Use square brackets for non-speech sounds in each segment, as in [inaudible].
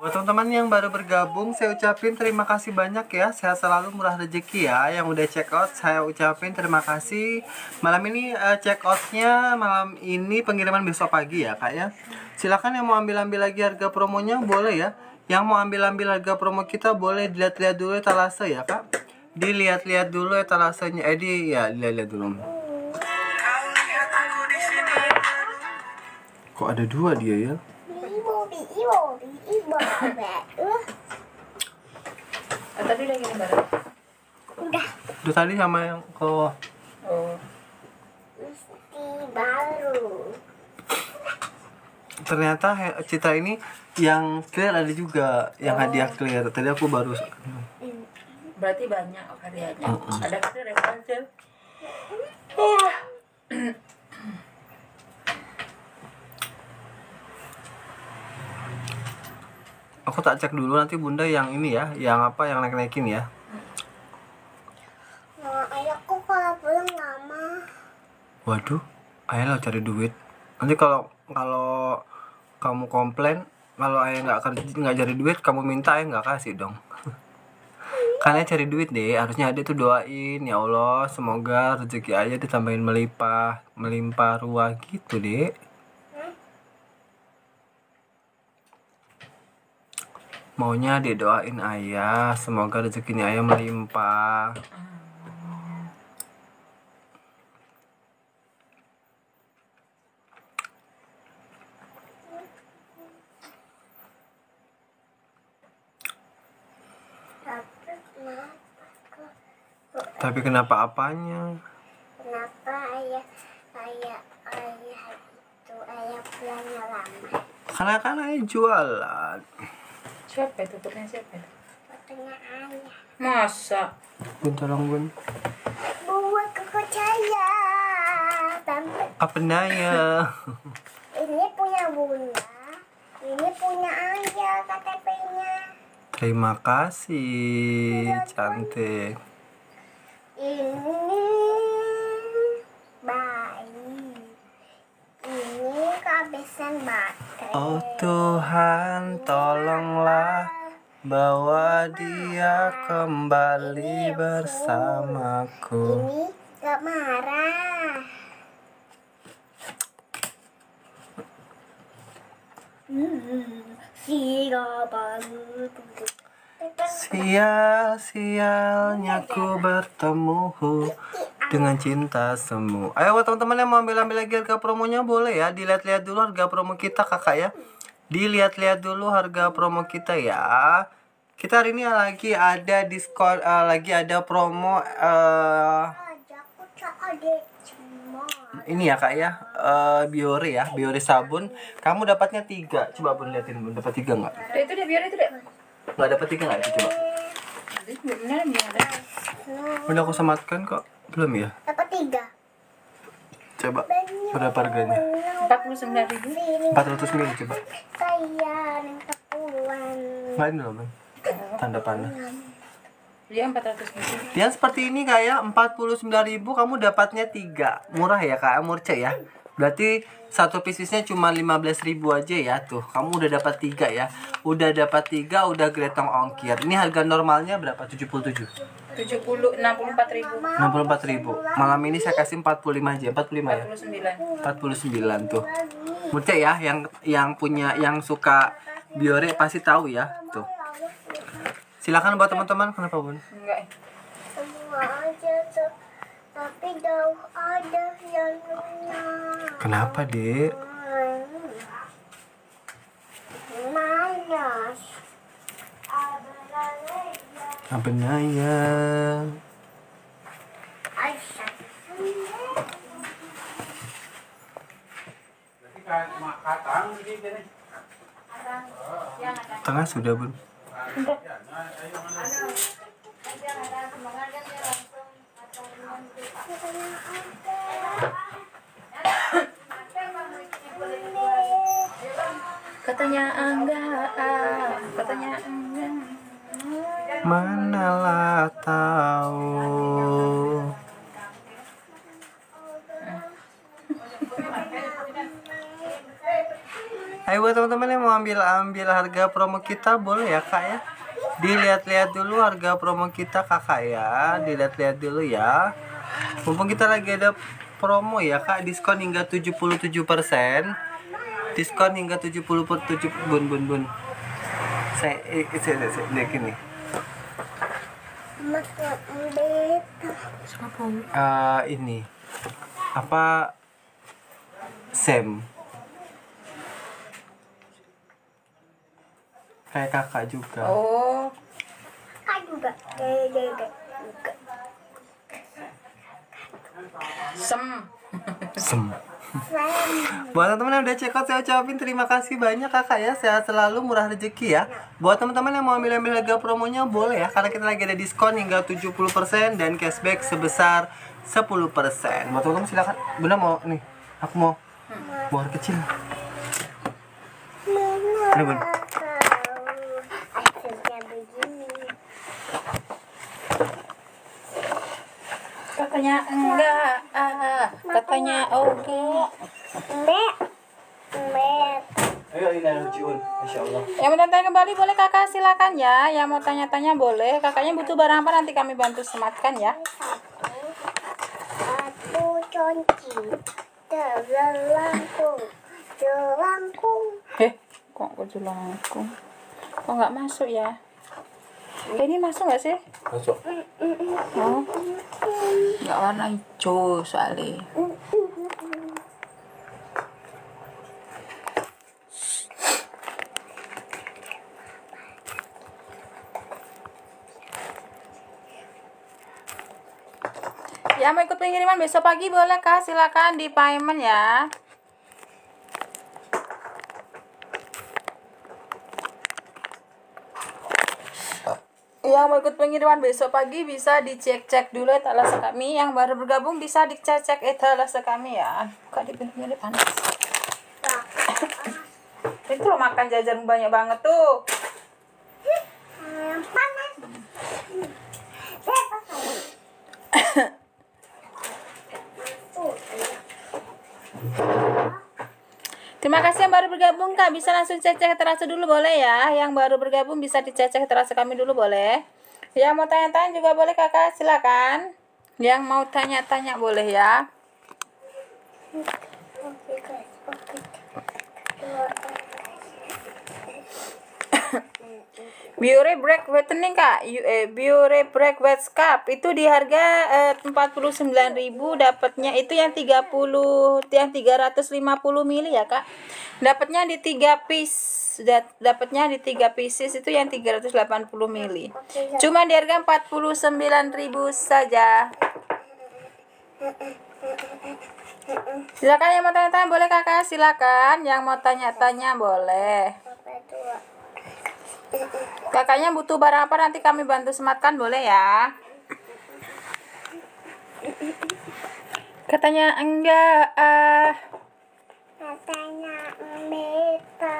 Buat teman-teman yang baru bergabung, saya ucapin terima kasih banyak ya. Sehat selalu, murah rezeki ya. Yang udah check out, saya ucapin terima kasih. Malam ini uh, check outnya malam ini pengiriman besok pagi ya kak ya. Silakan yang mau ambil-ambil lagi harga promonya boleh ya. Yang mau ambil-ambil harga promo kita boleh dilihat-lihat dulu etalase ya kak. Dilihat-lihat dulu etalasenya. Eh di ya dilihat-lihat dulu. Kok ada dua dia ya? Ah, tadi udah gini bareng. Udah Itu tadi sama yang ke Oh. mesti baru. ternyata Citra ini yang clear ada juga yang hadiah clear tadi aku baru Berarti banyak hadiahnya. Mm-mm. Ada kado Rapunzel. [clears throat] aku tak cek dulu nanti bunda yang ini ya yang apa yang naik naikin ya Nah, ayahku kalau pulang lama. waduh ayah lah cari duit nanti kalau kalau kamu komplain kalau ayah nggak kerja nggak cari duit kamu minta ayah nggak kasih dong [laughs] Kalian cari duit deh, harusnya ada tuh doain ya Allah, semoga rezeki ayah ditambahin melimpah, melimpah ruah gitu deh. Maunya didoain ayah, semoga rezekinya ayah melimpah. Tapi kenapa? apanya? Kenapa ayah ayah ayah itu ayah pulangnya lama? Karena kan ayah jualan. Siapa itu? Tutupnya siapa itu? Fotonya ayah. Masa? Bun tolong bun. Buat koko saya. Tante, Apa naya? [laughs] ini punya bunda. Ini punya ayah KTP-nya. Terima kasih, cantik. Ini bayi. Ini kehabisan baterai. Oh Tuhan, tolonglah bawa dia kembali bersamaku. Ini gak marah. Hmm, siga baru duduk. Sial, sialnya ku bertemu dengan cinta semu. Ayo buat teman-teman yang mau ambil-ambil lagi harga promonya boleh ya. Dilihat-lihat dulu harga promo kita kakak ya. Dilihat-lihat dulu harga promo kita ya. Kita hari ini lagi ada diskon, eh, lagi ada promo eh cuma. ini ya kak ya eh biore ya biore sabun kamu dapatnya tiga coba bun liatin bun dapat tiga nggak itu deh, biar itu deh. Nggak dapat tiga nggak itu coba? Udah aku sematkan kok. Belum ya? Dapat tiga. coba. Berapa harganya? Empat puluh sembilan ribu. 400 mili coba. Loh tanda panah Dia empat ratus ribu. dia seperti ini kayak 49.000 kamu dapatnya tiga. Murah ya kak? Murce ya berarti satu piecesnya cuma 15.000 aja ya tuh kamu udah dapat tiga ya udah dapat tiga udah gretong ongkir ini harga normalnya berapa 77 Tujuh puluh enam puluh empat ribu. 64.000 malam ini saya kasih 45 aja 45 ya Empat puluh sembilan. 49 tuh Murce ya yang yang punya yang suka biore pasti tahu ya tuh silakan buat teman-teman kenapa bun Enggak. eh. Semua aja tuh. Tapi jauh ada yang punya. kenapa dek Manas. apa naya Aisyah. tengah sudah bun Katanya enggak. Katanya enggak. Manalah tahu Ayo buat teman-teman yang mau ambil ambil harga promo kita boleh ya kak ya. Dilihat-lihat dulu harga promo kita kakak ya. Dilihat-lihat dulu ya. Mumpung kita lagi ada promo ya kak diskon hingga 77% diskon hingga 70 per 7 bun bun bun. Saya eh, saya saya, saya lihat gini. Eh, ini. Apa? Sam kayak kakak juga. Oh, Kak juga. Dede juga. sem. Sem. Sam. Buat teman-teman yang udah check out saya ucapin terima kasih banyak kakak ya. Sehat selalu murah rezeki ya. Buat teman-teman yang mau ambil-ambil harga promonya boleh ya. Karena kita lagi ada diskon hingga 70% Dan cashback sebesar 10% Buat teman-teman silakan. Bunda mau nih. Aku mau Buat kecil. Ini bun Katanya enggak. Ah, katanya oke. Mbak. Mbak. Ayo ini ada lucuun Masya Allah Yang mau tanya kembali boleh kakak silakan ya. Yang mau tanya-tanya boleh. Kakaknya butuh barang apa nanti kami bantu sematkan ya. Satu conci. Terlangkung. Terlangkung. Eh, kok aku jelangkung? Kok nggak masuk ya? Eh, ini masuk nggak sih? Masuk Oh, nggak warna hijau soalnya. Ya mau ikut pengiriman besok pagi boleh kak silakan di payment ya. Yang mau ikut pengiriman besok pagi bisa dicek-cek dulu etalase kami. Yang baru bergabung bisa dicek-cek etalase kami ya. Kak di pintunya panas. [laughs] Itu lo makan jajan banyak banget tuh. Hmm, panas. [laughs] Pakai. Terima kasih yang baru bergabung kak. Bisa langsung cek-cek terasa dulu boleh ya. Yang baru bergabung bisa dicek-cek terasa kami dulu boleh. Yang mau tanya-tanya juga boleh kakak silakan. Yang mau tanya-tanya boleh ya. Oke guys, oke. Biore Break Whitening kak, eh, Biore Break Wet Scalp itu di harga eh, 49.000 dapatnya itu yang 30 yang 350 mili ya kak. Dapatnya di 3 piece dapatnya di 3 pieces itu yang 380 mili. Cuma di harga 49.000 saja. Silakan yang mau tanya-tanya boleh kakak, silakan. Yang mau tanya-tanya boleh. Kakaknya butuh barang apa nanti kami bantu sematkan boleh ya? Katanya enggak ah Katanya beta.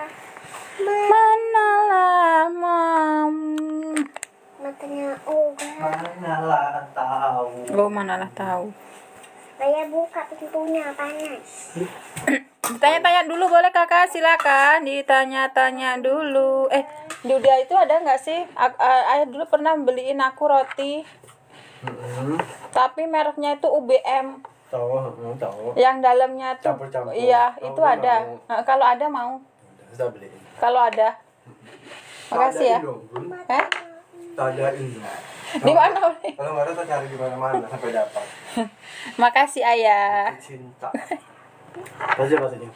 manalah mau. Matanya uga. Manalah tahu Oh manalah tahu. Saya buka pintunya panas. Tanya-tanya dulu boleh kakak silakan ditanya-tanya dulu. Eh Duda itu ada nggak sih? Ayah dulu pernah beliin aku roti, tapi mereknya itu UBM. Tahu, hmm, tahu Yang dalamnya tuh Campur-campur. iya Oh, itu udah ada. Nah, kalau ada mau. Sudah beliin Kalau ada. Makasih ya. Eh? Tadain. [laughs] Di mana? Kalau nggak ada, cari di mana-mana sampai dapat. [laughs] Makasih ayah. Cinta. Baca bahasanya.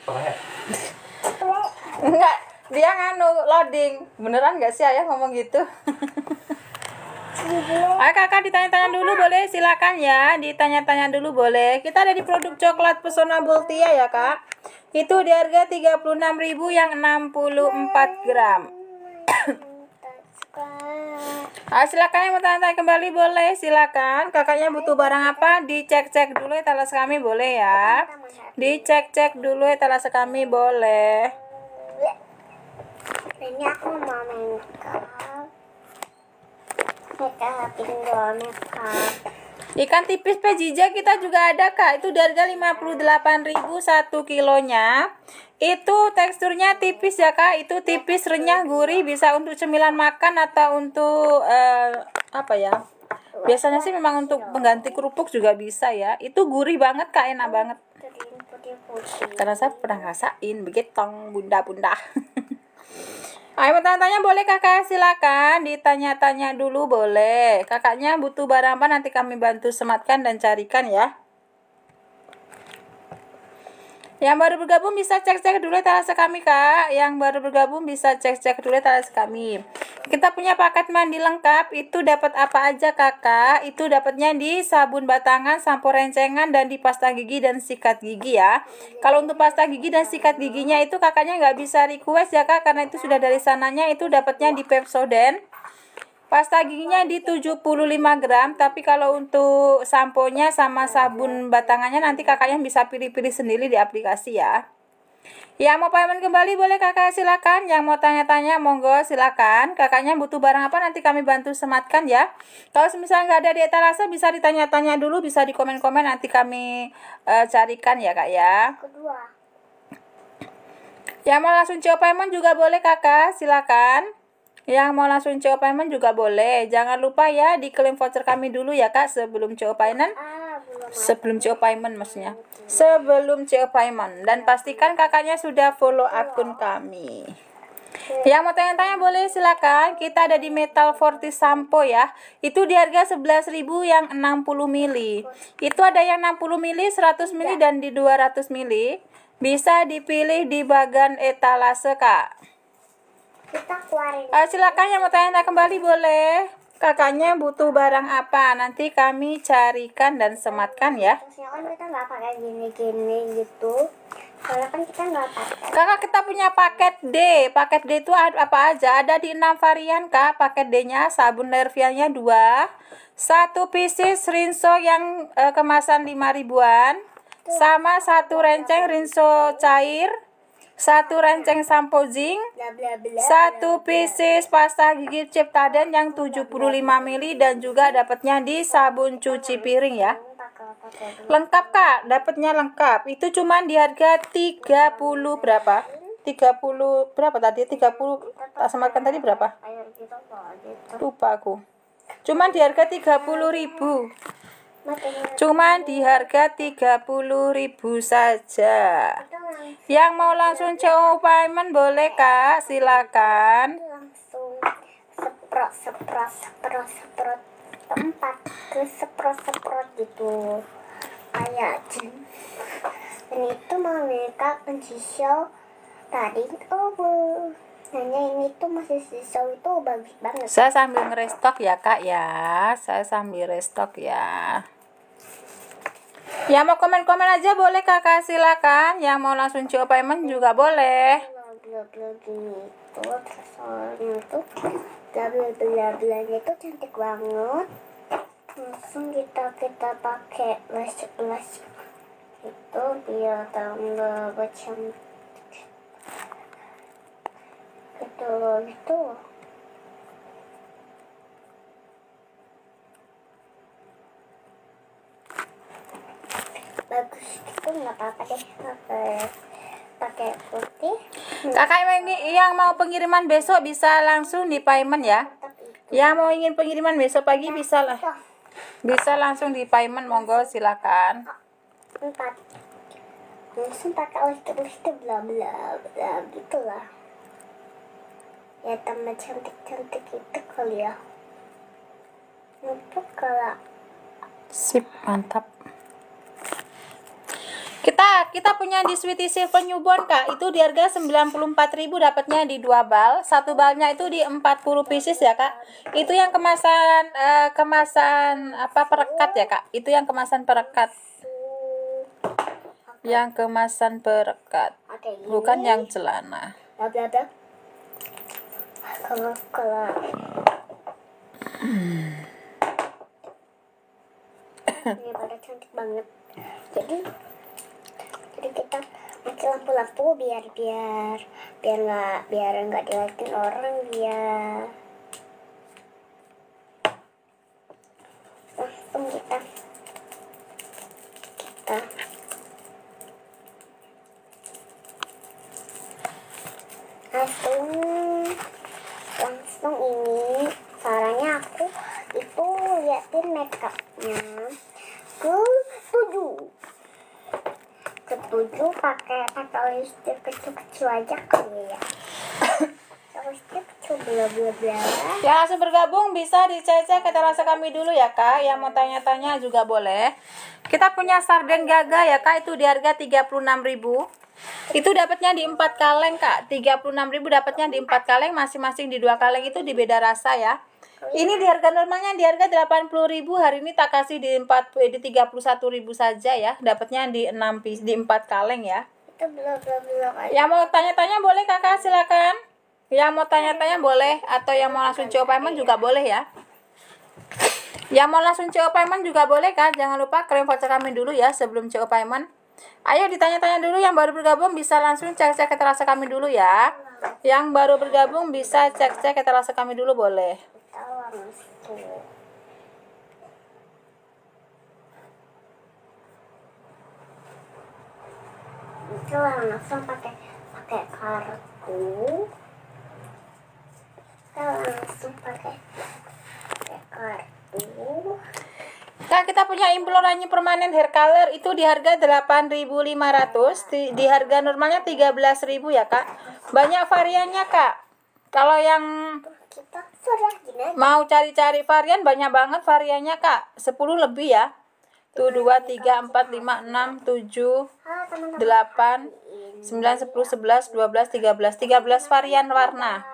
Enggak, dia nganu loading. Beneran nggak sih ayah ngomong gitu? Ayo kakak ditanya-tanya dulu boleh silakan ya. Ditanya-tanya dulu boleh. Kita ada di produk coklat pesona Boltia ya kak. Itu di harga 36.000 yang 64 gram. [coughs] Ah, silakan yang mau tanya-tanya kembali boleh silakan. Kakaknya butuh barang apa? Dicek-cek dulu etalase kami boleh ya. Dicek-cek dulu etalase kami boleh Ini aku mau makeup. Makeup, pinjol makeup. Ikan tipis pejija kita juga ada kak Itu harga 58.000 satu kilonya Itu teksturnya tipis ya kak, itu tipis, renyah, gurih, bisa untuk cemilan makan atau untuk eh, apa ya? Biasanya sih memang untuk pengganti kerupuk juga bisa ya. Itu gurih banget kak, enak banget. Karena saya pernah ngerasain begitu bunda-bunda. [laughs] Ayo mau tanya-tanya boleh kakak silakan ditanya-tanya dulu boleh. Kakaknya butuh barang apa nanti kami bantu sematkan dan carikan ya. Yang baru bergabung bisa cek-cek dulu etalase kami kak. Yang baru bergabung bisa cek-cek dulu etalase kami. Kita punya paket mandi lengkap. Itu dapat apa aja kakak? Itu dapatnya di sabun batangan, sampo rencengan, dan di pasta gigi dan sikat gigi ya. Kalau untuk pasta gigi dan sikat giginya itu kakaknya nggak bisa request ya kak. Karena itu sudah dari sananya. Itu dapatnya di Pepsodent. Pasta giginya di 75 gram, tapi kalau untuk samponya sama sabun batangannya nanti kakaknya bisa pilih-pilih sendiri di aplikasi ya. Yang mau payment kembali boleh kakak silakan. Yang mau tanya-tanya monggo silakan. Kakaknya butuh barang apa nanti kami bantu sematkan ya. Kalau misalnya nggak ada di etalase bisa ditanya-tanya dulu, bisa di komen-komen nanti kami eh, carikan ya kak ya. Kedua. Yang mau langsung CO payment juga boleh kakak, silakan. Yang mau langsung CO payment juga boleh. Jangan lupa ya diklaim voucher kami dulu ya kak sebelum CO payment. Ah, belum. Sebelum CO payment maksudnya. Sebelum CO payment. Dan pastikan kakaknya sudah follow akun kami. Yang mau tanya-tanya boleh silakan. Kita ada di Metal Fortis Sampo ya. Itu di harga 11.000 yang 60 mili. Itu ada yang 60 mili, 100 mili dan di 200 mili. Bisa dipilih di bagian etalase kak. Kita keluarin. Eh, silakan yang mau tanya kembali boleh. Kakaknya butuh barang apa? Nanti kami carikan dan sematkan ya. Kan kita nggak pakai gini-gini gitu. Soalnya kan kita nggak pakai. Kakak kita punya paket D. Paket D itu apa aja? Ada di 6 varian kak. Paket D-nya sabun Nervianya 2. Satu pieces rinso yang eh, kemasan 5 ribuan. Sama satu renceng rinso cair. Satu renceng sampo zinc. Satu pieces pasta gigi Ciptaden yang 75 ml dan juga dapatnya di sabun cuci piring ya. Lengkap Kak, dapatnya lengkap. Itu cuman di harga 30 berapa? 30 berapa tadi? 30 tak samakan tadi berapa? Lupa aku. Cuman di harga 30.000. Cuman di harga 30.000 saja. Yang mau langsung CO payment boleh Kak, silakan. langsung seprot seprot seprot seprot tempat ke seprot seprot gitu. Kayak jin dan itu mau mereka show tadi. Oh bu. Nanya ini tuh masih show itu bagus banget. Saya sambil ngerestok ya kak ya. Saya sambil restock ya Yang mau komen-komen aja boleh kakak. Silakan. Yang mau langsung CO payment juga boleh. Itu soalnya itu bla bla itu cantik banget langsung kita kita pakai blush blush itu biar tambah cantik gitu gitu bagus. Gitu nggak apa-apa deh pakai pakai putih. Kakak yang yang mau pengiriman besok bisa langsung di payment ya. Itu. Yang mau ingin pengiriman besok pagi bisa lah. Bisa langsung di payment monggo silakan. Empat. Langsung pakai listrik listrik bla bla bla gitu lah ya tambah cantik cantik itu kali ya. Untuk kalau Sip, mantap. Kita punya di Sweetie Silver Newborn Kak. Itu di harga 94.000 dapatnya di dua bal. Satu balnya itu di 40 pieces ya Kak. Itu yang kemasan eh, kemasan apa perekat ya Kak. Itu yang kemasan perekat. Yang kemasan perekat. Bukan yang celana. kalau [clears throat] ini pada cantik banget jadi kita pakai lampu-lampu biar biar biar nggak biar nggak dilihatin orang biar. Nah, langsung kita. Kita. Langsung langsung ini. Caranya aku itu liatin makeupnya. Aku lipstick kecil-kecil aja kali ya [laughs] lipstick kecil bla bla bla Yang langsung bergabung bisa dicecek ke terasa kami dulu ya kak. Yang mau tanya-tanya juga boleh. Kita punya sarden gaga ya kak. Itu di harga 36.000 Itu dapatnya di 4 kaleng kak. 36.000 dapatnya di 4 kaleng. Masing-masing di dua kaleng itu di beda rasa ya. Ini di harga normalnya di harga 80.000 Hari ini tak kasih di 4 eh, di 31.000 saja ya. Dapatnya di 6 piece di 4 kaleng ya. itu Yang mau tanya-tanya boleh kakak silakan. Yang mau tanya-tanya boleh atau yang mau langsung CO payment juga boleh ya. Yang mau langsung CO payment juga boleh kak. Jangan lupa klaim voucher kami dulu ya sebelum CO payment. Ayo ditanya-tanya dulu yang baru bergabung bisa langsung cek-cek ke terasa kami dulu ya. Yang baru bergabung bisa cek-cek ke terasa kami dulu boleh. Kita langsung itu langsung pakai pakai kartu kita langsung pakai pakai kartu Kak, kita punya implorannya permanen hair color itu di harga 8.500, di, di harga normalnya 13.000 ya, Kak. Banyak variannya, Kak. Kalau yang kita sudah gini mau cari-cari varian banyak banget variannya, Kak. 10 lebih ya. Tuh 2 3 4 5 6 7 halo teman-teman 8 9 10 11 12 13 13 varian warna.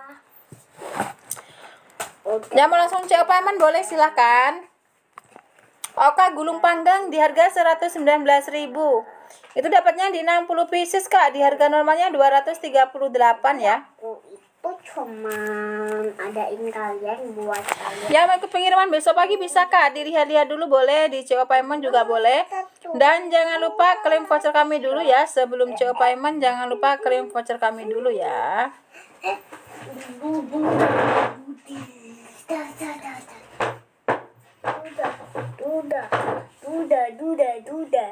Yang mau langsung CO payment boleh silahkan. Oke, gulung panggang di harga 119.000. Itu dapatnya di 60 pieces, Kak. Di harga normalnya 238 ya. Aku itu cuman adain kalian buat kalian Ya, ikut pengiriman besok pagi bisa, Kak. Dilihat-lihat dulu boleh, di CO payment juga boleh. Dan jangan lupa klaim voucher kami dulu ya. Sebelum CO payment jangan lupa klaim voucher kami dulu ya. Duda, duda, duda, duda,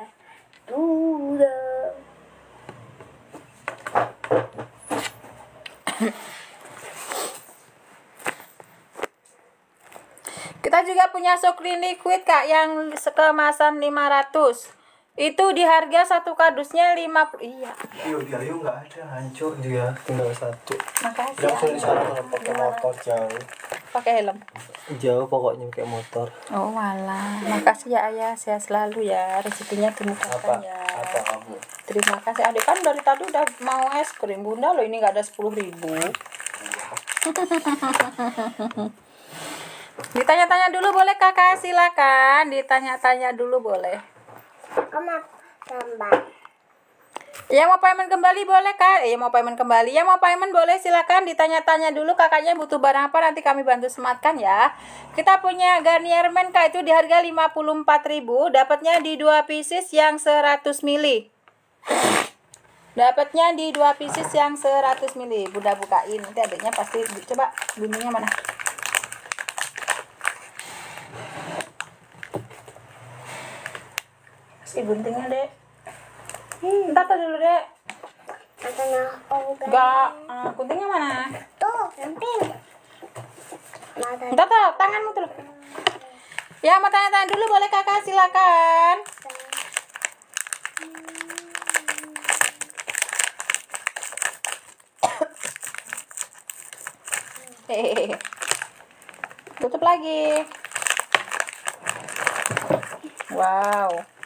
duda. Kita juga punya Soclean liquid Kak yang kemasan 500. Itu di harga satu kardusnya 50. Iya. Yuk, dia yuk nggak ada, hancur dia, tinggal satu. Makasih. Nggak usah di sana kalau pakai motor jauh. Pakai helm. Jauh pokoknya kayak motor. Oh malah. Makasih ya Ayah, sehat selalu ya. Rezekinya dimudahkan ya. Apa kamu? Terima kasih. Adik kan dari tadi udah mau es krim Bunda loh ini nggak ada 10 ribu. [laughs] Ditanya-tanya dulu boleh kakak silakan. Ditanya-tanya dulu boleh. Kamu gambar. Yang mau payment kembali boleh kak? Eh, yang mau payment kembali. Yang mau payment boleh silakan ditanya-tanya dulu kakaknya butuh barang apa nanti kami bantu sematkan ya. Kita punya Garnier Men kak itu di harga 54.000, dapatnya di dua pieces yang 100 mili. Dapatnya di dua pieces yang 100 mili. Bunda bukain nanti adiknya pasti coba guntingnya mana? Si guntingnya dek. Entar tuh dulu dek. Katanya oh Enggak, eh, guntingnya mana? tuh. Mata Entar tuh, tanganmu tuh. Ya, mau tanya-tanya dulu boleh kakak, silakan. Hehehe. Tutup lagi. Wow.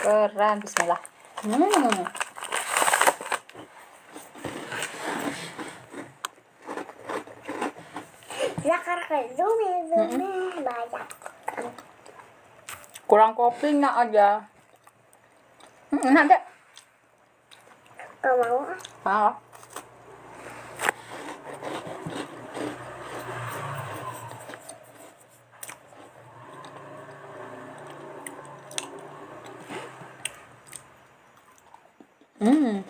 Keren, bismillah. Hmm. Ke zoom zoom banyak. Kurang kopinya aja. Hmm, ada. Kau mau ah? Ah. Hmm.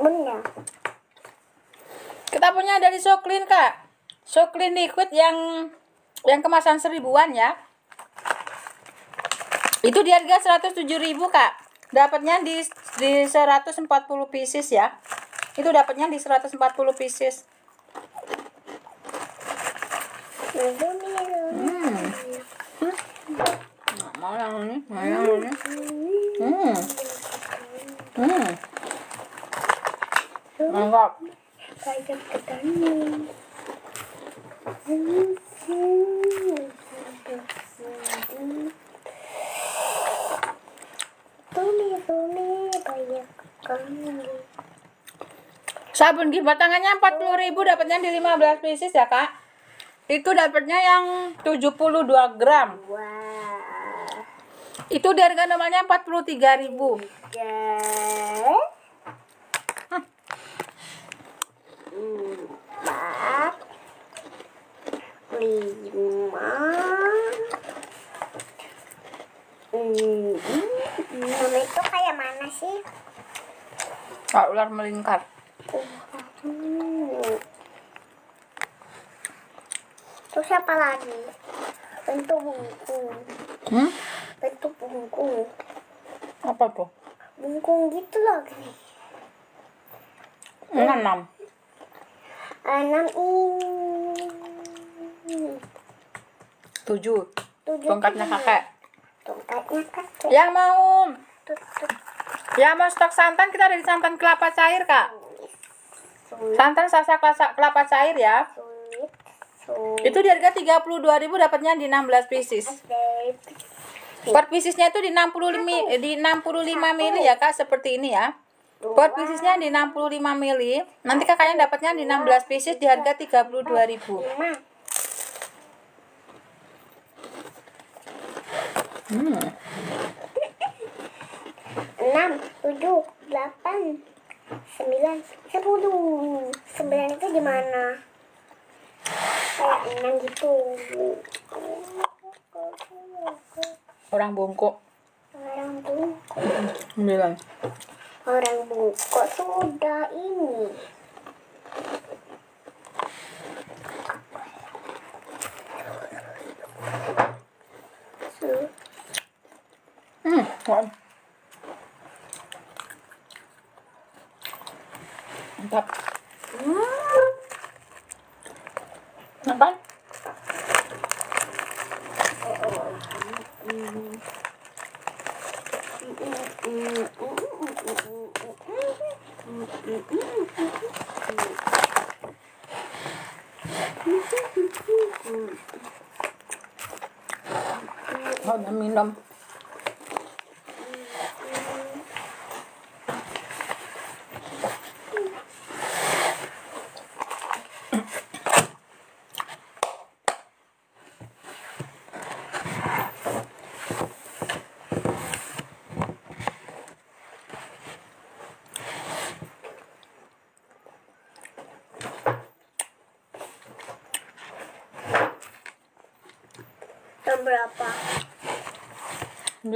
Bunda. Soclean, Kak. Soclean liquid yang yang kemasan seribuan ya. Itu di harga 107.000, Kak. dapatnya di di 140 pieces ya itu dapatnya di 140 pieces minum. Nggak mau yang ini mau yang ini hmm hmm mantap Tumi, banyak kami. sabun tangannya 40.000 dapatnya di 15 pieces ya kak itu dapatnya yang 72 gram Wah. itu di harga normalnya 43.000 tiga empat lima enam enam itu kayak mana sih? Kak ular melingkar. Hmm. terus apa lagi? Bentuk bungkung hmm? bentuk bungkung apa tuh bungkung gitu loh gini enam. Enam ini tujuh. Tujuh. Tongkatnya kakek. Tongkatnya kakek. Yang mau yang mau stok santan. Kita ada di santan kelapa cair kak. Sulit. Santan sasa kelapa, cair ya. Sulit. Sulit. Itu di harga 32.000 dapatnya di 16 pieces. Per piecesnya itu di 65 eh, di 65 mili ya kak seperti ini ya. Per piecesnya di 65 mili. Nanti kakaknya dapatnya di 16 pieces di harga 32.000 hmm. enam tujuh delapan sembilan sepuluh. Sembilan itu di mana? Kayak enam gitu. Orang bungkuk. Orang tuh 9 orang bungkuk sudah ini Su- hmm. wah. mantap apa oh udah minum Jam berapa? 9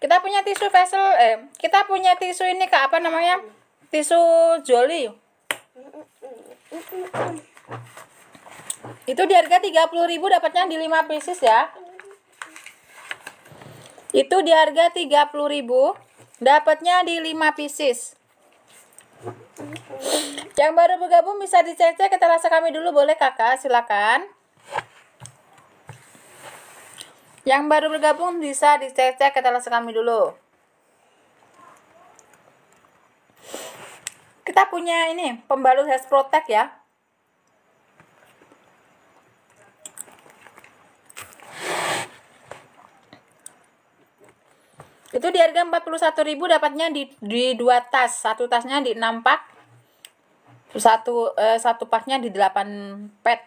kita punya tisu vessel eh kita punya tisu ini kak apa namanya? Tisu joli itu di harga 30.000 dapatnya di 5 pieces ya. Itu di harga 30.000 dapatnya di 5 pieces. Yang baru bergabung bisa dicek-cek kita rasa kami dulu boleh kakak. Silakan yang baru bergabung bisa dicek-cek telas kami dulu. Kita punya ini pembalut Health Protect ya. Itu di harga 41.000 dapatnya di di dua tas. Satu tasnya di 6 pak. Satu eh, satu paknya di 8 pet.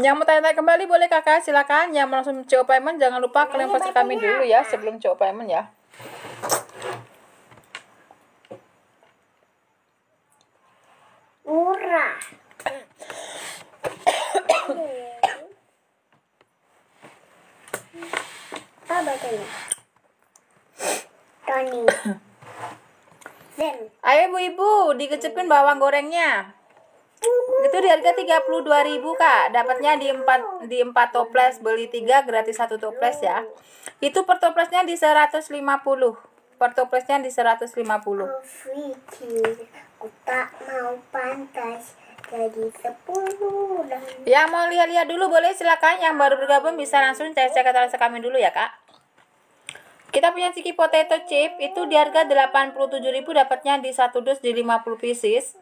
Yang mau tanya-tanya kembali boleh kakak silakan. Yang mau langsung CO payment jangan lupa kalian pasti kami dulu ya sebelum CO payment ya. Murah. Apa? Tony. [coughs] Zen. Ayo ibu-ibu dikecepin bawang gorengnya. Itu di harga 32.000 Kak. Dapatnya di 4 di 4 toples, beli 3 gratis 1 toples ya. Itu per toplesnya di 150. Per toplesnya di 150. Berpikir ku tak mau pantas jadi Yang mau lihat-lihat dulu boleh silakan. Yang baru bergabung bisa langsung cek-cek kata kami dulu ya Kak. Kita punya Ciki Potato Chip itu di harga 87.000 dapatnya di satu dus di 50 pieces.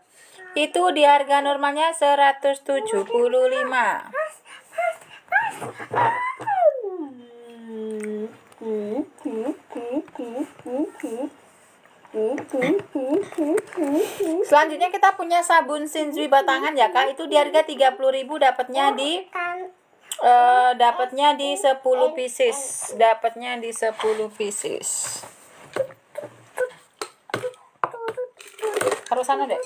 Itu di harga normalnya 175. Selanjutnya kita punya sabun Shinzui batangan ya Kak. Itu di harga 30.000 dapatnya di eh dapatnya di 10 pieces. Dapatnya di 10 pieces. Harus sana deh.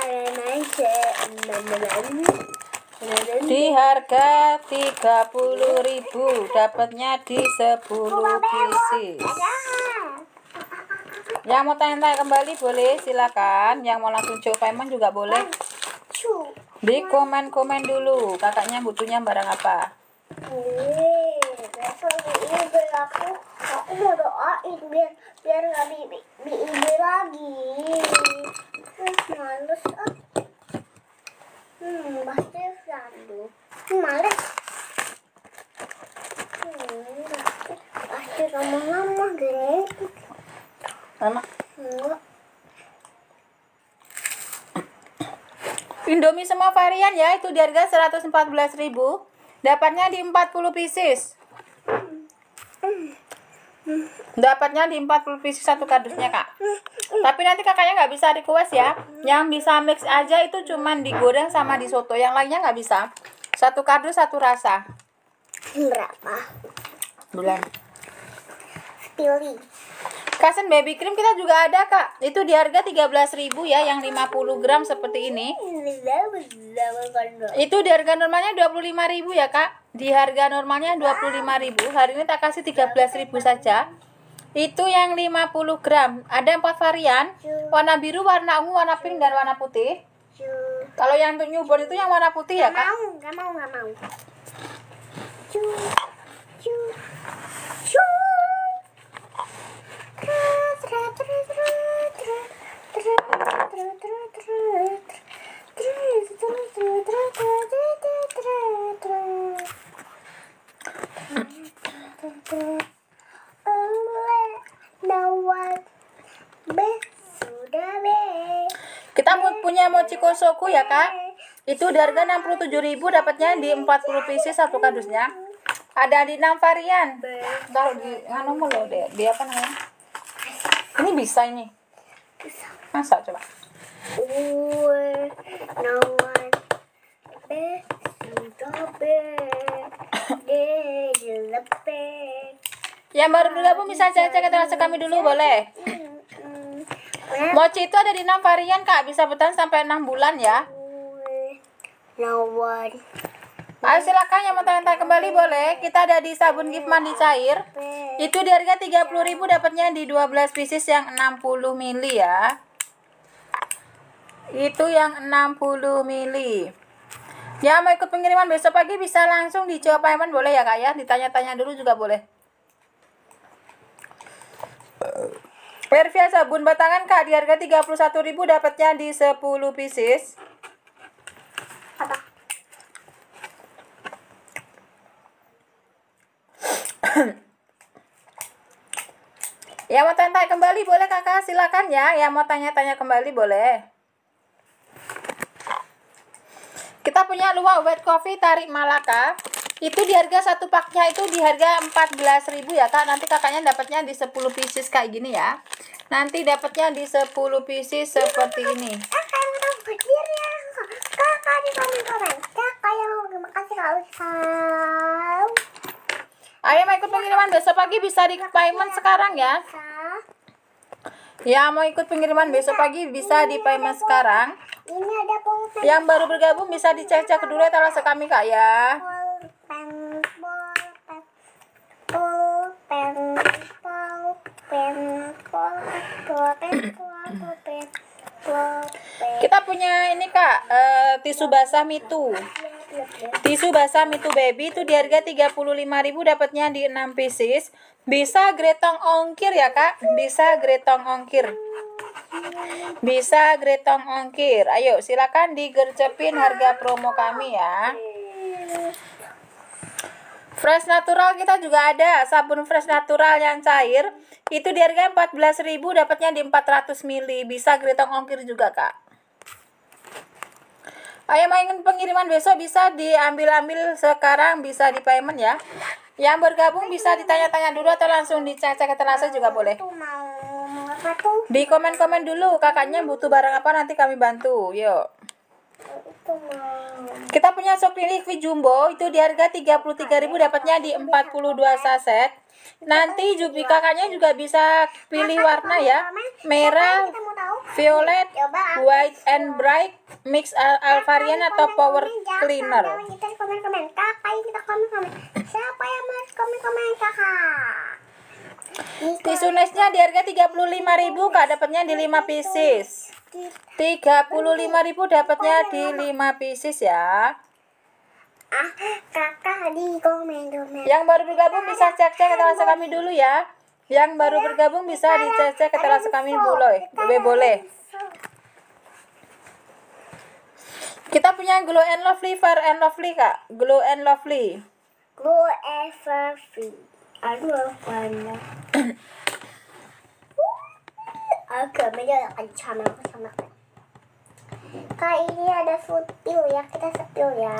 Ada aja Di harga 30.000 dapatnya di 10 pieces. Yang mau tanya-tanya kembali boleh silakan. Yang mau langsung coba payment juga boleh. Di komen-komen dulu. Kakaknya butuhnya barang apa? Besok ini biar aku mau doain biar biar nggak bi bi bi ide lagi. Terus males ah. Hmm, pasti selalu. Males. Hmm, pasti pasti lama-lama gini. Mama. Enggak. Indomie semua varian ya, itu di harga 114.000. Dapatnya di 40 pieces. Dapatnya di 40 pieces satu kardusnya, Kak. Tapi nanti kakaknya nggak bisa request ya. Yang bisa mix aja itu cuman digoreng sama di soto. Yang lainnya nggak bisa. Satu kardus satu rasa. Berapa? Bulan. Pilih. Kasen baby cream kita juga ada, Kak. Itu di harga 13.000 ya, yang 50 gram seperti ini. Itu di harga normalnya 25.000 ya, Kak. Di harga normalnya 25.000. Hari ini tak kasih 13.000 saja. Itu yang 50 gram. Ada empat varian. Warna biru, warna ungu, warna pink, dan warna putih. Kalau yang untuk newborn itu yang warna putih ya, Kak. mau, nggak mau, nggak mau. Cu, cu, cu. Kita punya mochi kosoku ya, Kak. Itu di harga 67.000 dapatnya di 40 pieces satu kardusnya. Ada di 6 varian. Taruh di anu mulu deh. Di apa namanya? Ini bisa ini. Bisa. Masa coba. Yang baru dulu bu. bisa saja kata rasa kami dulu boleh. Mochi itu ada di enam varian kak, bisa bertahan sampai enam bulan ya. Ayo silakan yang mau tanya-tanya kembali boleh. Kita ada di sabun gift mandi cair. Itu di harga 30.000 dapatnya di 12 pieces yang 60 mili ya. Itu yang 60 mili. Ya mau ikut pengiriman besok pagi bisa langsung di Jawa Payment boleh ya kak ya. Ditanya-tanya dulu juga boleh. Perfia sabun batangan kak di harga 31.000 dapatnya di 10 pieces. Ya mau tanya kembali boleh kakak silakan ya. Yang mau tanya-tanya kembali boleh. Kita punya luwak white coffee tarik Malaka. Itu di harga satu paknya itu di harga 14.000 ya kak. Nanti kakaknya dapatnya di 10 pieces kayak gini ya. Nanti dapatnya di 10 pieces seperti ini. kakak yang udah berdiri ya Ayo mau ikut pengiriman besok pagi bisa di payment sekarang ya. Ya mau ikut pengiriman besok pagi bisa di payment sekarang. Yang baru bergabung bisa dicek-cek dulu ya, etalase kami kak ya. Kita punya ini kak uh, tisu basah mitu. Tisu basah mitu baby itu di harga 35.000 dapatnya di 6 pieces. Bisa gretong ongkir ya kak? Bisa gretong ongkir. Bisa gretong ongkir. Ayo silakan digercepin harga promo kami ya. Fresh natural kita juga ada sabun fresh natural yang cair itu di harga 14.000 dapatnya di 400 ml bisa gretong ongkir juga kak Ayo main pengiriman besok bisa diambil-ambil sekarang bisa di payment ya. Yang bergabung bisa ditanya-tanya dulu atau langsung dicek-cek etalase juga boleh. di komen-komen dulu kakaknya butuh barang apa nanti kami bantu. Yuk. Kita punya Sokri Liquid Jumbo itu di harga 33.000 dapatnya di 42 saset. Nanti Jubi kakaknya juga bisa pilih warna ya. Merah, violet, white and bright, mix al Alvarian atau power cleaner. Siapa yang mau komen-komen kakak? Tisu nesnya di harga 35.000 Kak dapatnya di 5 pieces. 35.000 dapatnya di 5 pieces ya. Ah, kakak di komen-komen. Yang baru bergabung bisa cek-cek etalase kami dulu ya. Yang baru bergabung bisa dicek-cek etalase kami boleh. Boleh, boleh. Kita punya Glow and Lovely, Fair and Lovely kak. Glow and Lovely. Glow ever free. Aduh, [clears throat] mana? Agak beda kan sama sama kak. Ini ada spill ya, kita spill ya.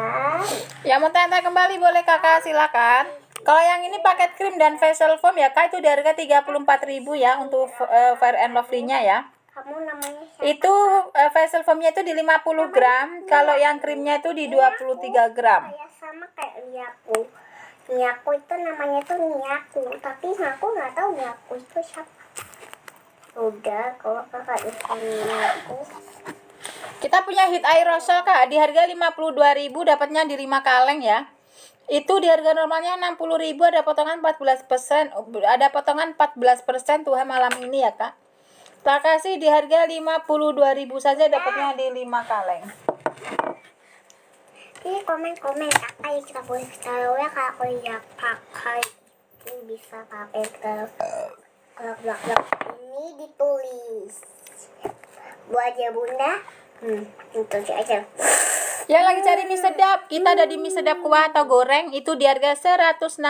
Yang mau tanya kembali boleh kakak silakan. Kalau yang ini paket krim dan facial foam ya kak itu di harga 34.000 ya untuk eh, Fair and Lovely-nya ya. Kamu namanya siapa? Itu eh, facial foamnya itu di 50 gram, kalau yang krimnya itu di 23 gram. Kayak sama kayak Niaku. Niaku itu namanya tuh Niaku, tapi aku nggak tahu Niaku itu siapa. Udah, kalau kakak itu Niaku. Kita punya hit aerosol kak di harga 52.000 dapatnya di 5 kaleng ya. Itu di harga normalnya 60.000 ada potongan 14%, ada potongan 14% tuh malam ini ya kak. Tak kasih di harga 52.000 saja dapatnya di 5 kaleng. Ini komen-komen kakak yang kita boleh tahu ya kalau aku ya pakai ini bisa pakai ke kalau blok-blok ini ditulis buat ya bunda hmm itu aja Yang lagi cari mie sedap, kita ada di mie sedap kuah atau goreng itu di harga 116.000.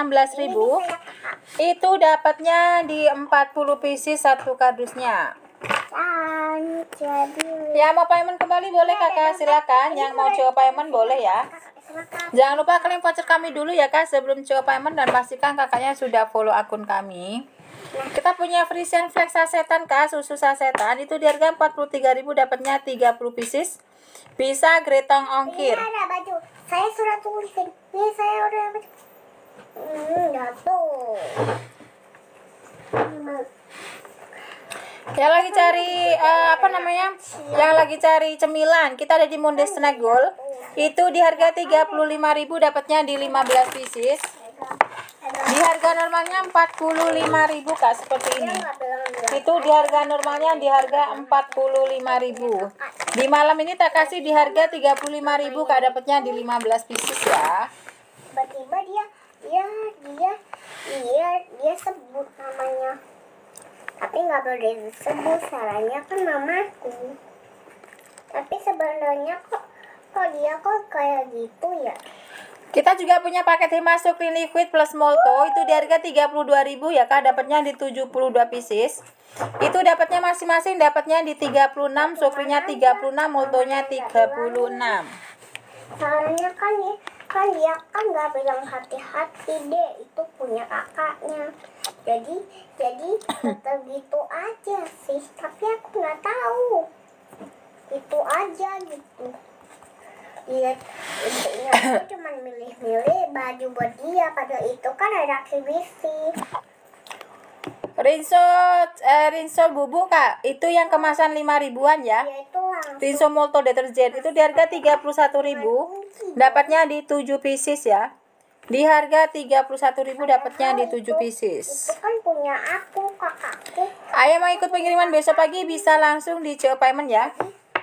Itu dapatnya di 40 pieces satu kardusnya. Yang mau payment kembali boleh kakak silakan. Yang mau coba payment boleh ya. Jangan lupa kalian voucher kami dulu ya kak sebelum coba payment dan pastikan kakaknya sudah follow akun kami. Kita punya Frisian Flex sasetan kak, susu sasetan itu di harga 43.000 dapatnya 30 pieces. Bisa gretong ongkir. ini ada baju saya sudah tulisin ini saya udah baju hmm jatuh Yang lagi cari eh, apa namanya? Yang lagi cari cemilan, kita ada di Monde Snack Gold. Itu di harga 35.000 dapatnya di 15 pieces. Di harga normalnya 45.000 Kak seperti ini. Itu di harga normalnya di harga 45.000. Di malam ini tak kasih di harga 35.000 Kak dapatnya di 15 pieces ya. tiba-tiba dia dia dia dia dia sebut namanya tapi nggak boleh disebut salahnya kan mamaku tapi sebenarnya kok kok dia kok kayak gitu ya Kita juga punya paket Himasuk Clean Liquid plus Molto. Itu di harga 32.000 ya Kak, dapatnya di 72 pieces. Itu dapatnya masing-masing. Dapatnya di 36, Sukrinya 36, Moltonya 36. soalnya kan dia kan dia kan nggak bilang hati-hati deh itu punya kakaknya. Jadi jadi tetap gitu aja sih. Tapi aku nggak tahu. Itu aja gitu dia intinya aku cuma milih-milih baju buat dia padahal itu kan ada aktivisi Rinso eh, Rinso bubuk Kak, itu yang kemasan 5 ribuan ya. dia itu Rinso Molto deterjen itu di harga 31.000, dapatnya di 7 pieces ya. Di harga 31.000 dapatnya di 7 pieces. itu kan punya aku kakakku Ayo mau ikut pengiriman besok pagi bisa langsung di CO Payment ya.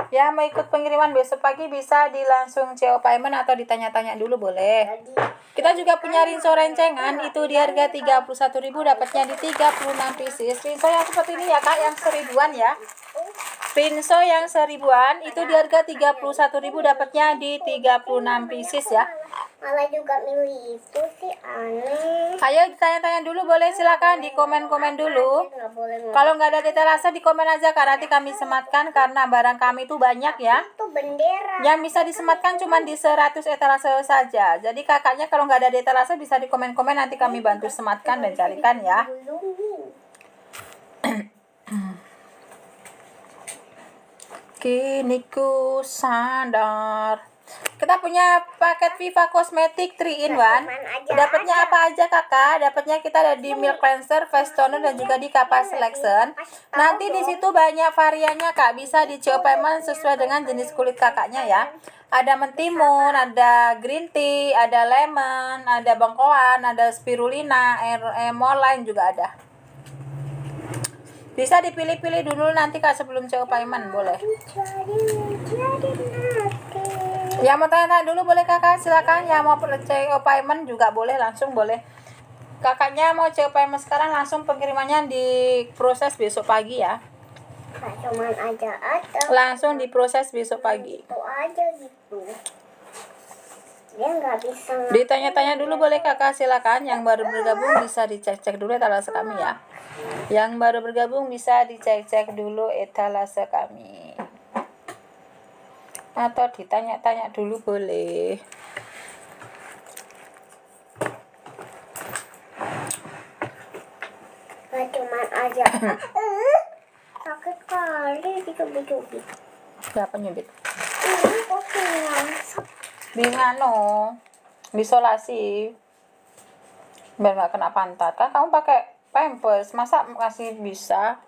Yang mau ikut pengiriman besok pagi bisa di langsung CO payment atau ditanya-tanya dulu boleh. Kita juga punya rinso rencengan itu di harga 31.000 dapatnya di 36 pieces. Rinso yang seperti ini ya Kak yang seribuan ya. Rinso yang seribuan itu di harga 31.000 dapatnya di 36 pieces ya. malah juga milih itu sih aneh. Ayo ditanya-tanya dulu boleh silakan di komen-komen dulu. Kalau nggak ada detailase di komen aja Kak nanti kami sematkan karena barang kami itu banyak ya. Itu bendera. Yang bisa disematkan cuma di 100 etalase saja. Jadi kakaknya kalau nggak ada di etalase bisa di komen-komen nanti kami bantu sematkan dan carikan ya. [clears throat] Kini ku sadar. Kita punya paket Viva Cosmetic 3 in 1. Dapatnya apa aja kakak? Dapatnya kita ada di milk cleanser, face toner dan juga di kapas selection. Nanti di situ banyak variannya kak. Bisa di CO payment sesuai dengan jenis kulit kakaknya ya. Ada mentimun, ada green tea, ada lemon, ada bengkoan, ada spirulina, emoline juga ada. Bisa dipilih-pilih dulu nanti kak sebelum CO payment boleh. Yang mau tanya-tanya dulu boleh kakak silakan. Yang mau CO payment juga boleh langsung boleh. Kakaknya mau CO payment sekarang langsung pengirimannya diproses besok pagi ya. Cuman aja ada. Langsung diproses besok pagi. Itu aja gitu. Dia nggak bisa. Ditanya-tanya dulu boleh kakak silakan. Yang baru bergabung bisa dicek-cek dulu etalase kami ya. Yang baru bergabung bisa dicek-cek dulu etalase kami. Atau ditanya-tanya dulu boleh. Cuman aja. [coughs] Sakit kali dicubit-cubit. Berapa nyubit? Ini kok disolasi biar nggak kena pantat kan kamu pakai pampers masa masih bisa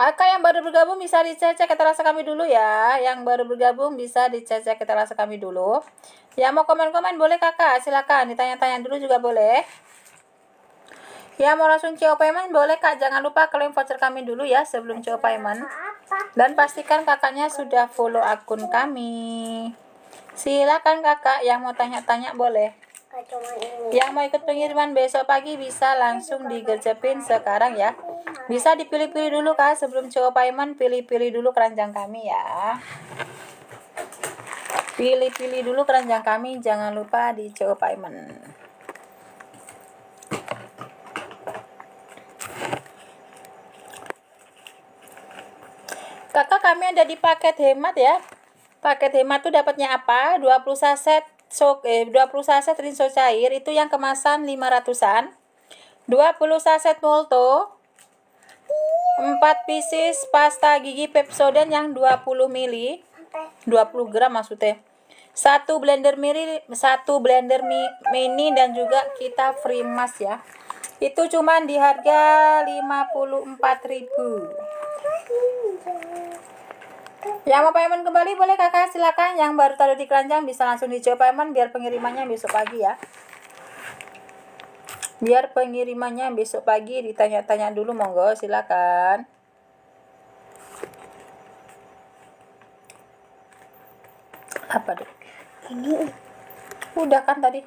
Maka yang baru bergabung bisa dicecek etalase kami dulu ya. Yang baru bergabung bisa dicecek etalase kami dulu. Yang mau komen-komen boleh kakak, silakan ditanya-tanya dulu juga boleh. Yang mau langsung CO payment boleh kak, jangan lupa klaim voucher kami dulu ya sebelum CO payment. Dan pastikan kakaknya sudah follow akun kami. Silakan kakak yang mau tanya-tanya boleh. Yang mau ikut pengiriman besok pagi bisa langsung digercepin sekarang ya. Bisa dipilih-pilih dulu kak sebelum CO payment pilih-pilih dulu keranjang kami ya. Pilih-pilih dulu keranjang kami jangan lupa di CO payment. Kakak kami ada di paket hemat ya. Paket hemat tuh dapatnya apa? 20 saset so eh 20 saset rinso cair itu yang kemasan 500-an. 20 saset molto. 4 pieces pasta gigi Pepsodent yang 20 mili. Sampai 20 gram maksudnya. Satu blender mini, satu blender mi- mini dan juga kita free mas ya. Itu cuman di harga 54.000. Yang mau payment kembali boleh kakak silakan. Yang baru taruh di keranjang bisa langsung dicoba payment biar pengirimannya besok pagi ya. Biar pengirimannya besok pagi ditanya-tanya dulu monggo silakan. Apa deh? ini Udah kan tadi.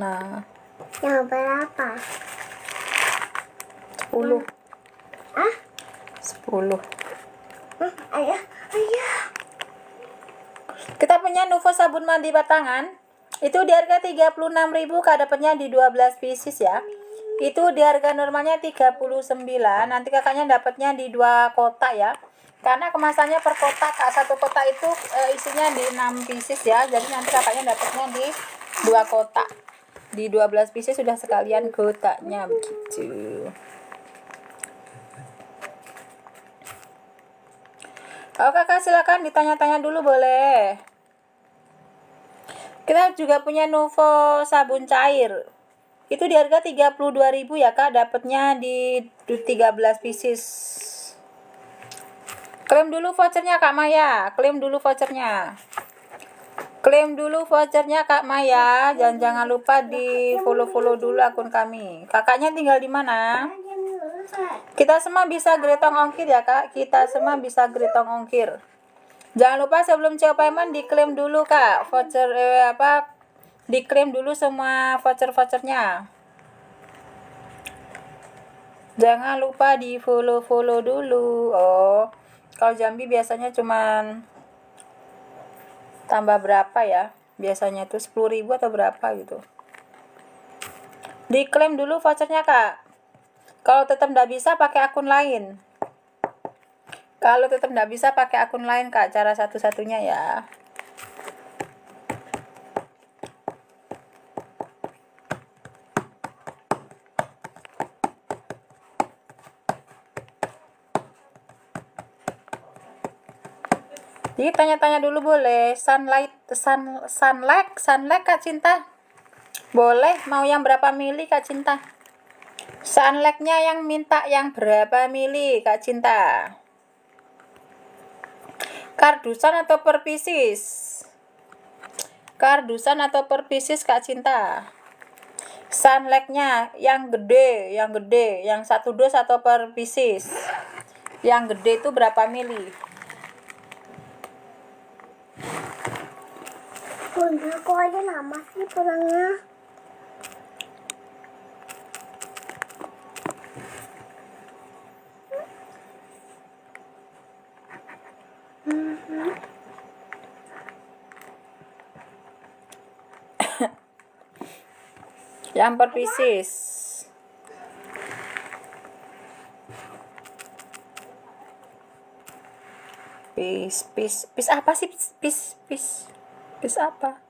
Nah, yang berapa? 10. Ah? 10. Hah? Ayah, ayah. Kita punya Nuvo sabun mandi batangan. Itu di harga 36.000 Kak dapatnya di 12 pieces ya. Itu di harga normalnya 39. Nanti kakaknya dapatnya di dua kotak ya. Karena kemasannya per kotak Kak. Satu kotak itu eh, isinya di 6 pieces ya. Jadi nanti kakaknya dapatnya di dua kotak. Di 12 pieces sudah sekalian kotaknya begitu. Oh kakak silakan ditanya-tanya dulu boleh. Kita juga punya Nuvo sabun cair. Itu di harga 32.000 ya Kak, dapatnya di 13 pieces. Klaim dulu vouchernya Kak Maya, klaim dulu vouchernya. Klaim dulu vouchernya Kak Maya, dan jangan lupa di follow-follow dulu akun kami. Kakaknya tinggal di mana? Kita semua bisa gretong ongkir ya kak. Kita semua bisa gretong ongkir. Jangan lupa sebelum CO payment diklaim dulu kak. Voucher eh, apa? Diklaim dulu semua voucher-vouchernya. Jangan lupa di follow-follow dulu. Oh, kalau Jambi biasanya cuman tambah berapa ya? Biasanya tuh 10.000 atau berapa gitu. Diklaim dulu vouchernya kak. Kalau tetap nggak bisa pakai akun lain. Kalau tetap nggak bisa pakai akun lain kak, cara satu-satunya ya. Jadi tanya-tanya dulu boleh. Sunlight, sun, sunlight, sunlight kak cinta. Boleh. Mau yang berapa mili kak cinta? Sunlightnya yang minta yang berapa mili kak cinta? Kardusan atau perpisis? Kardusan atau perpisis kak cinta? Sunlightnya yang gede, yang gede, yang satu dos atau perpisis? Yang gede itu berapa mili? Bunda, kok aja lama sih pulangnya? [coughs] Yang perpisis. Pis, pis, pis apa sih? Pis, pis, pis, pis apa?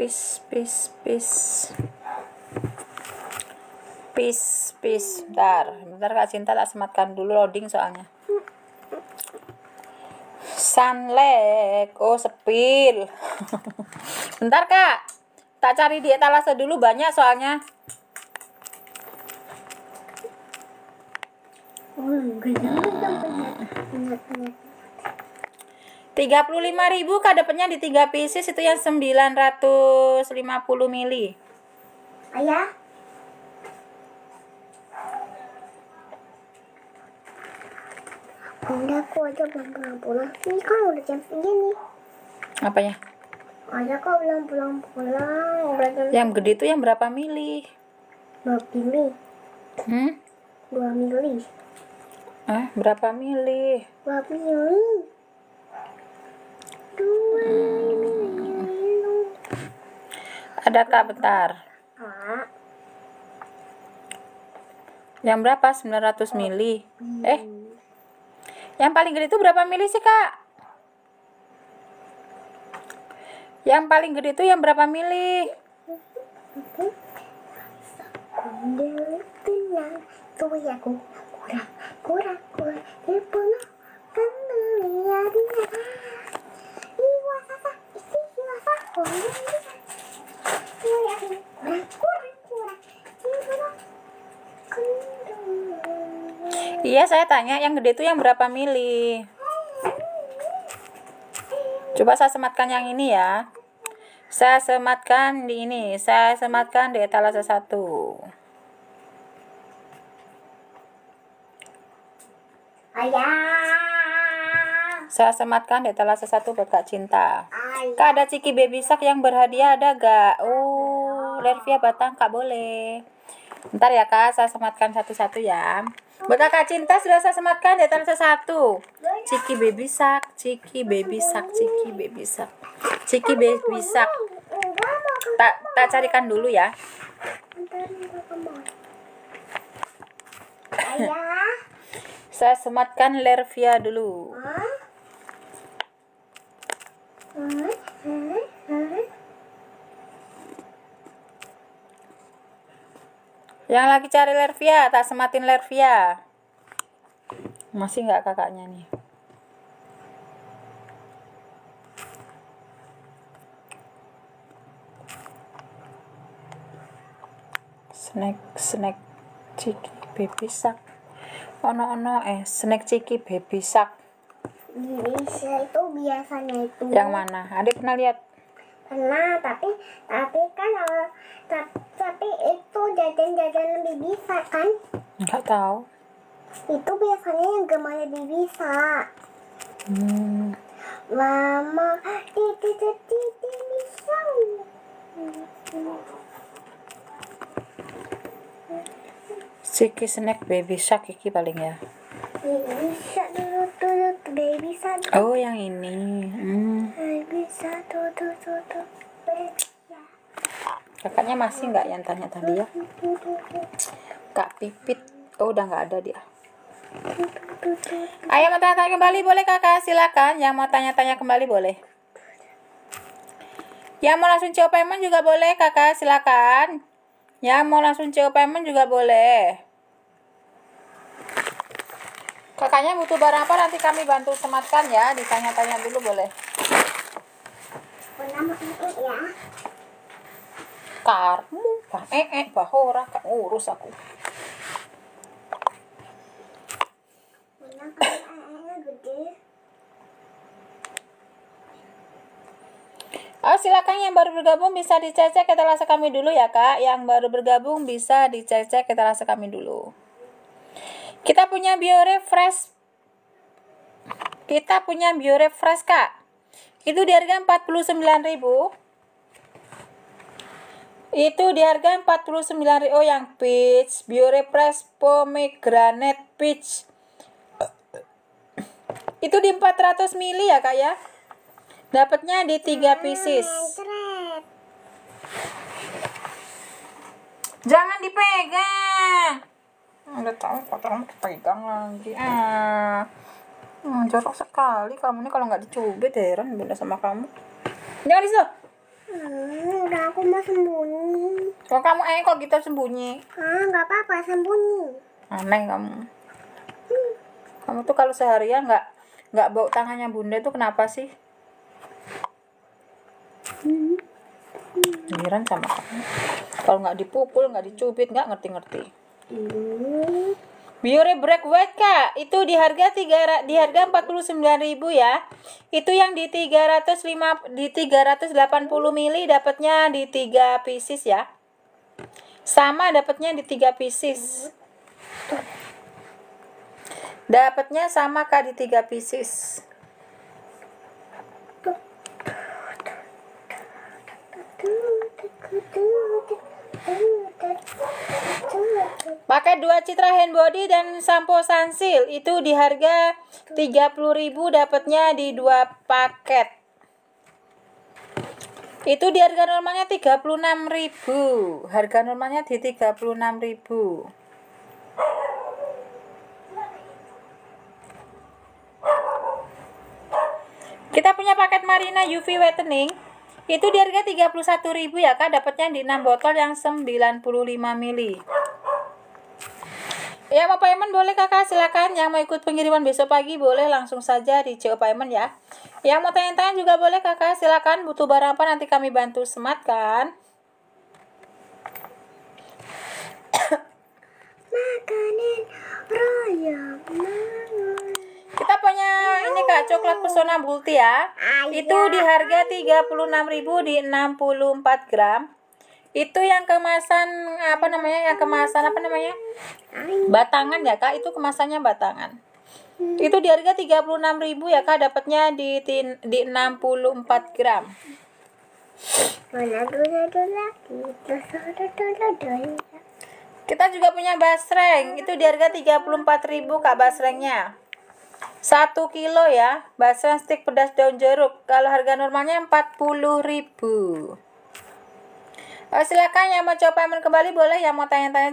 Pis, pis, pis. Pis, pis. Bentar, bentar Kak Cinta tak sematkan dulu loading soalnya. Sunlek, oh sepil. [laughs] Bentar kak, tak cari di etalase dulu banyak soalnya. Penyet, penyet. 35.000 kak dapatnya di 3 pieces itu yang 950 mili. Ayah, Bunda, kok aja belum pulang-pulang? Ini kan udah jam segini. Apanya? Ayah kok belum pulang-pulang? Yang gede itu yang berapa mili? dua mili. Hmm? Dua mili. Eh, berapa mili? Dua mili. Dua mili. Ada kak bentar. Kak, Yang berapa? 900 mili. Eh, yang paling gede itu berapa mili sih kak? Yang paling gede itu yang berapa mili? Iya, saya tanya yang gede itu yang berapa mili? Coba saya sematkan yang ini ya. Saya sematkan di ini, saya sematkan di etalase 1. Ayah, Saya sematkan di etalase 1 buat Kak Cinta. ayah, Kak ada Ciki Baby Shark yang berhadiah ada gak? Oh, Lervia Batang Kak boleh. Bentar ya Kak, saya sematkan satu-satu ya. Buat Kakak Cinta sudah saya sematkan di etalase 1. Ciki Baby Shark, Ciki Baby Shark, Ciki Baby Shark. Ciki Baby ke Tak tak carikan dulu ya. Saya sematkan Lervia dulu. Hah? Hah? Yang lagi cari Lervia, tak sematin Lervia. Masih nggak kakaknya nih? Snack, snack, ciki baby shark. Ono ono eh, snack ciki baby shark. Indonesia itu biasanya itu Yang mana? Adik pernah lihat? pernah tapi tapi kan eh, tapi itu jajan-jajan kan Enggak tahu. itu biasanya yang gemarnya di bisa Hmm. mama titi titi bisa Siki snack baby shark iki paling ya. bisa dulu dulu baby satu Oh, yang ini. Hmm. baby tuh tuh tuh Kakaknya masih nggak yang tanya tadi ya? Kak Pipit. Oh, udah nggak ada dia. Ayo mau tanya-tanya kembali boleh kakak silakan. Yang mau tanya-tanya kembali boleh. Yang mau langsung CO payment juga boleh kakak silakan. Yang mau langsung CO payment juga boleh. Kakaknya butuh barang apa nanti kami bantu sematkan ya. Ditanya-tanya dulu boleh. ya Karmu, eh eh bahora kang urus aku. Oh, silakan yang baru bergabung bisa dicecek etalase kami dulu ya, Kak. Yang baru bergabung bisa dicecek etalase kami dulu. Kita punya BioRefresh. Kita punya BioRefresh, Kak. Itu di harga 49.000. Itu di harga 49.000. Oh, yang peach, BioRefresh pomegranate peach. Itu di 400 mili ya, Kak ya. Dapatnya di 3 pieces. Seret. Jangan dipegang. Udah tahu kotoran pegang lagi. Ah. Hmm, jorok sekali kamu ini kalau nggak dicubit heran bunda sama kamu. Jangan di situ. Hmm, udah aku mau sembunyi. Kalau kamu eh kok kita sembunyi. Ah, nggak apa-apa sembunyi. Aneh kamu. Kamu tuh kalau seharian nggak nggak bau tangannya bunda itu kenapa sih? Heran sama kamu. Kalau nggak dipukul, nggak dicubit, nggak ngerti-ngerti. Hmm. Biore Break White Kak, itu di harga 3 di harga 49.000 ya. Itu yang di 305 di 380 mili dapatnya di 3 pieces ya. Sama dapatnya di 3 pieces. Dapatnya sama Kak di 3 pieces. Pakai dua citra hand body dan sampo Sunsil itu di harga 30.000 dapatnya di dua paket. Itu di harga normalnya 36.000. Harga normalnya di 36.000. Kita punya paket Marina UV whitening. Itu di harga 31.000 ya Kak, dapatnya di 6 botol yang 95 mili. Ya mau payment boleh kakak? Silakan. Yang mau ikut pengiriman besok pagi boleh langsung saja di CO payment ya. Yang mau tanya-tanya juga boleh kakak. Silakan. Butuh barang apa nanti kami bantu sematkan. Makanan raya mangan. Kita punya ini kak coklat pesona multi ya. Itu di harga 36.000 di 64 gram. Itu yang kemasan apa namanya yang kemasan apa namanya? Batangan ya kak? Itu kemasannya batangan. Itu di harga 36.000 ya kak? Dapatnya di di 64 gram. Kita juga punya basreng. Itu di harga 34.000 kak basrengnya 1 kilo ya basreng stick pedas daun jeruk. Kalau harga normalnya 40.000 Oh, silakan yang mau coba payment kembali boleh yang mau tanya-tanya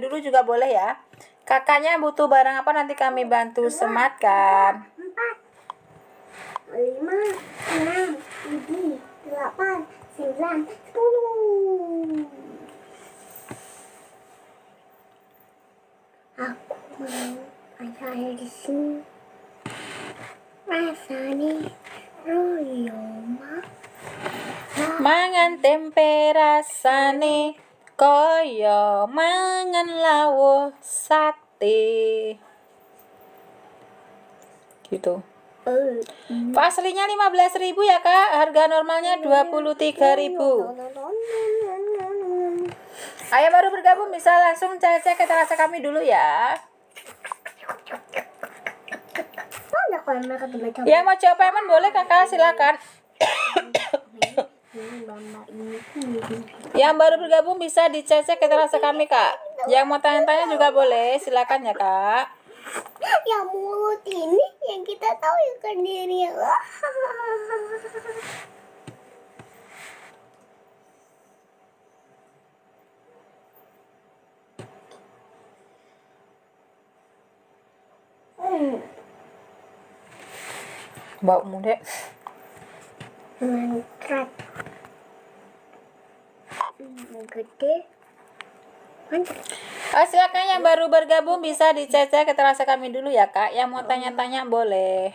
dulu juga boleh ya. Kakaknya butuh barang apa nanti kami bantu sematkan. Empat, lima, enam, tujuh, delapan, sembilan, sepuluh. Aku mau ada di sini. Rasanya royoma. mangan tempe rasane koyo mangan lawo sate gitu Eh, Aslinya 15.000 ya kak, harga normalnya 23.000 Ayo baru bergabung bisa langsung cek-cek ke terasa kami dulu ya. Yang mau coba payment boleh kakak silakan. Yang baru bergabung bisa dicek-cek ke terasa kami kak. Yang mau tanya-tanya juga boleh silakan ya kak. Yang mulut ini yang kita tahu yang sendiri. Bau muda. mantap. Gede. Mantap. Oh, silakan yang baru bergabung bisa dicek-cek ke terasa kami dulu ya kak. Yang mau tanya-tanya boleh.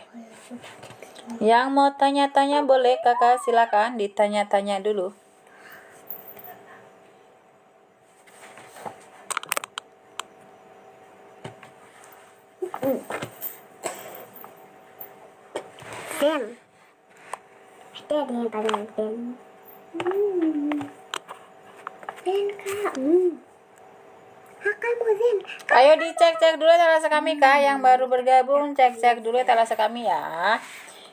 Yang mau tanya-tanya boleh kakak silakan ditanya-tanya dulu. Zen. Pasti ada yang Zen. Hmm. Kak. Hmm. Mau Zen. Ayo dicek-cek dulu terasa kami kak. Yang baru bergabung cek-cek dulu terasa kami ya.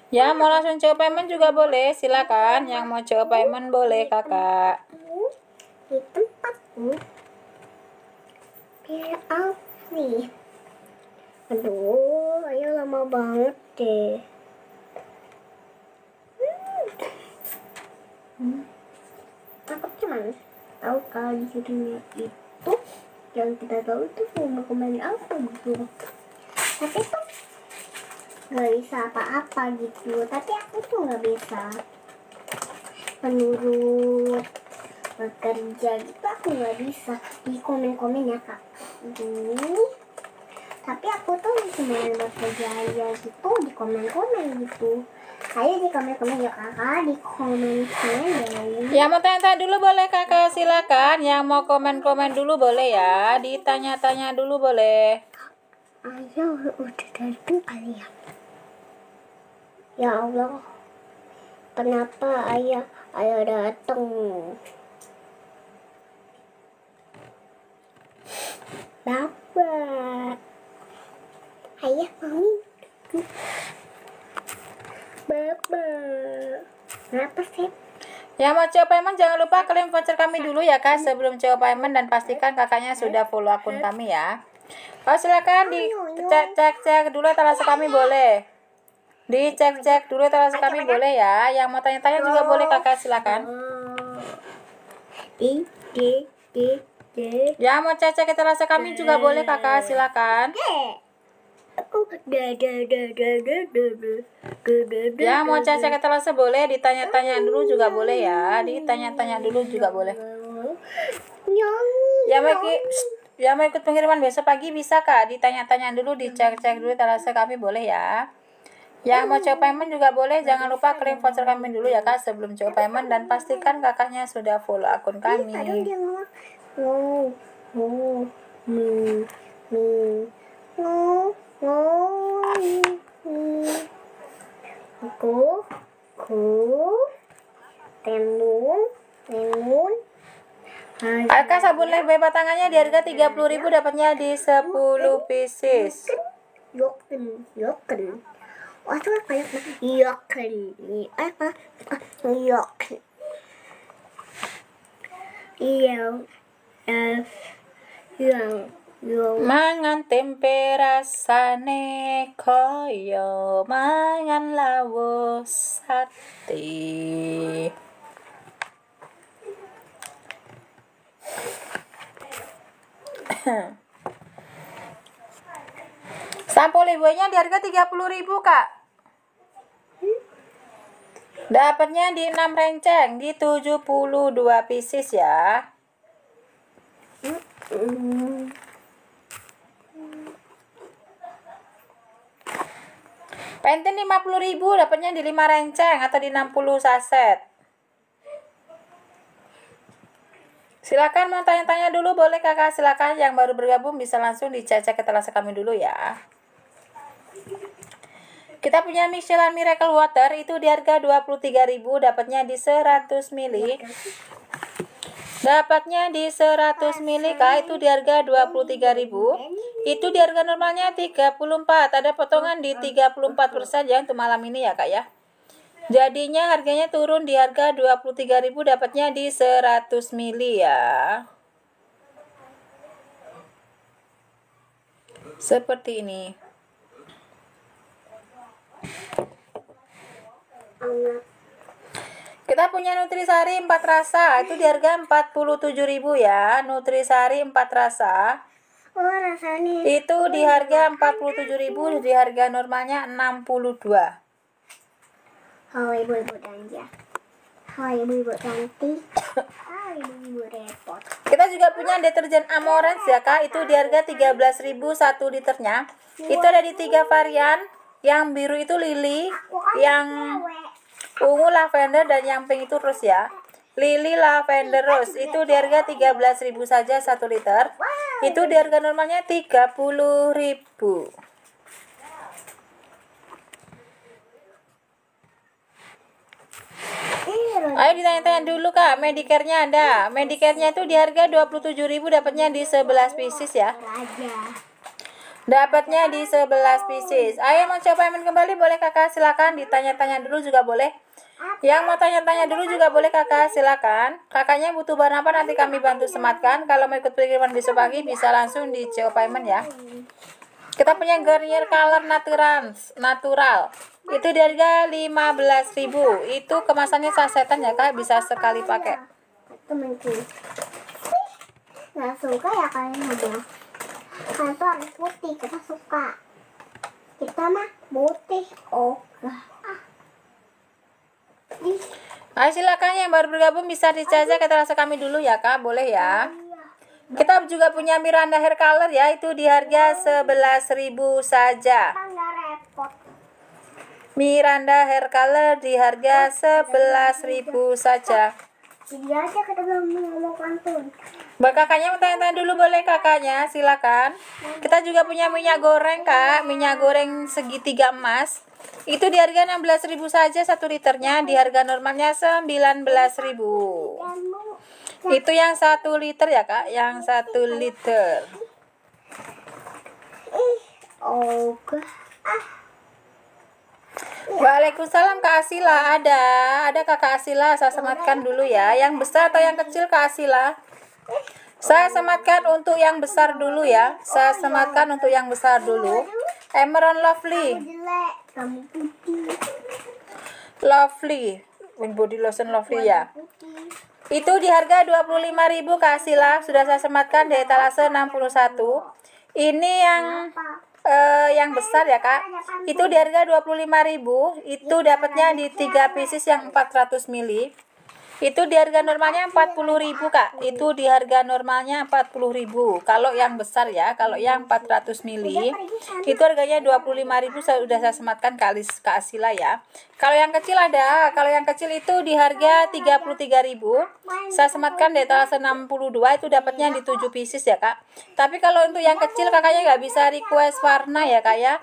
Yang mau langsung coba payment juga boleh silakan. Yang mau coba payment boleh kakak. Di tempatku. Biar asli. Aduh, ayo lama banget deh. Hmm. Aku cuman tahu kalau di itu yang kita tahu itu mau komen apa gitu. Tapi tuh nggak bisa apa-apa gitu. Tapi aku tuh nggak bisa menurut bekerja gitu aku nggak bisa di komen-komen ya kak. Ini tapi aku tuh cuma buat aja gitu di komen-komen gitu. Ayo di komen-komen ya kakak di komen-komen ya. Yang mau tanya-tanya dulu boleh kakak? Silakan. Yang mau komen-komen dulu boleh ya. Ditanya-tanya dulu boleh. ayo udah datang kali ya. Ya Allah. Kenapa ayah ayah datang Bapak ayah mami Bapak kenapa sih Yang mau coba payment jangan lupa klaim voucher kami dulu ya kak sebelum coba payment dan pastikan kakaknya sudah follow akun kami ya. Oh silakan dicek cek cek dulu etalase kami boleh. Dicek cek dulu etalase kami boleh ya. Yang mau tanya-tanya juga boleh kakak silakan. I D D D Yang mau cek cek etalase kami juga boleh kakak silakan. Ya mau caca kata rasa boleh ditanya-tanya dulu juga boleh ya ditanya-tanya dulu juga boleh. Ya mau ikut ya mau ikut pengiriman besok pagi bisa kak ditanya-tanya dulu dicek-cek dulu terasa kami boleh ya. Ya mau cek payment juga boleh, jangan lupa klaim voucher kami dulu ya kak sebelum cek payment dan pastikan kakaknya sudah follow akun kami. Oh, oh, oh, oh ngopi go go tenun tenun Alka sabun leh batangannya di harga 30.000 dapatnya di 10 pieces. Yoken, yoken. Wah, itu apa ya? Yoken. Apa? Oh, yoken. Yo. Yo. Mangan tempe rasane koyo mangan lawo sate. [coughs] Sampo libunya di harga 30.000, Kak. Dapatnya di 6 renceng di 72 pieces ya. mm, Pentin 50.000 dapatnya di 5 renceng atau di 60 saset. Silakan mau tanya-tanya dulu boleh kakak silakan yang baru bergabung bisa langsung dicecek ke telasa kami dulu ya. Kita punya Michelin Miracle Water itu di harga 23.000 dapatnya di 100 ml. Dapatnya di 100 mili kak itu di harga 23.000. Itu di harga normalnya 34. Ada potongan di 34% ya untuk malam ini ya kak ya. Jadinya harganya turun di harga 23.000 dapatnya di 100 mili ya. Seperti ini. Kita punya Nutrisari 4 rasa, itu di harga 47.000 ya. Nutrisari 4 rasa. Oh rasanya. Itu di harga 47.000, di harga normalnya 62. Halo ibu-ibu belanja. Halo ibu-ibu cantik. Halo ibu-ibu repot. Kita juga punya deterjen Amorens ya Kak, itu di harga 13.000 1 liternya. Itu ada di tiga varian. Yang biru itu lili, yang ungu lavender dan yang pink itu rose ya. Lili lavender rose itu di harga 13.000 saja 1 liter. Itu di harga normalnya 30.000. Ih, Ayo ditanya-tanya dulu Kak, Medicare-nya ada. Medicare-nya itu di harga 27.000 dapatnya di 11 pieces ya. Dapatnya di 11 pieces. Ayo mau coba main kembali boleh kakak silakan ditanya-tanya dulu juga boleh. Yang mau tanya-tanya dulu juga boleh kakak silakan. Kakaknya butuh barang apa nanti kami bantu sematkan. Kalau mau ikut pengiriman besok pagi bisa langsung di CO Payment ya. Kita punya Garnier Color Natural, natural. Itu di harga 15.000. Itu kemasannya sasetan ya kak, bisa sekali pakai. Temanku. Nggak suka ya kalian tuh harus putih, kita suka. Kita mah putih. Oh, ah. Ayo silakan yang baru bergabung bisa dijajah kita rasa kami dulu ya kak, boleh ya. Kita juga punya Miranda Hair Color ya, itu di harga 11.000 saja. Miranda Hair Color di harga 11.000 saja. Jadi aja kita belum ngomong pantun. Buat kakaknya mau tanya-tanya dulu boleh kakaknya, silakan. Kita juga punya minyak goreng kak, minyak goreng segitiga emas. Itu di harga 16.000 saja satu liternya, di harga normalnya 19.000. Kamu Itu yang satu liter ya kak, yang satu liter. ah. Waalaikumsalam Kak Asila. Ada ada Kakak Asila. Saya sematkan dulu ya. Yang besar atau yang kecil Kak Asila? Saya sematkan untuk yang besar dulu ya. Saya sematkan untuk yang besar dulu Emerald Lovely. Jelek, kamu putih, Lovely. Wing body lotion Lovely ya. itu di harga 25.000 Kak Asila sudah saya sematkan di etalase 61 ini yang eh, yang besar ya kak. Itu di harga 25.000 itu dapatnya di 3 pieces yang 400 mili itu di harga normalnya 40.000 kak. Itu di harga normalnya 40.000 kalau yang besar ya kalau yang 400 mili itu harganya 25.000 saya sudah saya sematkan kali ke Asila ya. Kalau yang kecil ada. Kalau yang kecil itu di harga 33.000 saya sematkan di etalase 62 itu dapatnya di 7 pieces ya kak. Tapi kalau untuk yang kecil kakaknya nggak bisa request warna ya kak ya.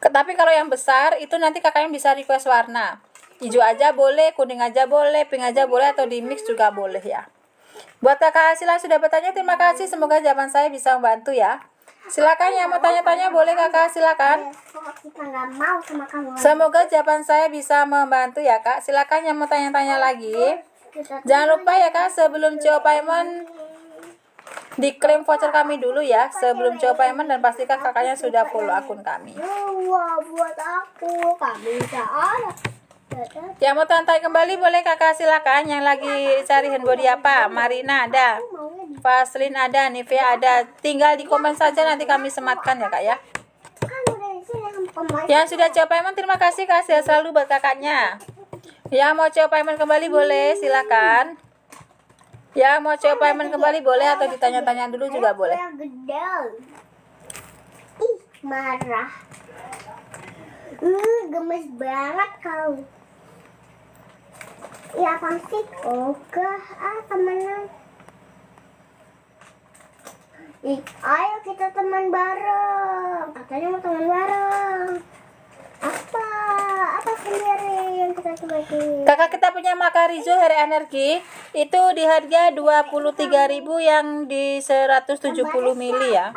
Tapi kalau yang besar itu nanti kakaknya bisa request warna. Hijau aja boleh, kuning aja boleh, pink aja boleh atau di mix juga boleh ya. Buat kakak Asila sudah bertanya terima kasih. Semoga jawaban saya bisa membantu ya. Silakan yang mau tanya-tanya boleh kakak silakan. Kamu. Semoga jawaban saya bisa membantu ya kak. Silakan yang mau tanya-tanya lagi. Jangan lupa ya kak sebelum CO payment diklaim voucher kami dulu ya sebelum CO payment dan pastikan kakaknya sudah follow akun kami. Wah, buat aku kami bisa. Yang mau tanya kembali boleh kakak silakan. Yang lagi cari hand body apa? Marina ada, Vaseline ada, Nivea ada. Tinggal di komen saja nanti kami sematkan ya kak ya. Yang sudah coba payment terima kasih kak. Selalu buat kakaknya. Yang mau coba payment kembali boleh silakan. Yang mau coba payment kembali boleh atau ditanya-tanya dulu juga boleh. Marah. Uh, gemes banget kau. Apa sih? Oke, ah temenan. Ih, ayo kita teman bareng. Katanya mau teman bareng. Apa? apa sendiri yang kita bagi Kakak kita punya Makarizo Hair Energi itu di harga 23.000 yang di 170 mili ya.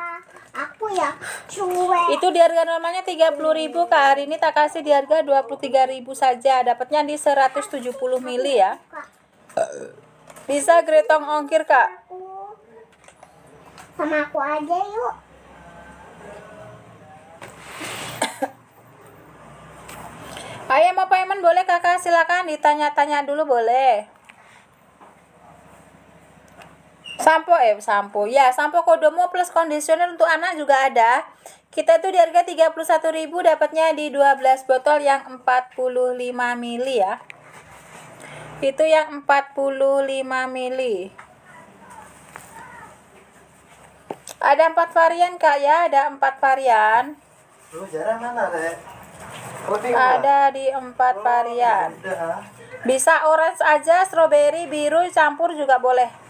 Aku ya cuek Itu di harga normalnya 30.000 Kak. Hari ini tak kasih di harga 23.000 saja. Dapatnya di 170 mili ya. Bisa gretong ongkir Kak. sama aku aja yuk Ayo mau payment boleh kakak silakan ditanya-tanya dulu boleh. Sampo eh sampo ya sampo kodomo plus kondisioner untuk anak juga ada. Kita tuh di harga 31.000 dapatnya di 12 botol yang 45 mili ya. Itu yang 45 mili. Ada empat varian kak ya, ada empat varian. Lu jarang mana? Oh. Ada di empat varian. Udah. Bisa orange aja, strawberry, biru, campur juga boleh.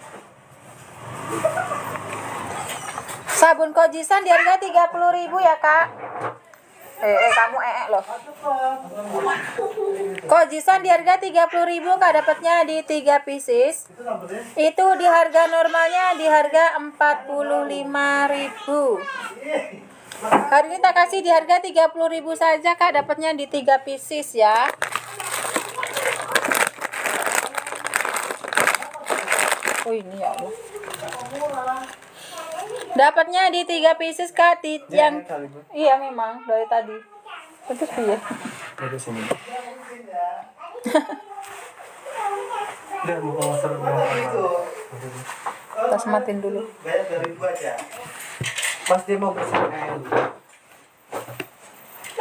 Sabun kojisan di harga 30.000 ya, Kak. Eh, eh kamu eh, eh loh. Kojisan di harga 30.000 Kak dapatnya di 3 pieces. Itu di harga normalnya di harga 45.000. Hari ini tak kasih di harga 30.000 saja Kak dapatnya di 3 pieces ya. Oh ini ya Allah. Dapatnya di 3 pieces Kak di yang. Iya memang dari tadi. Terus piye? Dari sini. [laughs] Udah mau. Tas matiin dulu. Bayar dari gua aja. Pas dia mau air.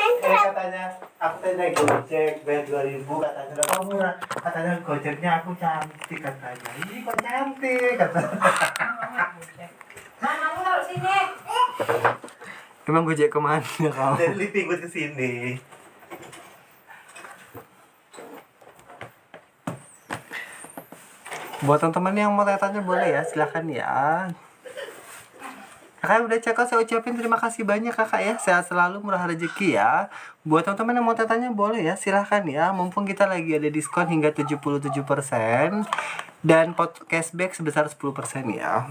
Eh katanya, aku tanya gojek bayar dua ribu katanya. Udah kamu murah? Katanya gojeknya aku cantik katanya. Ini kok cantik kata Mama taruh sini. emang gojek ke mana kamu dari living gue ke sini buat teman-teman yang mau tanya boleh ya silahkan ya Kakak udah cek saya ucapin terima kasih banyak kakak ya. Sehat selalu murah rezeki ya. Buat teman-teman yang mau tanya boleh ya. Silahkan ya. Mumpung kita lagi ada diskon hingga 77% Dan pot cashback sebesar 10% ya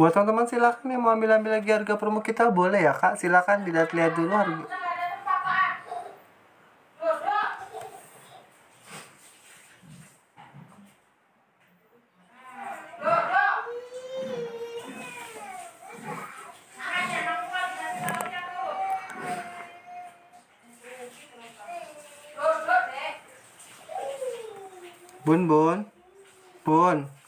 Buat teman-teman silakan yang mau ambil-ambil lagi harga promo kita boleh ya kak. Silakan dilihat-lihat dulu harga Bun bun Bun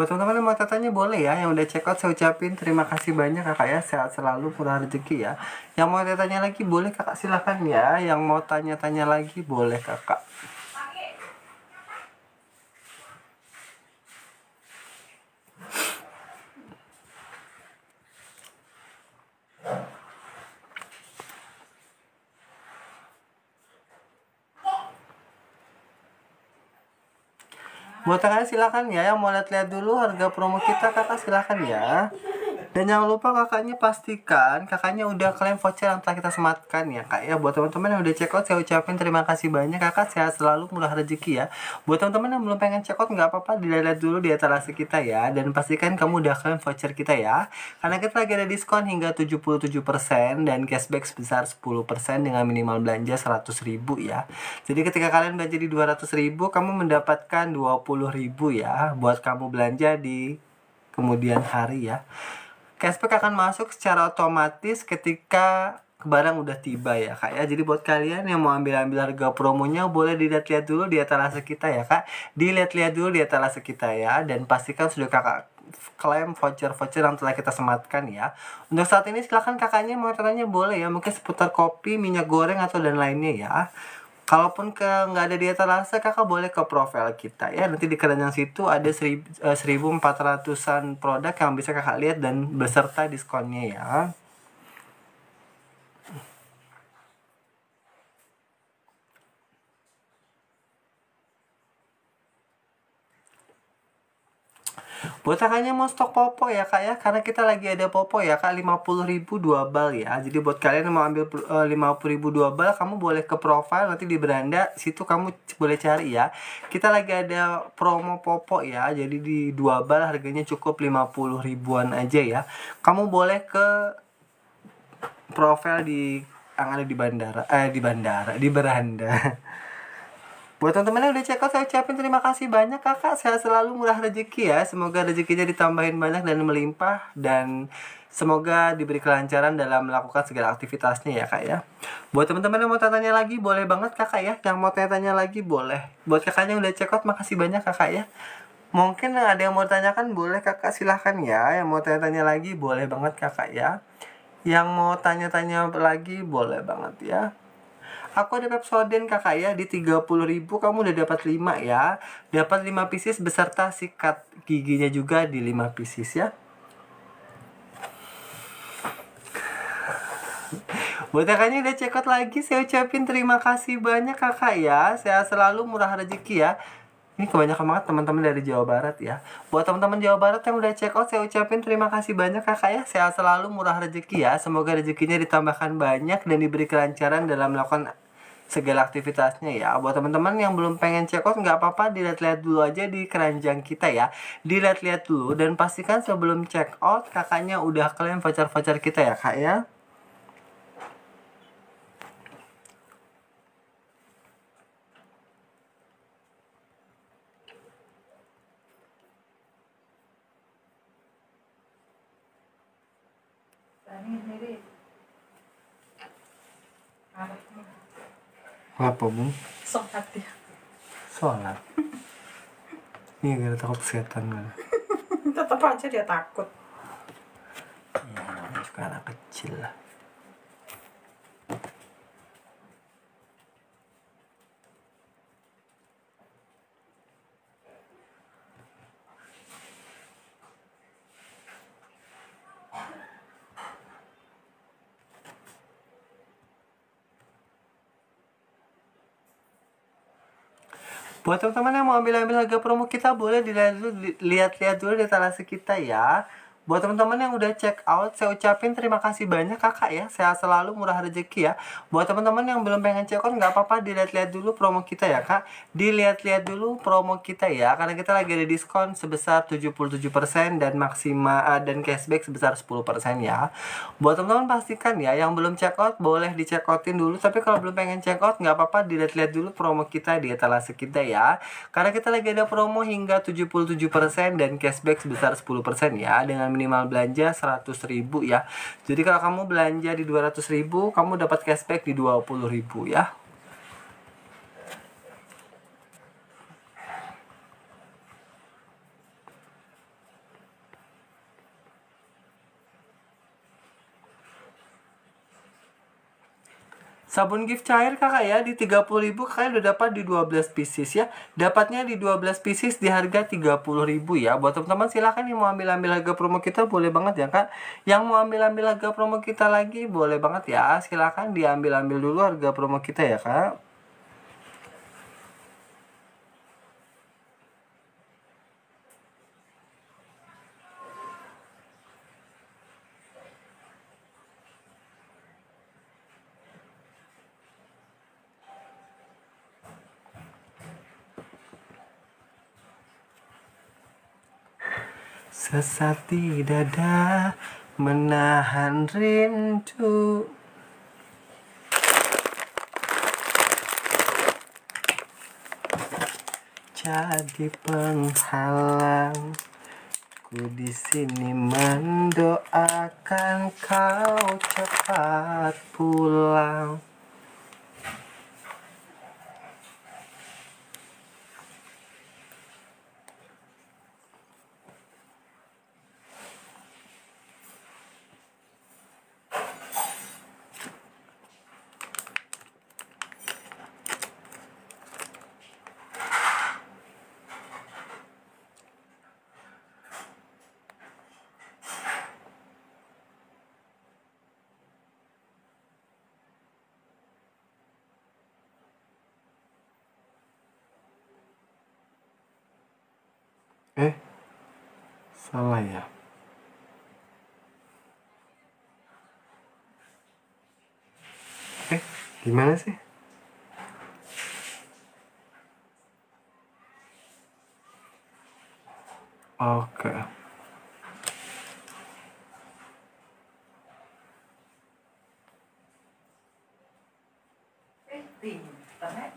Buat teman-teman mau tanya boleh ya Yang udah check out saya ucapin terima kasih banyak kakak ya. Sehat selalu murah rezeki ya. Yang mau tanya lagi boleh kakak? Silakan ya. Yang mau tanya-tanya lagi boleh kakak buat kakak silakan ya yang mau lihat-lihat dulu harga promo kita kakak silakan ya dan jangan lupa kakaknya pastikan kakaknya udah klaim voucher yang telah kita sematkan ya kak ya. Buat teman-teman yang udah check out saya ucapin terima kasih banyak. Kakak sehat selalu murah rezeki ya. Buat teman-teman yang belum pengen check out nggak apa-apa dilihat dulu di etalase kita ya. Dan pastikan kamu udah klaim voucher kita ya. Karena kita lagi ada diskon hingga 77% dan cashback sebesar 10% dengan minimal belanja 100 ribu ya. Jadi ketika kalian belanja di 200 ribu kamu mendapatkan 20 ribu ya buat kamu belanja di kemudian hari ya cashback akan masuk secara otomatis ketika barang udah tiba ya kak ya. Jadi buat kalian yang mau ambil-ambil harga promonya boleh dilihat-lihat dulu di etalase kita ya kak. Dilihat-lihat dulu di etalase kita ya dan pastikan sudah kakak klaim voucher-voucher yang telah kita sematkan ya. Untuk saat ini silahkan kakaknya mau tanya boleh ya mungkin seputar kopi minyak goreng atau dan lainnya ya kalaupun ke nggak ada di etalase kakak boleh ke profil kita ya. Nanti di keranjang situ ada eh, 1400an produk yang bisa kakak lihat dan beserta diskonnya ya Buat kakaknya mau stok popo ya kak ya. Karena kita lagi ada popo ya kak. 50 ribu dua bal ya. Jadi buat kalian yang mau ambil uh, 50 ribu dua bal Kamu boleh ke profile nanti di beranda. Situ kamu boleh cari ya. Kita lagi ada promo popo ya. Jadi di dua bal harganya cukup 50 ribuan aja ya. Kamu boleh ke profile di yang ada di bandara eh di bandara di beranda [laughs] Buat teman-teman yang udah check out, saya ucapin terima kasih banyak kakak. Sehat selalu murah rezeki ya. Semoga rezekinya ditambahin banyak dan melimpah. Dan semoga diberi kelancaran dalam melakukan segala aktivitasnya ya kak ya. Buat teman-teman yang mau tanya lagi, boleh banget kakak ya. Yang mau tanya-tanya lagi, boleh. Buat kakaknya yang udah check out, makasih banyak kakak ya. Mungkin ada yang mau tanyakan, boleh kakak silahkan ya. Yang mau tanya-tanya lagi, boleh banget kakak ya. Yang mau tanya-tanya lagi, boleh banget ya. Aku ada Pepsodent kakak ya di 30.000 kamu udah dapat 5 ya. Dapat 5 pieces beserta sikat giginya juga di 5 pieces ya. Buat kakaknya udah check out lagi, saya ucapin terima kasih banyak kakak ya. Saya selalu murah rezeki ya. Ini kebanyakan banget teman-teman dari Jawa Barat ya. Buat teman-teman Jawa Barat yang udah check out, saya ucapin terima kasih banyak kakak ya. Saya selalu murah rezeki ya. Semoga rezekinya ditambahkan banyak dan diberi kelancaran dalam melakukan segala aktivitasnya ya. Buat teman-teman yang belum pengen check out nggak apa-apa dilihat-lihat dulu aja di keranjang kita ya. Dilihat-lihat dulu dan pastikan sebelum check out kakaknya udah klaim voucher-voucher kita ya kak ya apa bung Sholat dia. sholat ini gara takut setan kan [laughs] Tetap aja dia takut. ya anak kecil lah Buat teman-teman yang mau ambil-ambil harga promo kita boleh dilihat dulu di etalase kita ya. Buat teman-teman yang udah check out, saya ucapin terima kasih banyak kakak ya. Sehat selalu murah rezeki ya. Buat teman-teman yang belum pengen check out nggak apa-apa dilihat-lihat dulu promo kita ya kak. Dilihat-lihat dulu promo kita ya karena kita lagi ada diskon sebesar 77% dan maksimal uh, dan cashback sebesar 10% ya. Buat teman-teman pastikan ya yang belum check out boleh di check outin dulu tapi kalau belum pengen check out nggak apa-apa dilihat-lihat dulu promo kita di etalase kita ya. Karena kita lagi ada promo hingga 77% dan cashback sebesar 10% ya dengan minimal belanja 100 ribu ya. Jadi kalau kamu belanja di 200 ribu kamu dapat cashback di 20 ribu ya Sabun gift cair kakak ya di 30.000 kakak udah dapat di 12 pieces ya. Dapatnya di 12 pieces di harga 30.000 ya. Buat teman-teman silahkan yang mau ambil-ambil harga promo kita boleh banget ya kak. Yang mau ambil-ambil harga promo kita lagi boleh banget ya. Silahkan diambil-ambil dulu harga promo kita ya kak. Sesak di dada menahan rindu. Jadi penghalang Ku di sini mendoakan kau cepat pulang Eh, salah ya. Eh, gimana sih? Oke. Eh, pintar ya.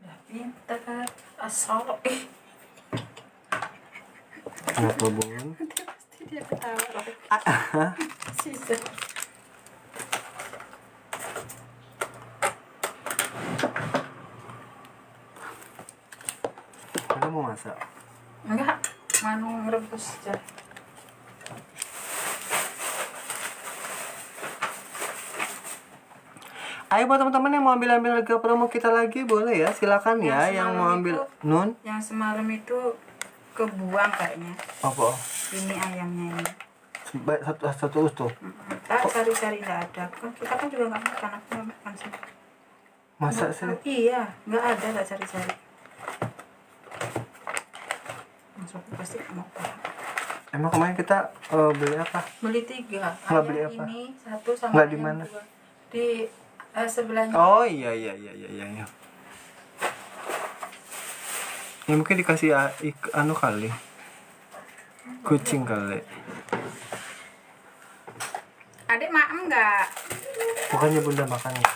Udah pintar kan. Asal eh. Kenapa bun? Pasti dia ketawa. [laughs] Sisa. Mau masak? Enggak, manu ngerebus aja. Ayo buat teman-teman yang mau ambil-ambil harga promo kita lagi boleh ya, silakan ya Yang mau ambil itu- Nun. Yang semalam itu kebuang kayaknya. Apa? Ini ayamnya ini. Baik satu satu utuh. Ah, cari-cari nggak ada. Kan kita kan juga nggak makan, aku nggak makan sih. Masa sih? Iya, nggak ada nggak cari-cari. Masuk pasti mau Emang kemarin kita eh, beli apa? beli tiga. Nggak Ayam beli apa? ini satu sama Nggak di ayam mana? dua. Di eh, sebelahnya. Oh iya iya iya iya iya. iya. Ya mungkin dikasih ah, ik- anu kali. Kucing kali. Adik maem nggak? Bukannya bunda makan ya?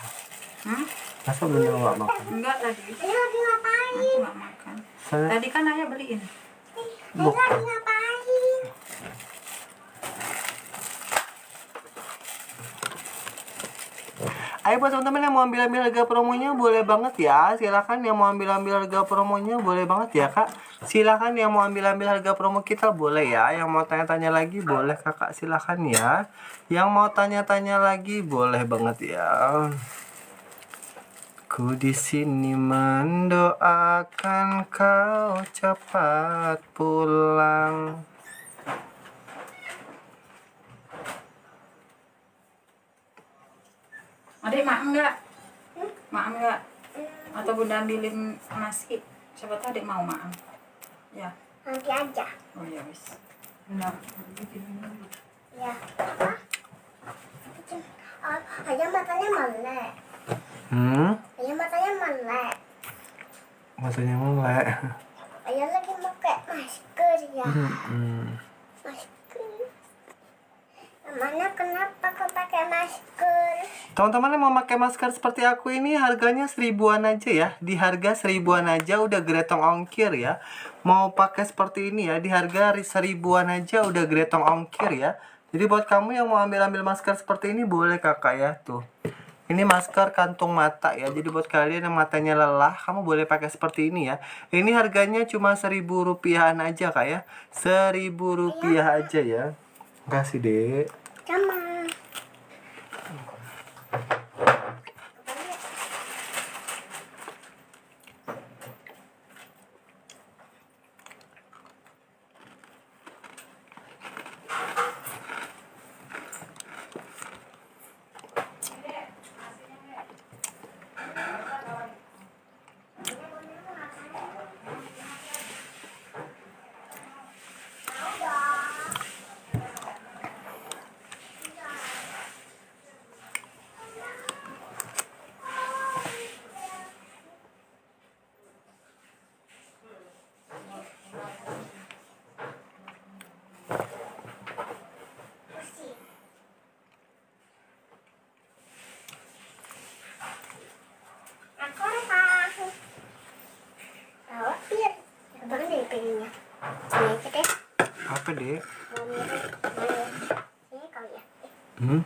Hmm? Masa bunda nggak makan? Enggak tadi. Ini lagi ngapain? Aku nggak makan. Saya Tadi kan ayah beliin. Ngapain? Ayo buat teman-teman yang mau ambil-ambil harga promonya boleh banget ya. Silakan yang mau ambil-ambil harga promonya boleh banget ya, Kak. Silakan yang mau ambil-ambil harga promo kita boleh ya. Yang mau tanya-tanya lagi boleh Kakak silakan ya. Yang mau tanya-tanya lagi boleh banget ya. Ku di sini mendoakan kau cepat pulang. Adik maem nggak? Maem nggak? Atau bunda ambilin nasi? Siapa tahu adik mau maem. Ya. Nanti aja. Oh ya wis. Nah, Ya. Apa? Oh, ayam matanya melek. Hmm? Ayam matanya melek. Matanya melek. Ayam lagi pakai masker ya. Hmm. Masker. Mana kenapa kau pakai masker? Teman-teman yang mau pakai masker seperti aku ini harganya seribuan aja ya. Di harga seribuan aja udah gretong ongkir ya. Mau pakai seperti ini ya di harga ri- seribuan aja udah gretong ongkir ya. Jadi buat kamu yang mau ambil-ambil masker seperti ini boleh kakak ya tuh. Ini masker kantung mata ya. Jadi buat kalian yang matanya lelah, kamu boleh pakai seperti ini ya. Ini harganya cuma seribu rupiahan aja kak ya. Seribu rupiah aja ya. Kasih dek. Sama. Deh hmm?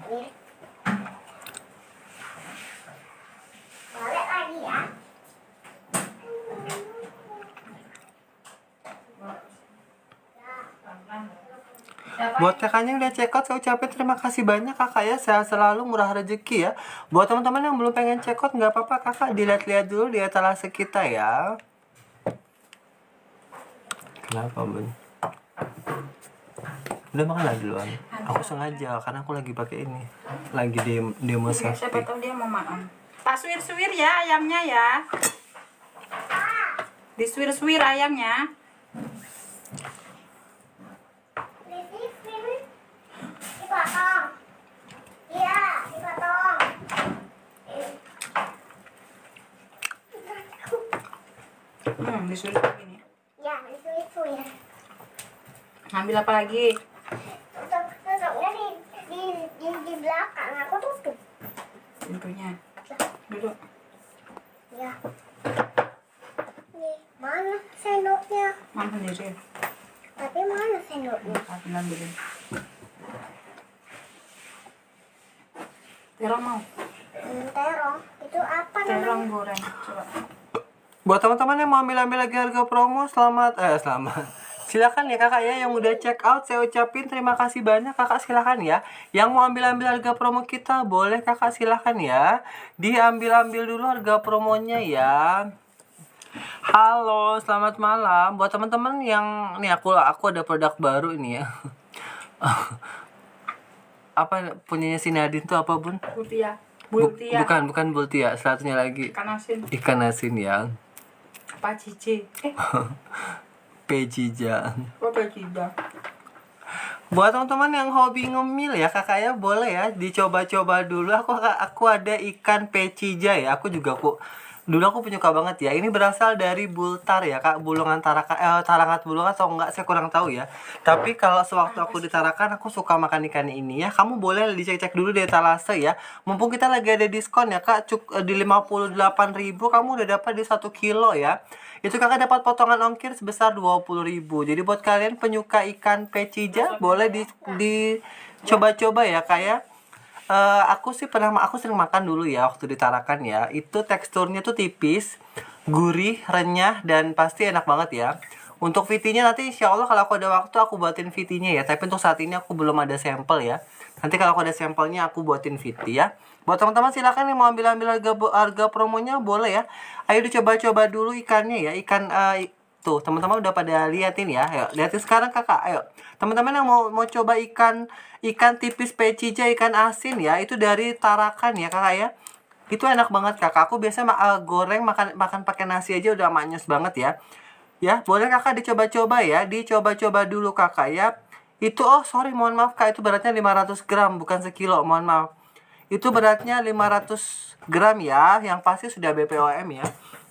ya Buat kakaknya yang udah check out, saya ucapin terima kasih banyak kakak ya. Sehat selalu, murah rezeki ya. Buat teman-teman yang belum pengen check out, nggak apa-apa kakak. Dilihat-lihat dulu di etalase kita ya. Kenapa bun? Udah makan lagi duluan. Aku sengaja karena aku lagi pakai ini. Lagi demo, demo Siapa safety. tahu dia mau makan. Tak suwir-suwir ya ayamnya ya. Ayamnya. Lili. Dipotong. Iya, dipotong. Hmm, disuwir-suwir gini. Ya, itu itu ya. Ambil apa lagi? Tutup, tutupnya di, di, di, di belakang. Aku tutup. Pintunya. Duduk. Ya. Nih, mana sendoknya? Makan sendiri. Tapi mana sendoknya? Ambil ambilin. Terong mau? Hmm, terong. Itu apa namanya? Terong goreng. Coba. Buat teman-teman ambil-ambil lagi harga promo, selamat eh selamat. Silakan ya kakak ya yang udah check out saya ucapin terima kasih banyak kakak silakan ya. Yang mau ambil-ambil harga promo kita boleh kakak silakan ya. Diambil-ambil dulu harga promonya ya. Halo, selamat malam. Buat teman-teman yang nih aku aku ada produk baru ini ya. [laughs] apa punyanya si Nadine tuh apa bun? Bultia. Bu- Bultia. bukan bukan Bultia, satunya lagi Ikan asin. ikan asin ya. Apa cici? Eh, Pejija. apa cici? Buat teman-teman yang hobi ngemil ya kakak ya boleh ya dicoba-coba dulu. Aku aku ada ikan pecija ya. Aku juga aku dulu aku penyuka banget ya. Ini berasal dari bultar ya kak. Bulungan tarakan eh, tarangat bulungan atau enggak saya kurang tahu ya. Tapi kalau sewaktu aku di Tarakan aku suka makan ikan ini ya. Kamu boleh dicek-cek dulu di etalase ya. Mumpung kita lagi ada diskon ya kak. Cuk, eh, di 58.000 kamu udah dapat di 1 kilo ya. Itu kakak dapat potongan ongkir sebesar 20.000 Jadi buat kalian penyuka ikan pecija boleh di, dicoba-coba ya kak ya. Eh, aku sih pernah aku sering makan dulu ya waktu di Tarakan ya. Itu teksturnya tuh tipis, gurih, renyah dan pasti enak banget ya. Untuk VT-nya nanti insya Allah kalau aku ada waktu aku buatin VT-nya ya. Tapi untuk saat ini aku belum ada sampel ya. Nanti kalau aku ada sampelnya aku buatin VT ya. Buat teman-teman silakan yang mau ambil-ambil harga harga promonya boleh ya. Ayo dicoba-coba dulu ikannya ya. Ikan eh, Tuh, teman-teman udah pada liatin ya. Ayo, liatin sekarang Kakak. Ayo. Teman-teman yang mau mau coba ikan ikan tipis pecija, ikan asin ya, itu dari Tarakan ya, Kakak ya. Itu enak banget, Kakak. Aku biasa ma- eh, goreng makan makan pakai nasi aja udah manyus banget ya. Ya, boleh Kakak dicoba-coba ya. Dicoba-coba dulu Kakak ya. Itu oh sorry mohon maaf Kak, itu beratnya 500 gram bukan sekilo, mohon maaf. Itu beratnya 500 gram ya, yang pasti sudah BPOM ya.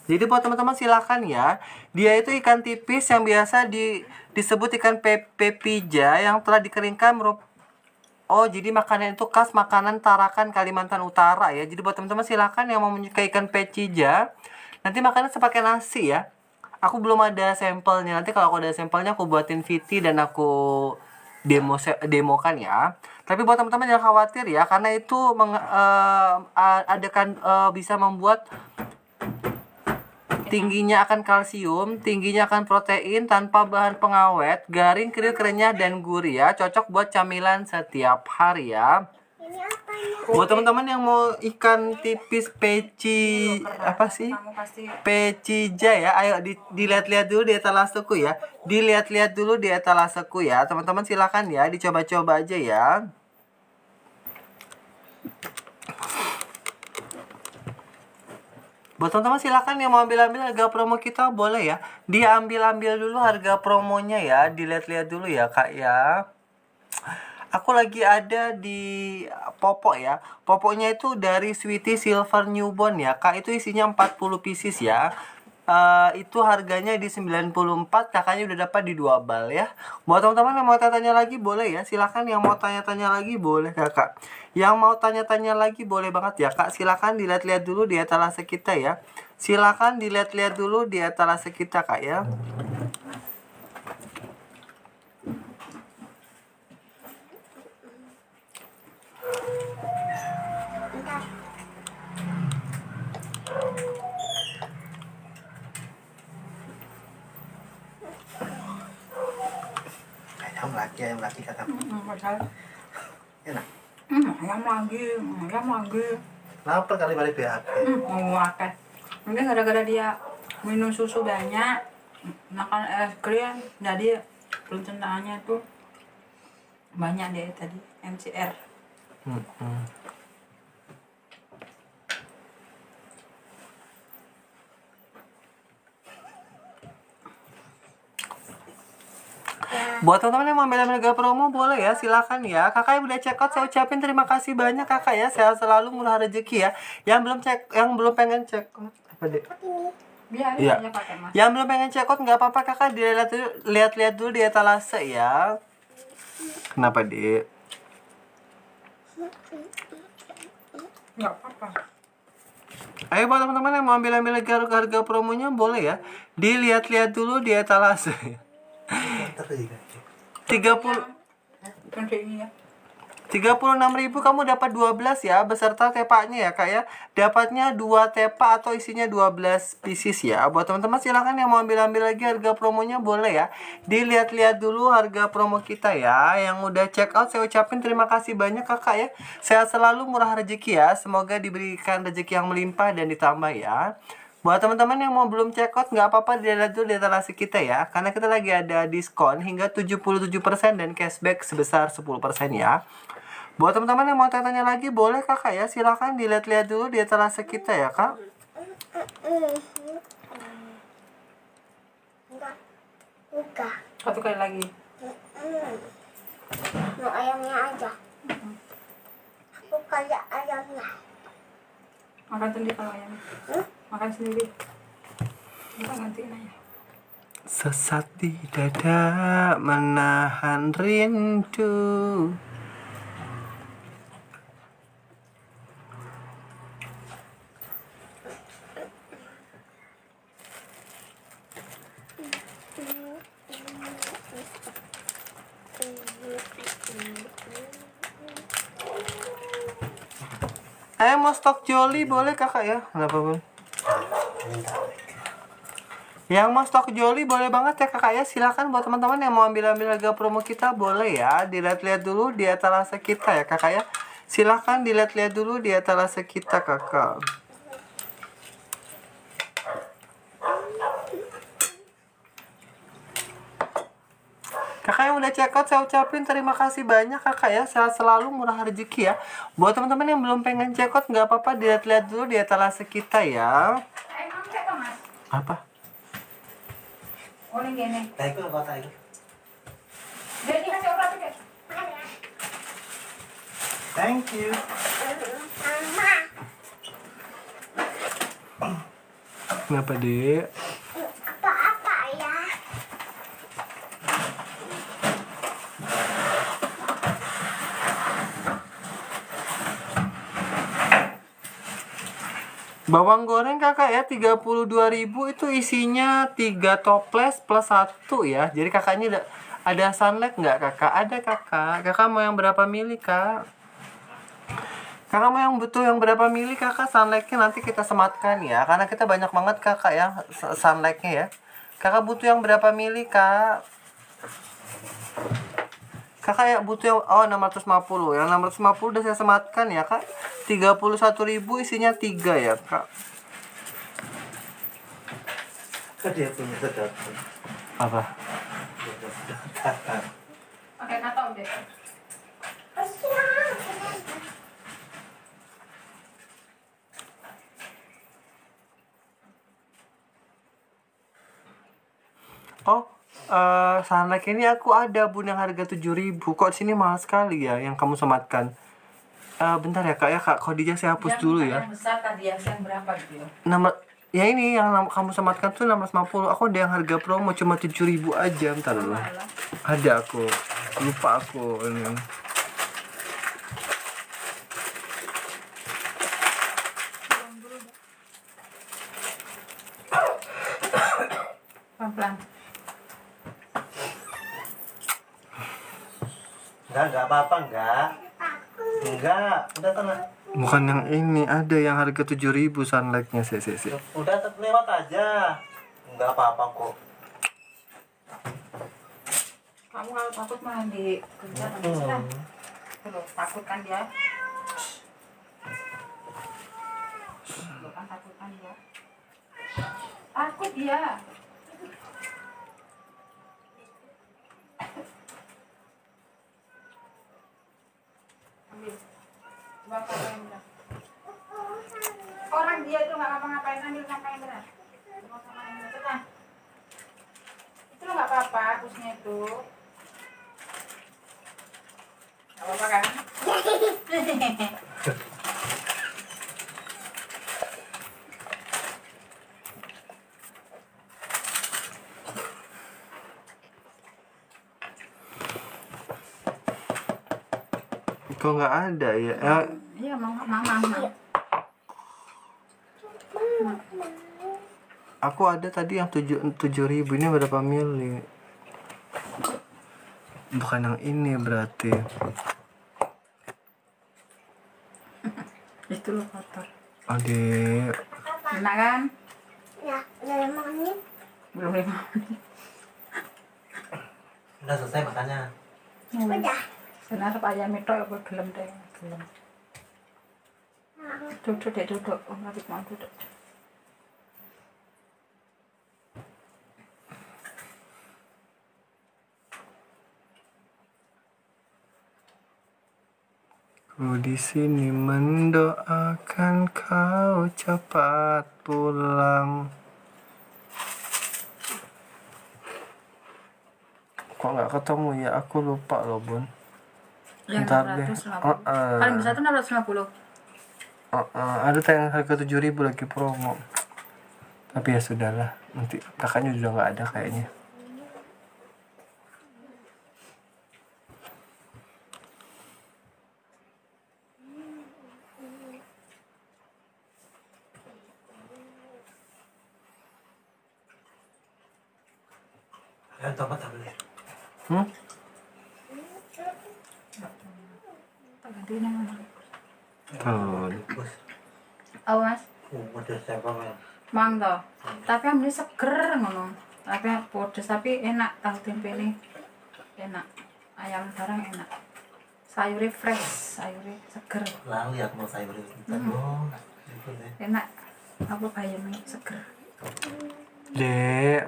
Jadi buat teman-teman silakan ya. Dia itu ikan tipis yang biasa di disebut ikan pe pepija yang telah dikeringkan merup Oh, jadi makanan itu khas makanan Tarakan Kalimantan Utara ya. Jadi buat teman-teman silakan yang mau menyukai ikan pecija, nanti makannya sepakai nasi ya. Aku belum ada sampelnya. Nanti kalau aku ada sampelnya aku buatin VT dan aku demo demokan ya. Tapi buat teman-teman jangan khawatir ya karena itu meng, eh, ada kan eh, bisa membuat tingginya akan kalsium, tingginya akan protein tanpa bahan pengawet, garing, kriuk, renyah dan gurih ya. Cocok buat camilan setiap hari ya. Ini apanya? Buat teman-teman yang mau ikan tipis peci apa sih? Pecija ya. Ayo di, dilihat-lihat dulu di etalaseku ya. Dilihat-lihat dulu di etalaseku ya. Teman-teman silakan ya dicoba-coba aja ya. Buat teman-teman silakan yang mau ambil-ambil harga promo kita boleh ya. Diambil-ambil dulu harga promonya ya. Dilihat-lihat dulu ya kak ya. Aku lagi ada di popok ya. Popoknya itu dari Sweetie Silver Newborn ya. Kak itu isinya 40 pieces ya. Eh, itu harganya di 94 kakaknya udah dapat di dua bal ya buat teman-teman yang mau tanya-tanya lagi boleh ya silakan yang mau tanya-tanya lagi boleh kakak yang mau tanya-tanya lagi boleh banget ya Kak, silakan dilihat-lihat dulu di etalase kita ya. Silakan dilihat-lihat dulu di etalase kita Kak ya. ayam lagi ayam lagi kata enak Hmm, ayam lagi, ayam lagi. Lapar kali balik BAB. Hmm, mau makan. Mungkin gara-gara dia minum susu banyak, makan es krim, jadi pencernaan tuh banyak deh tadi MCR. Hmm, hmm. Buat teman-teman yang mau ambil mega promo boleh ya silakan ya. Kakak yang udah check out saya ucapin terima kasih banyak kakak ya. Sehat selalu murah rezeki ya. Yang belum cek yang belum pengen check out apa deh Biar mas. yang belum pengen check out nggak apa-apa kakak. Dilihat dulu lihat-lihat dulu di etalase ya. Kenapa dek? Nggak apa-apa. Ayo buat teman-teman yang mau ambil-ambil harga, harga promonya boleh ya. Dilihat-lihat dulu di etalase. 30 Nanti ini ya. 36.000 kamu dapat 12 ya beserta tepaknya ya Kak ya. Dapatnya 2 tepak atau isinya 12 pieces ya. Buat teman-teman silahkan yang mau ambil-ambil lagi harga promonya boleh ya. Dilihat-lihat dulu harga promo kita ya. Yang udah check out saya ucapin terima kasih banyak Kakak ya. Sehat selalu murah rezeki ya. Semoga diberikan rezeki yang melimpah dan ditambah ya. Buat teman-teman yang mau belum check out nggak apa-apa dilihat dulu di etalase kita ya. Karena kita lagi ada diskon hingga 77% dan cashback sebesar 10% ya. Buat teman-teman yang mau tanya lagi boleh kakak ya silahkan dilihat-lihat dulu di etalase kita ya kak. enggak Satu kali lagi. mau ayamnya aja aku kayak ayamnya Makan sendiri kalau ayam. Makan sendiri. Kita gantiin aja. Sesat di dada menahan rindu. Eh mau stok Joli boleh kakak ya? Kenapa bun? Yang mau stok Joli boleh banget ya kakak ya. Silakan buat teman-teman yang mau ambil-ambil harga promo kita boleh ya. Dilihat-lihat dulu di etalase kita ya kakak ya. Silakan dilihat-lihat dulu di etalase kita kakak. Kakak yang udah check out saya ucapin terima kasih banyak kakak ya. Sehat selalu murah rezeki ya. Buat teman-teman yang belum pengen check out nggak apa-apa dilihat-lihat dulu di etalase kita ya. Apa? Oh? Jadi kasih. Thank you. mama Kenapa dek? apa-apa ya Bawang goreng kakak ya 32.000 itu isinya 3 toples plus 1 ya. Jadi kakaknya ada ada sunlight nggak kakak? Ada kakak. Kakak mau yang berapa mili kak? Kakak mau yang butuh yang berapa mili kakak sunlightnya nanti kita sematkan ya. Karena kita banyak banget kakak ya sunlightnya ya. Kakak butuh yang berapa mili kak? Kakak ya butuh yang oh 650. Yang 650 udah saya sematkan ya, Kak. 31.000 isinya 3 ya, Kak. Kan dia punya. Apa? Pakai natau deh. Oh, sunlight ini aku ada bun yang harga 7.000. Kok sini mahal sekali ya yang kamu sematkan? Eh bentar ya, Kak ya, Kak. Khadijah saya hapus dulu ya. Yang besar tadi yang yang berapa gitu ya? Nama ya ini yang kamu sematkan tuh 650. Aku ada yang harga promo cuma 7.000 aja, bentar dulu. Ada aku. Lupa aku ini. Pelan-pelan. Enggak, enggak apa-apa, enggak. Enggak, udah tenang. Bukan yang ini, ada yang harga 7.000 sunlightnya sih, sih, sih. Udah lewat aja. Enggak apa-apa kok. Kamu kalau takut malah di kerja takut kan dia? Tuh kan takut kan dia? Takut dia. Ambil. Yang benar. Orang dia itu nggak ngapa-ngapain ambil sama. Cepetan. Itu lo nggak apa-apa, itu. Nggak apa-apa kan? [laughs] Kok nggak ada ya? Eh, Iya, mang, mang, mang, mang. aku ada tadi yang tujuh tujuh ribu ini berapa mili? Bukan yang ini berarti. Itu lo kotor. Adik, Enak kan? Ya, udah lima menit. Belum lima menit. Udah selesai makannya. Udah. Benar apa ayam itu apa gelem deh, gelem. Duduk deh, duduk. Oh, nggak mau duduk. ku di sini mendoakan kau cepat pulang. Kok nggak ketemu ya? Aku lupa loh bun. Yang. 650. Oh, eh. Paling besar tuh 650. Oh, eh, ada yang harga tujuh ribu lagi promo. Tapi ya sudahlah, nanti kakaknya udah nggak ada kayaknya. Kalian tomat tak beli? Hmm? Tak gantiin yang mana? Oh, Bos. Oh, Mas. Uh, model saya banget. Mang toh. Ambil seger ngono. Tapi pedes tapi enak tahu tempe ini. Enak. Ayam barang enak. Sayurnya fresh, sayurnya seger. Lalu ya aku mau sayur itu. Oh, deh. Enak. Apa bayamnya seger. dek,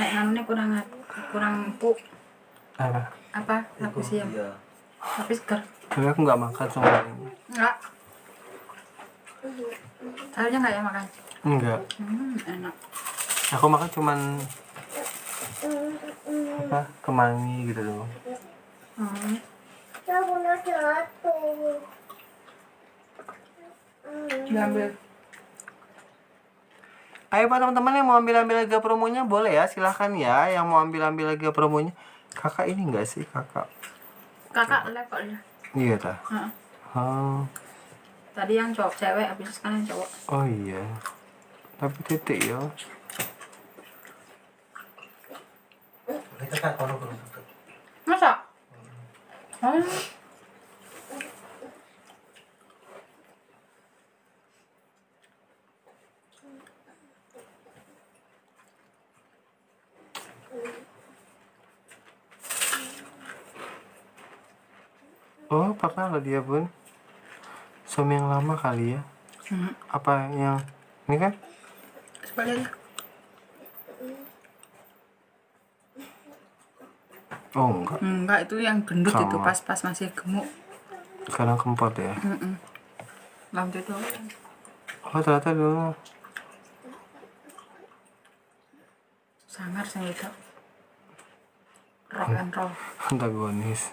Nek nganune kurang kurang empuk. apa? Apa? Aku siap. Iya. Tapi seger. Tapi aku nggak makan ini. Enggak. Sayurnya enggak ya makan? Enggak. Hmm, enak. Aku makan cuman apa? Kemangi gitu loh. Hmm. Diambil. Ayo pak teman-teman yang mau ambil-ambil harga promonya boleh ya silahkan ya yang mau ambil-ambil harga promonya kakak ini enggak sih kakak Kakak levelnya. iya ta Heeh. oh, Tadi yang cowok cewek habis sekarang yang cowok. oh iya tapi titik ya kan. Masa? Hmm. oh pernah lah dia pun suami yang lama kali ya Hmm. apa yang ini kan Oh enggak Enggak, itu yang gendut itu Sama. pas-pas masih gemuk. sekarang keempat ya Heeh. Lanjut tuh. oh ternyata dulu Sangar saya itu. Rock and roll. [laughs] antagonis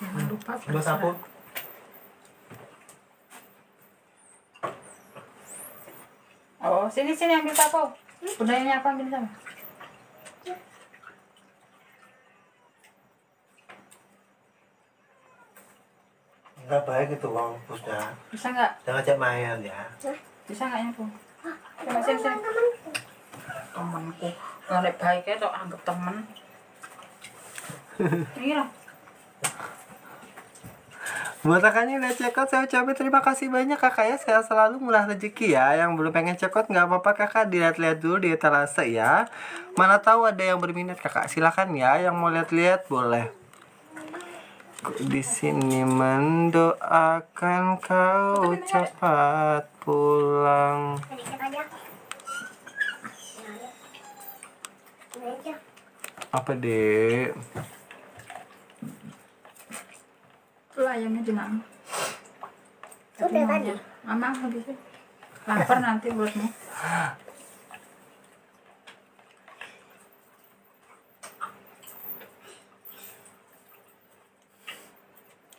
Jangan lupa Dua sapu. Oh, sini sini ambil sapu. Bundanya apa ambil sama? Enggak baik itu uang pusda. Bisa nggak? Jangan ajak main ya. Bisa nggak ya, Bu? Sini sini. Temanku. Nggak baik ya, tuh anggap temen. [laughs] Iya. Buat kakaknya udah check out, saya ucapin terima kasih banyak kakak ya. Saya selalu murah rezeki ya. Yang belum pengen check out nggak apa-apa kakak dilihat-lihat dulu di etalase ya. Mana tahu ada yang berminat kakak. Silakan ya. Yang mau lihat-lihat boleh. Di sini mendoakan kau cepat pulang. Apa dek? Lu ayamnya di mana? Sudah tadi. Mama begitu. Lapar nanti buatmu.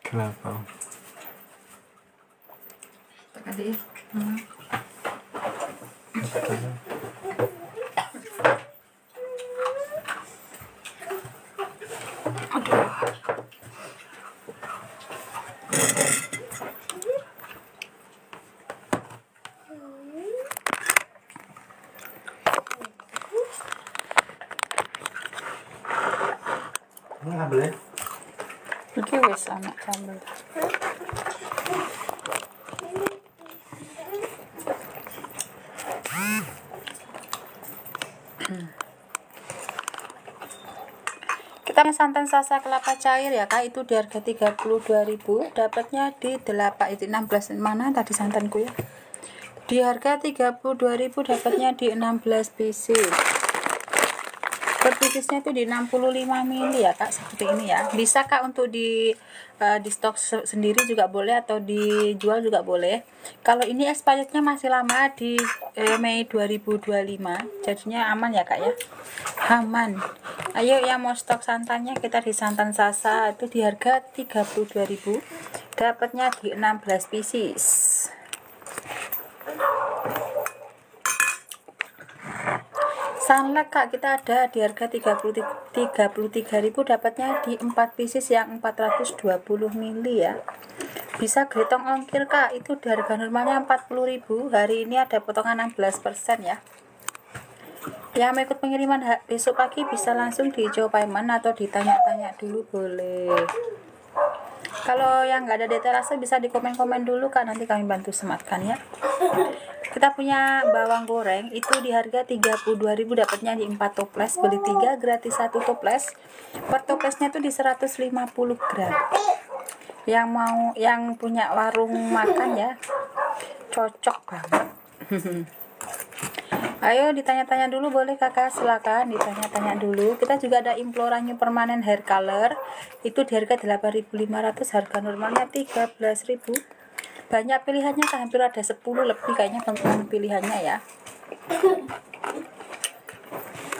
Kenapa? Tadi. Hmm. Anak sambel. Kita santan sasa kelapa cair ya kak. Itu di harga 32.000 dapatnya di 8 itu 16 mana tadi santanku ya? Di harga 32.000 dapatnya di 16 pieces piecesnya itu di 65 mili ya kak seperti ini ya. Bisa kak untuk di eh, di stok se- sendiri juga boleh atau dijual juga boleh. Kalau ini expirednya masih lama di eh, Mei 2025 jadinya aman ya kak ya? Aman. Ayo yang mau stok santannya kita di santan sasa itu di harga 32.000 dapatnya di 16 pieces Sunlight kak. Kita ada di harga 30 33.000 dapatnya di 4 pieces yang 420 mili ya. Bisa gretong ongkir kak. Itu di harga normalnya 40.000 hari ini ada potongan 16% ya. Yang mau ikut pengiriman besok pagi bisa langsung di Payment atau ditanya-tanya dulu boleh. Kalau yang nggak ada detailase bisa di komen-komen dulu kak. Nanti kami bantu sematkan ya kita punya bawang goreng itu di harga 32.000 dapatnya di 4 toples. Beli 3 gratis 1 toples. Per toplesnya itu di 150 gram. Yang mau yang punya warung makan ya cocok banget. [laughs] Ayo ditanya-tanya dulu boleh kakak? Silakan ditanya-tanya dulu. Kita juga ada implorannya permanen hair color. Itu di harga 8.500 harga normalnya 13.000 banyak pilihannya Kak. hampir ada 10 lebih kayaknya teman pilihannya ya.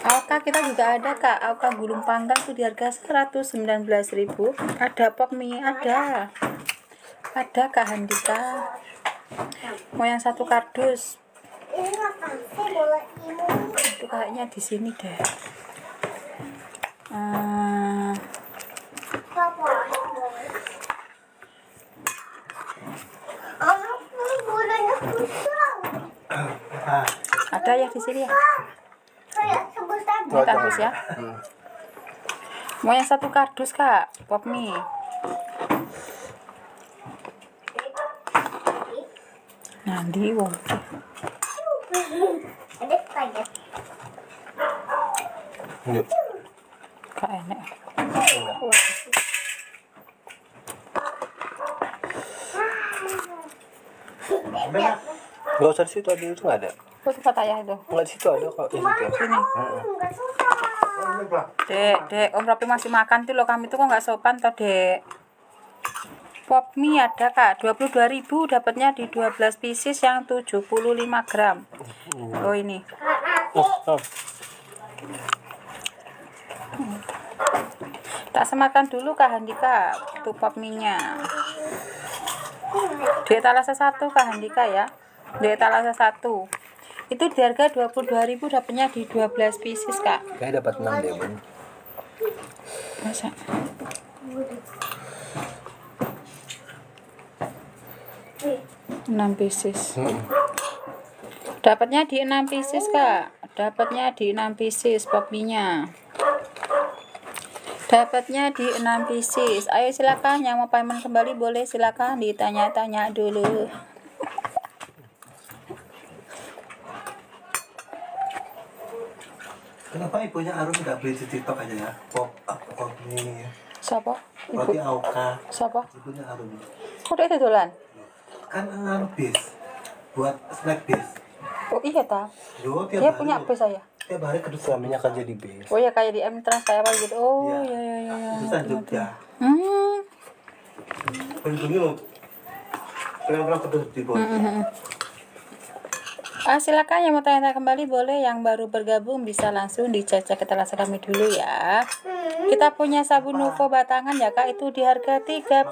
Alka kita juga ada kak. Alka gulung panggang tuh di harga 119.000 ada pop mie ada. Ada kak Handika. Mau yang satu kardus? Itu kayaknya di sini deh. Eh, Apa? Anakku bolanya kusam. Ah, ya di sini ya? Ini kardus ya? Mau yang satu kardus kak? Pop mie. Nanti wong. Ada kak benar. Gak usah di situ ada itu nggak ada. Kok tempat ayah itu? Nggak di situ ada kok. Di situ. sini Enggak dek dek om Rapi masih makan tuh loh kami tuh kok nggak sopan toh dek? Pop mie ada kak. 22.000 dapatnya di 12 pieces yang 75 gram. Oh ini. Oh, oh. tak semakan dulu kak Handika tuh pop mie nya di etalase satu kak Handika ya. Di etalase satu itu di harga 22.000 dapatnya di 12 pieces kak Kayaknya dapat 6 deh, Bun. masa enam pieces dapatnya di enam pieces kak dapatnya di enam pieces pop mie-nya Dapatnya di 6 pieces. Ayo silakan yang mau payment kembali boleh silakan ditanya-tanya dulu. Kenapa ibunya Arun nggak beli di TikTok aja ya? Pop up pop ini. Siapa? Roti Ibu. Auka. Siapa? Ibunya Arun. Kok dia dolan? Kan anu bis buat snack bis. Oh iya ta. Yo, tiap Dia hari punya apa saya? Tiap hari kedua suaminya kerja di bis. Oh ya kayak di M Trans kayak apa gitu. Oh Iya. iya iya iya. iya. Khususan Jogja. Hmm. Untungnya loh. Pengen-pengen pedus di bawah. Ah, silakan yang mau tanya kembali boleh yang baru bergabung bisa langsung dicecek ke telas kami dulu ya. Kita punya sabun Nuvo batangan ya Kak itu di harga 36.000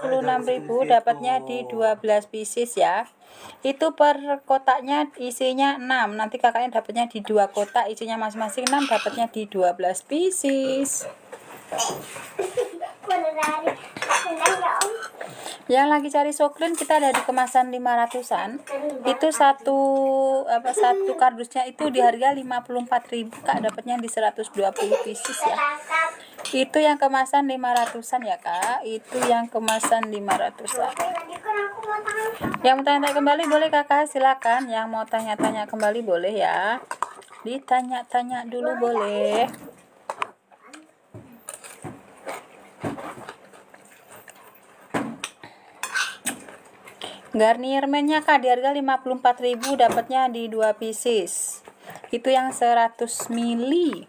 dapatnya di 12 pieces ya. Itu per kotaknya isinya 6. Nanti kakaknya dapatnya di dua kotak isinya masing-masing 6 dapatnya di 12 pieces. Ya. Yang lagi cari soklin kita ada di kemasan 500-an. Itu satu apa satu kardusnya itu di harga 54.000 Kak dapatnya di 120 pieces ya. Itu yang kemasan 500-an ya Kak. Itu yang kemasan 500-an. Tadi kan aku mau tangkap. Yang mau tanya-tanya kembali boleh Kakak silakan. Yang mau tanya-tanya kembali boleh ya. Ditanya-tanya dulu boleh. Garnier mennya Kak di harga 54.000 dapatnya di 2 pieces. Itu yang 100 mili.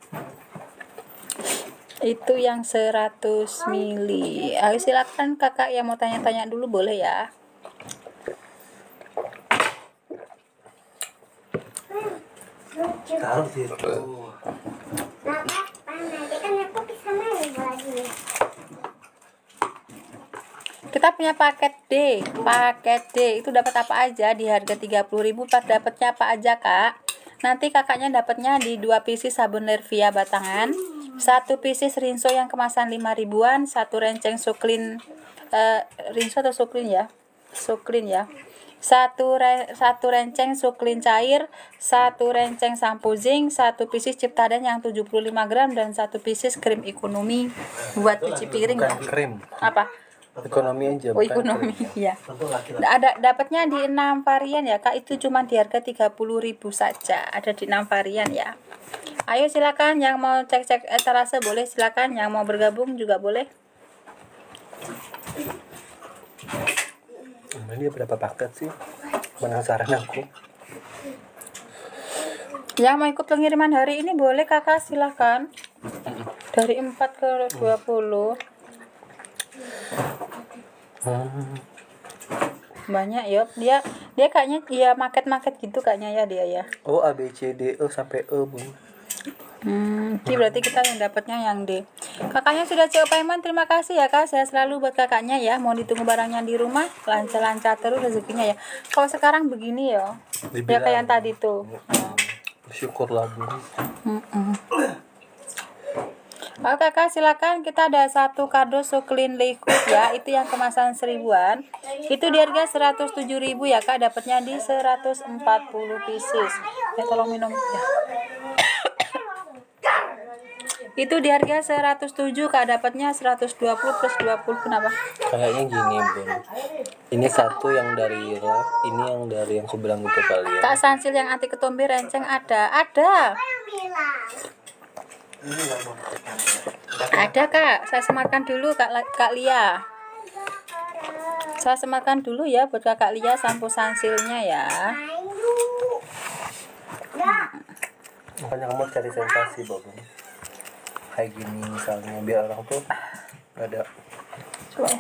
Itu yang 100 mili. Ayo silakan Kakak yang mau tanya-tanya dulu boleh ya. Taruh di situ. Nah, kan aku bisa main lagi. Kita punya paket D. Paket D itu dapat apa aja di harga 30.000 Pas dapatnya apa aja, Kak? Nanti kakaknya dapatnya di 2 pieces sabun Lervia batangan, satu pieces Rinso yang kemasan 5 ribuan, satu renceng Suklin eh, Rinso atau Suklin ya? Suklin ya. Satu re- satu renceng Suklin cair, satu renceng sampo zinc, satu pieces Ciptadan yang 75 gram dan satu pieces krim ekonomi buat cuci piring ya. Krim. Apa? Ekonomi aja. Oh ekonomi ya. Ada dapatnya di 6 varian ya Kak. Itu cuma di harga 30.000 saja. Ada di 6 varian ya. Ayo silakan yang mau cek-cek etalase boleh silakan, yang mau bergabung juga boleh. Ini berapa paket sih? Penasaran aku. Yang mau ikut pengiriman hari ini boleh Kakak silakan. Dari 4 ke 20. Hmm. Banyak ya. Dia dia kayaknya ya market-market gitu kayaknya ya dia ya. Oh A B C D E sampai E bu. Hmm, jadi berarti kita yang dapatnya yang D. Kakaknya sudah CO payment, terima kasih ya kak. Saya selalu buat kakaknya ya. Mau ditunggu barangnya di rumah, lancar-lancar terus rezekinya ya. Kalau sekarang begini ya, ya Dibilang. kayak yang tadi tuh. Syukurlah bu. Mm-mm. Oke kakak. Silakan. Kita ada satu kado so clean liquid ya. Itu yang kemasan seribuan. Itu di harga 107.000 ya kak. Dapatnya di 140 pieces. Ya tolong minum. Ya. itu di harga 107 kak. Dapatnya 120 plus 20 kenapa? Kayaknya gini bun. Ini satu yang dari lab, ini yang dari yang bilang itu kali ya. kak sansil yang anti ketombe renceng ada. Ada. Ada kak saya sematkan dulu kak kak Lia saya sematkan dulu ya buat kakak Lia sampo sansilnya ya. Ya. Makanya kamu cari sensasi bun. Kayak gini misalnya biar orang tuh nggak ada. Coba.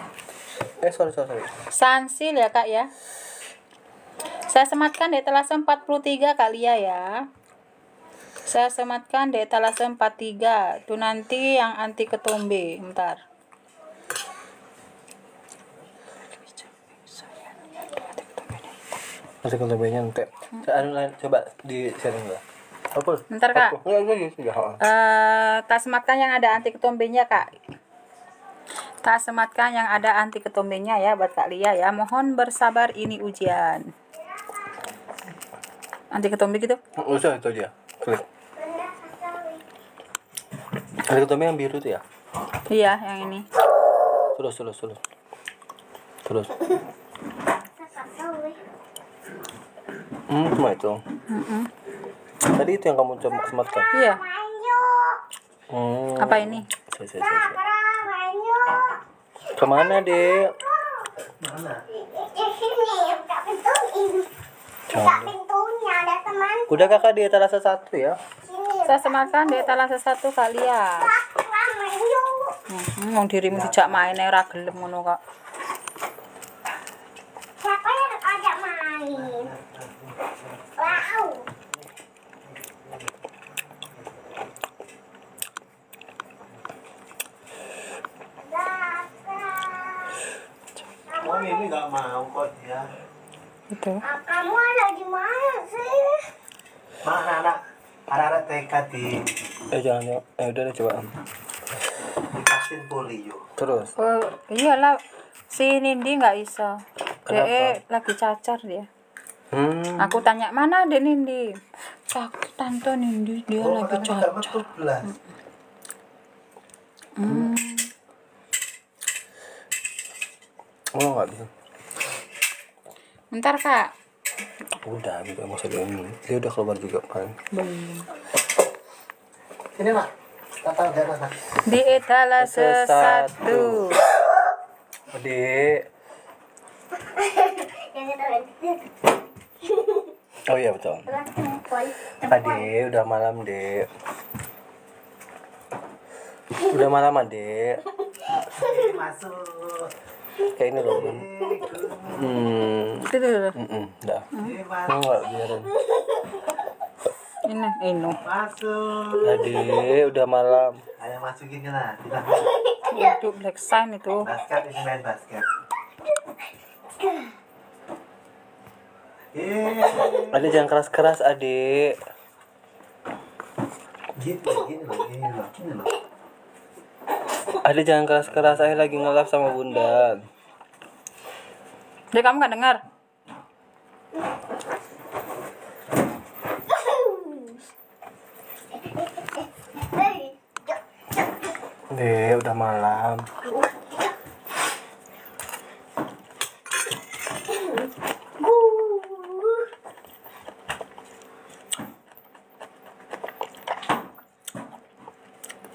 Eh sorry sorry. sorry. sansil ya kak ya saya sematkan di etalase 43 kali ya ya saya sematkan di etalase 43 itu nanti yang anti ketombe bentar Masih banyak nanti. Anu lain coba di sharing lah. Apa? Bentar, Kak. Apa? Ha. Eh, tak sematkan yang ada anti ketombenya kak tak sematkan yang ada anti ketombenya ya buat kak Lia ya mohon bersabar ini ujian anti ketombe gitu usah itu aja. Klik. Ada ketombe yang biru tuh ya? Iya, yang ini. Terus, terus, terus. Terus. Hmm, cuma itu. Tadi itu yang kamu coba sematkan. Iya. Main yuk. Hmm. Apa ini? Saya, saya, saya. Ke mana, dek? Mana? Di sini, buka pintu ini. Buka Jangan. Ada teman. Udah kakak di etalase satu ya. Sini. Saya semakan di etalase satu kali ya. Hmm, wong dirimu dijak main ora gelem ngono kok. Siapa yang ajak main? Wow. Oh ini nggak mau kok dia. Itu. Ah, Kamu ada di mana sih? Mana anak anak-anak TK di Eh jangan ya. Eh udah deh coba. divaksin polio. Terus. Oh, iyalah si Nindi nggak bisa. Dia lagi cacar dia. Hmm. Aku tanya mana Dek Nindi? Cak, tante Nindi dia Oh, lagi cacar. betul belas. Oh nggak bisa. Bentar kak. Udah, masa dia ini. Dia udah keluar juga kan. Belum. Sini mak. Tata. Di etalase Satu. itu Oh iya betul. Adik, udah malam, Dek. Udah malam. Ini masuk. Kayak ini loh. Hmm. Itu. Mm dah. Ini masuk. Enggak, biarin. Ini, ini. Masuk. Adik, udah malam. Ayo masukin ke lah. Kita Itu black sign itu. basket ini main basket. Eh, Adik jangan keras-keras, Adik. gini loh, gini loh, gini loh, gini Adik jangan keras-keras, saya lagi ngelap sama Bunda. Dek kamu nggak dengar? Dek, udah malam.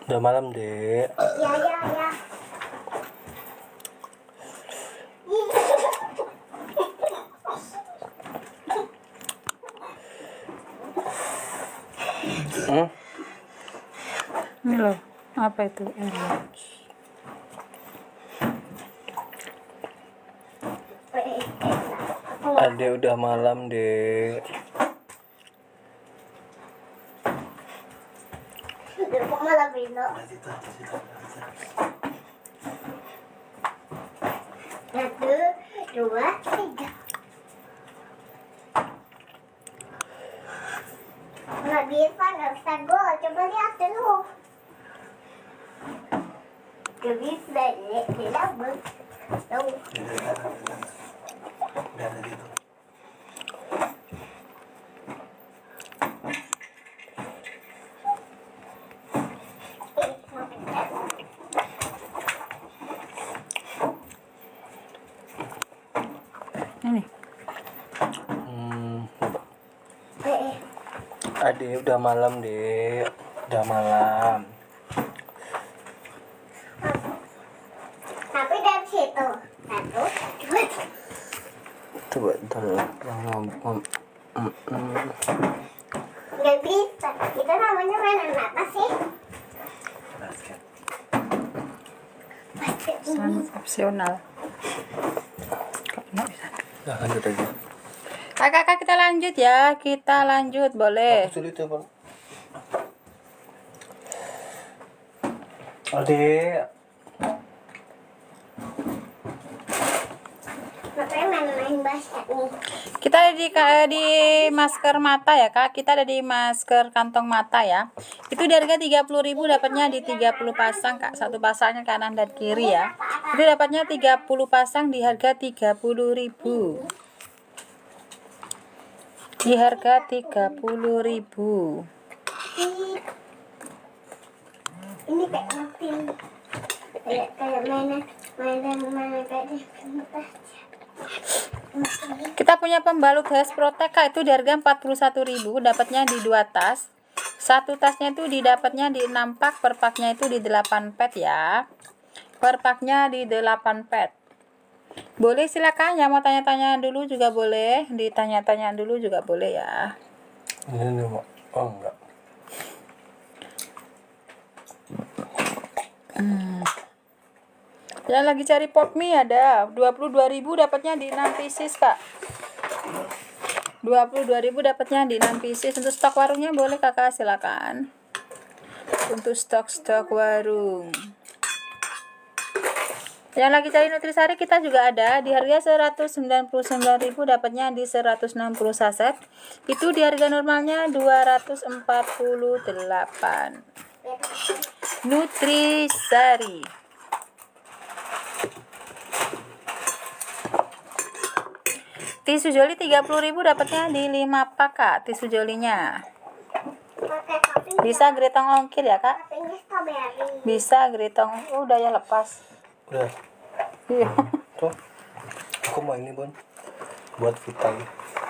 Udah malam, Dek. Ya, ya, ya. Hmm? Ini loh. Apa itu? Ini. Adik udah malam, Dek. Kok malah Bino? Di situ, di situ, di situ. Satu, dua, tiga. Nggak bisa, nggak bisa gol. Coba lihat dulu. Nggak bisa, Dek. Tidak bagus. Tuh. Di situ, di situ. Udah ada di situ. Ini. Hmm. Eh, eh. Adik udah malam, Dek. Udah malam. Tapi dari situ. Satu, dua. Coba ntar yang ngomong. Hmm, hmm. Nggak bisa. Itu namanya mainan apa sih? Basket. Basket opsional. Kok nggak bisa? Nah, lanjut aja. Kak, kakak kita lanjut ya. Kita lanjut boleh. Sulit ya, Bang. Basket nih. Kita ada di di masker mata ya kak. Kita ada di masker kantong mata ya. Itu di harga 30.000 dapatnya di 30 pasang kak. Satu pasangnya kanan dan kiri ya. Itu dapatnya 30 pasang di harga 30.000. Di harga 30.000. Ini kayak muffin. kayak kayak mainan mainan mainan kayak Kita punya pembalut Has Protect Kak, itu di harga 41.000, dapatnya di dua tas. Satu tasnya itu didapatnya di 6 pak, per paknya itu di 8 pet ya. Per paknya di 8 pet. Boleh silakan yang mau tanya-tanya dulu juga boleh, ditanya-tanya dulu juga boleh ya. Ini nih, Mak. Oh, enggak. Yang lagi cari pop mie ada 22.000 dapatnya di 6 pieces, Kak. 22.000 dapatnya di 6 pieces. Untuk stok warungnya boleh Kakak silakan. Untuk stok-stok warung. Yang lagi cari nutrisari kita juga ada di harga 199.000 dapatnya di 160 saset. Itu di harga normalnya 248. Nutrisari. Tisu joli 30.000 dapatnya di 5 pak, Kak. Tisu jolinya. Bisa gretong ongkir ya, Kak? Bisa gretong. Udah ya lepas. Udah. Iya. Tuh. Aku mau ini, Bun. Buat vitamin.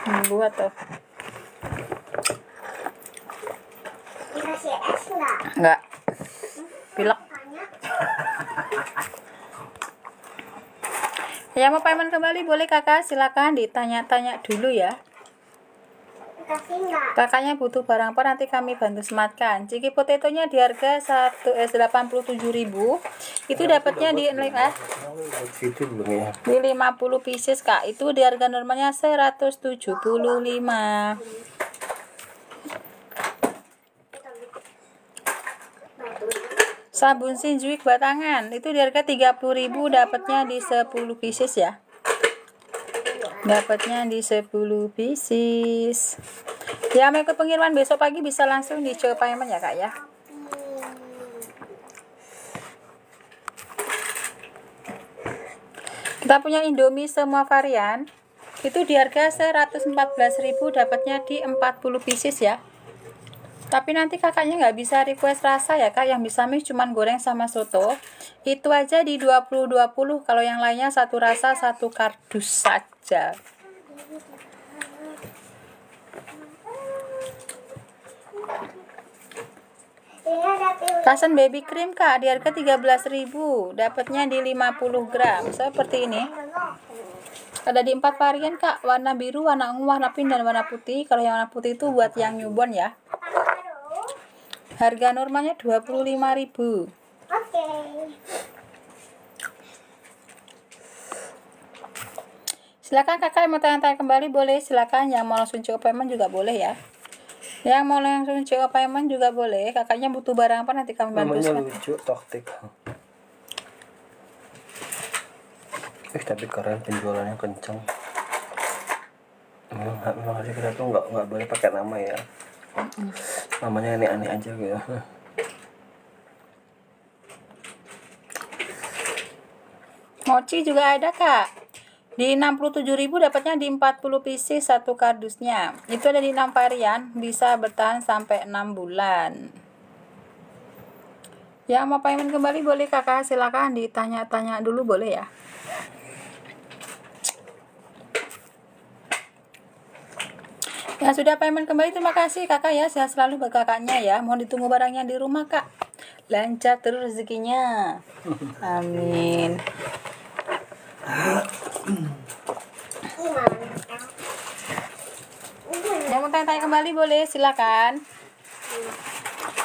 Hmm, buat tuh. dikasih es nggak Enggak. Pilek. Ya mau payment kembali boleh kakak silakan ditanya-tanya dulu ya kakaknya butuh barang apa nanti kami bantu sematkan. Ciki potetonya di harga 1 eh, 87.000 itu dapatnya di eh, ya? di 50 pieces kak. Itu di harga normalnya 175 sabun sinjuik batangan. Itu di harga 30.000 dapatnya di 10 pieces ya dapatnya di 10 pieces ya mau pengiriman besok pagi bisa langsung di Joe Payment ya kak ya. Kita punya Indomie semua varian. Itu di harga 114.000 dapatnya di 40 pieces ya tapi nanti kakaknya nggak bisa request rasa ya kak. Yang bisa mix cuman goreng sama soto. Itu aja di 20-20 kalau yang lainnya satu rasa satu kardus saja. Tasan baby cream kak di harga 13.000 dapatnya di 50 gram. Seperti ini. Ada di empat varian kak. Warna biru warna ungu warna pink dan warna putih. Kalau yang warna putih itu buat yang newborn ya harga normalnya 25.000 oke. Silakan kakak yang mau tanya-tanya kembali boleh silakan. Yang mau langsung CO payment juga boleh ya. Yang mau langsung CO payment juga boleh. Kakaknya butuh barang apa nanti kami bantu Namanya lucu, toktik. Eh, tapi keren penjualannya kenceng. Memang, memang harusnya kita tuh nggak nggak boleh pakai nama ya. Namanya aneh-aneh aja gitu. mochi juga ada kak. Di 67.000 dapatnya di 40 pieces satu kardusnya. Itu ada di 6 varian bisa bertahan sampai 6 bulan. Yang mau payment kembali boleh kakak. Silakan ditanya-tanya dulu boleh ya yang sudah payment kembali. Terima kasih kakak ya. Sehat selalu buat kakaknya ya. Mohon ditunggu barangnya di rumah kak. Lancar terus rezekinya. Amin. Yang mau tanya-tanya kembali boleh silakan.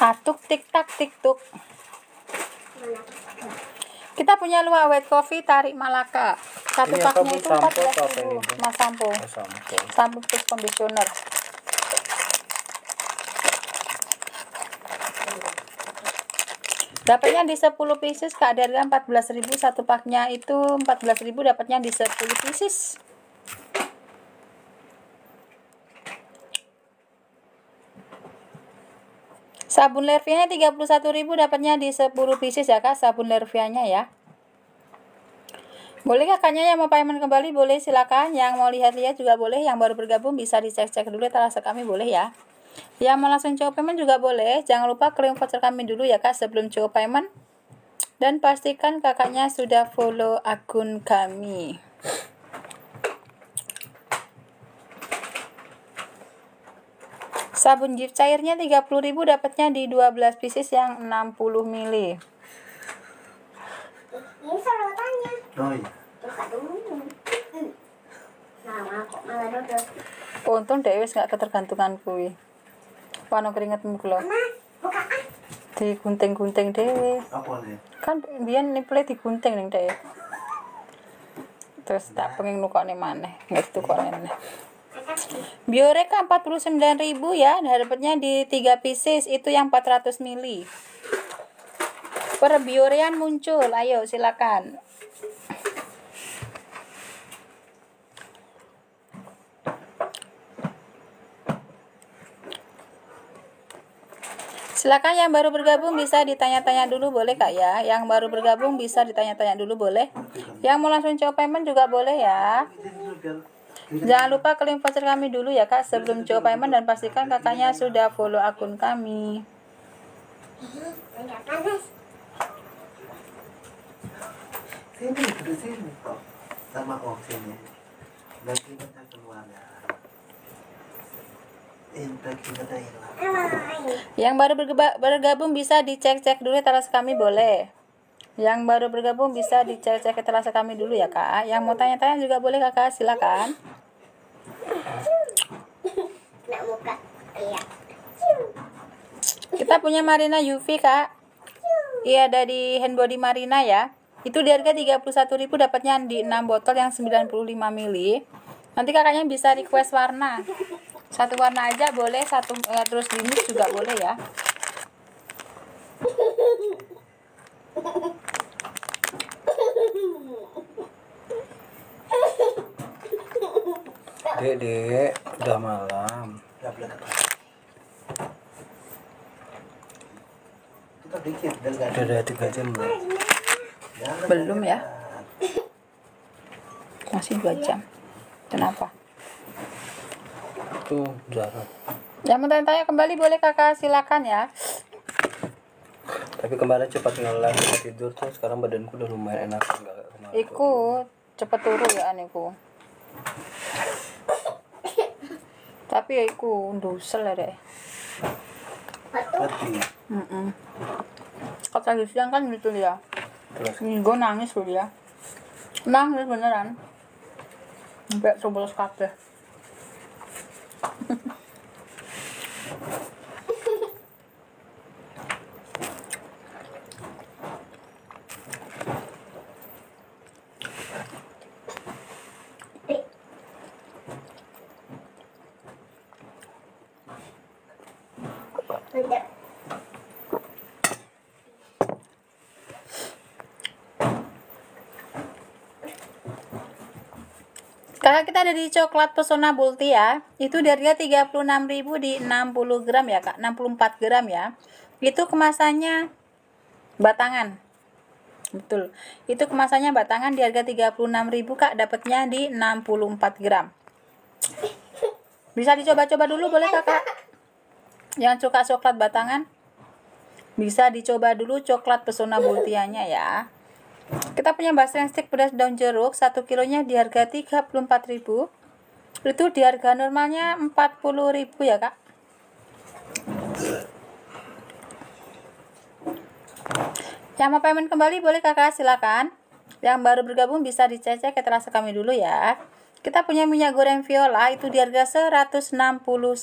Atuk tik tak tik tuk kita punya luar white coffee tarik malaka. Satu paknya itu Sampo 14 atau apa ini, Bu? mas sampo. Sampo. plus conditioner dapatnya di 10 pieces kak dari harga 14.000 satu paknya itu 14.000 dapatnya di 10 pieces sabun lervianya 31.000 dapatnya di 10 pieces ya kak sabun lervianya ya. Boleh kakaknya yang mau payment kembali? Boleh silakan. Yang mau lihat-lihat juga boleh. Yang baru bergabung bisa dicek-cek dulu terasa kami boleh ya. Yang mau langsung coba payment juga boleh. Jangan lupa klaim voucher kami dulu ya kak sebelum coba payment. Dan pastikan kakaknya sudah follow akun kami. Sabun gift cairnya 30.000 dapatnya di 12 pieces yang 60 mili. Ini serotannya. Oh iya. Kok. Untung deh wis gak ketergantungan kuwi. Wano keringetmu kulo. Ma, buka ah. Digunting-gunting dhewe. Apa nih? Kan biyen niple digunting ning dhewe. Terus tak pengen nukokne maneh, nggak ditukokne maneh. Bioreka 49.000 ya, dapatnya di 3 pieces itu yang 400 mili. Per biorean muncul, ayo silakan. Silakan yang baru bergabung bisa ditanya-tanya dulu boleh kak ya. Yang baru bergabung bisa ditanya-tanya dulu boleh. Yang mau langsung coba payment juga boleh ya. Jangan lupa klik voucher kami dulu ya kak sebelum coba payment dan pastikan kakaknya sudah follow akun kami. Ya. Yang baru bergabung bisa dicek-cek dulu etalase kami boleh. Yang baru bergabung bisa dicek-cek etalase kami dulu ya kak. Yang mau tanya-tanya juga boleh kakak silakan. Nak buka. Iya. Kita punya Marina UV kak. Iya ada di handbody Marina ya. Itu di harga 31.000 dapatnya di 6 botol yang 95 mili. Nanti kakaknya bisa request warna. Satu warna aja boleh, satu eh, terus di mix juga boleh ya. [laughs] Dek, dek, udah malam. Udah ada tiga jam belum? Jangan Belum ya? Masih 2 jam. Kenapa? Tuh, jarang. Yang mau tanya-tanya kembali boleh kakak silakan ya. Tapi kemarin cepat cepat tidur tuh. Sekarang badanku udah lumayan enak. Enggak. Iku cepet turu ya aniku. Tapi ya iku ndusel ya deh. Mm Kata siang kan gitu ya. Minggu nangis loh dia. Nangis beneran. Sampai coba kabeh. [laughs] Kakak kita ada di coklat pesona multi ya. Itu harga 36.000 di 60 gram ya, Kak. 64 gram ya. Itu kemasannya batangan. Betul. Itu kemasannya batangan di harga 36.000 Kak, dapatnya di 64 gram. Bisa dicoba-coba dulu boleh Kakak? Yang suka coklat batangan? Bisa dicoba dulu coklat pesona multianya ya. Kita punya basreng stick pedas daun jeruk 1 kilonya di harga 34.000. Itu di harga normalnya 40.000 ya, Kak. Yang mau payment kembali boleh Kakak silakan. Yang baru bergabung bisa dicecek etalase kami dulu ya. Kita punya minyak goreng Viola itu di harga 169.000.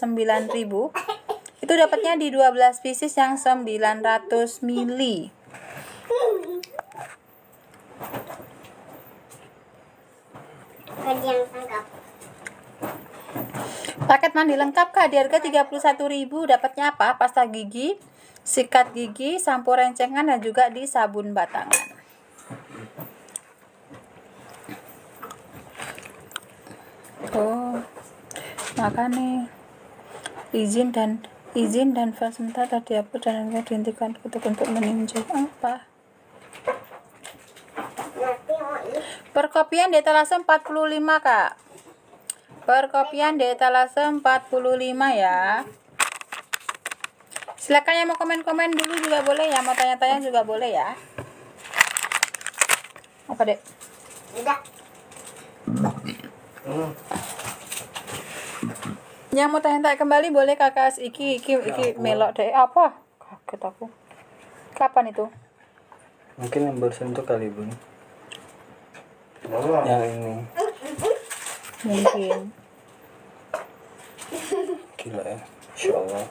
Itu dapatnya di 12 pieces yang 900 mili. Paket mandi lengkap Kak di harga 31.000 dapatnya apa? Pasta gigi, sikat gigi, sampo rencengan dan juga di sabun batangan. Oh. Makanya izin dan izin dan file sementara tadi apa dan dihentikan untuk untuk meninjau apa? Nanti mau ini. Perkopian di etalase 45 kak Perkopian di etalase 45 ya Silakan yang mau komen-komen dulu juga boleh ya Mau tanya-tanya juga boleh ya Apa, Dek? Tidak. Hmm. Yang mau tanya kembali boleh kakak iki iki iki melok deh apa? Kaget aku. Kapan itu? Mungkin yang barusan itu kali bun. Yang ini Mungkin. gila ya. Insya Allah.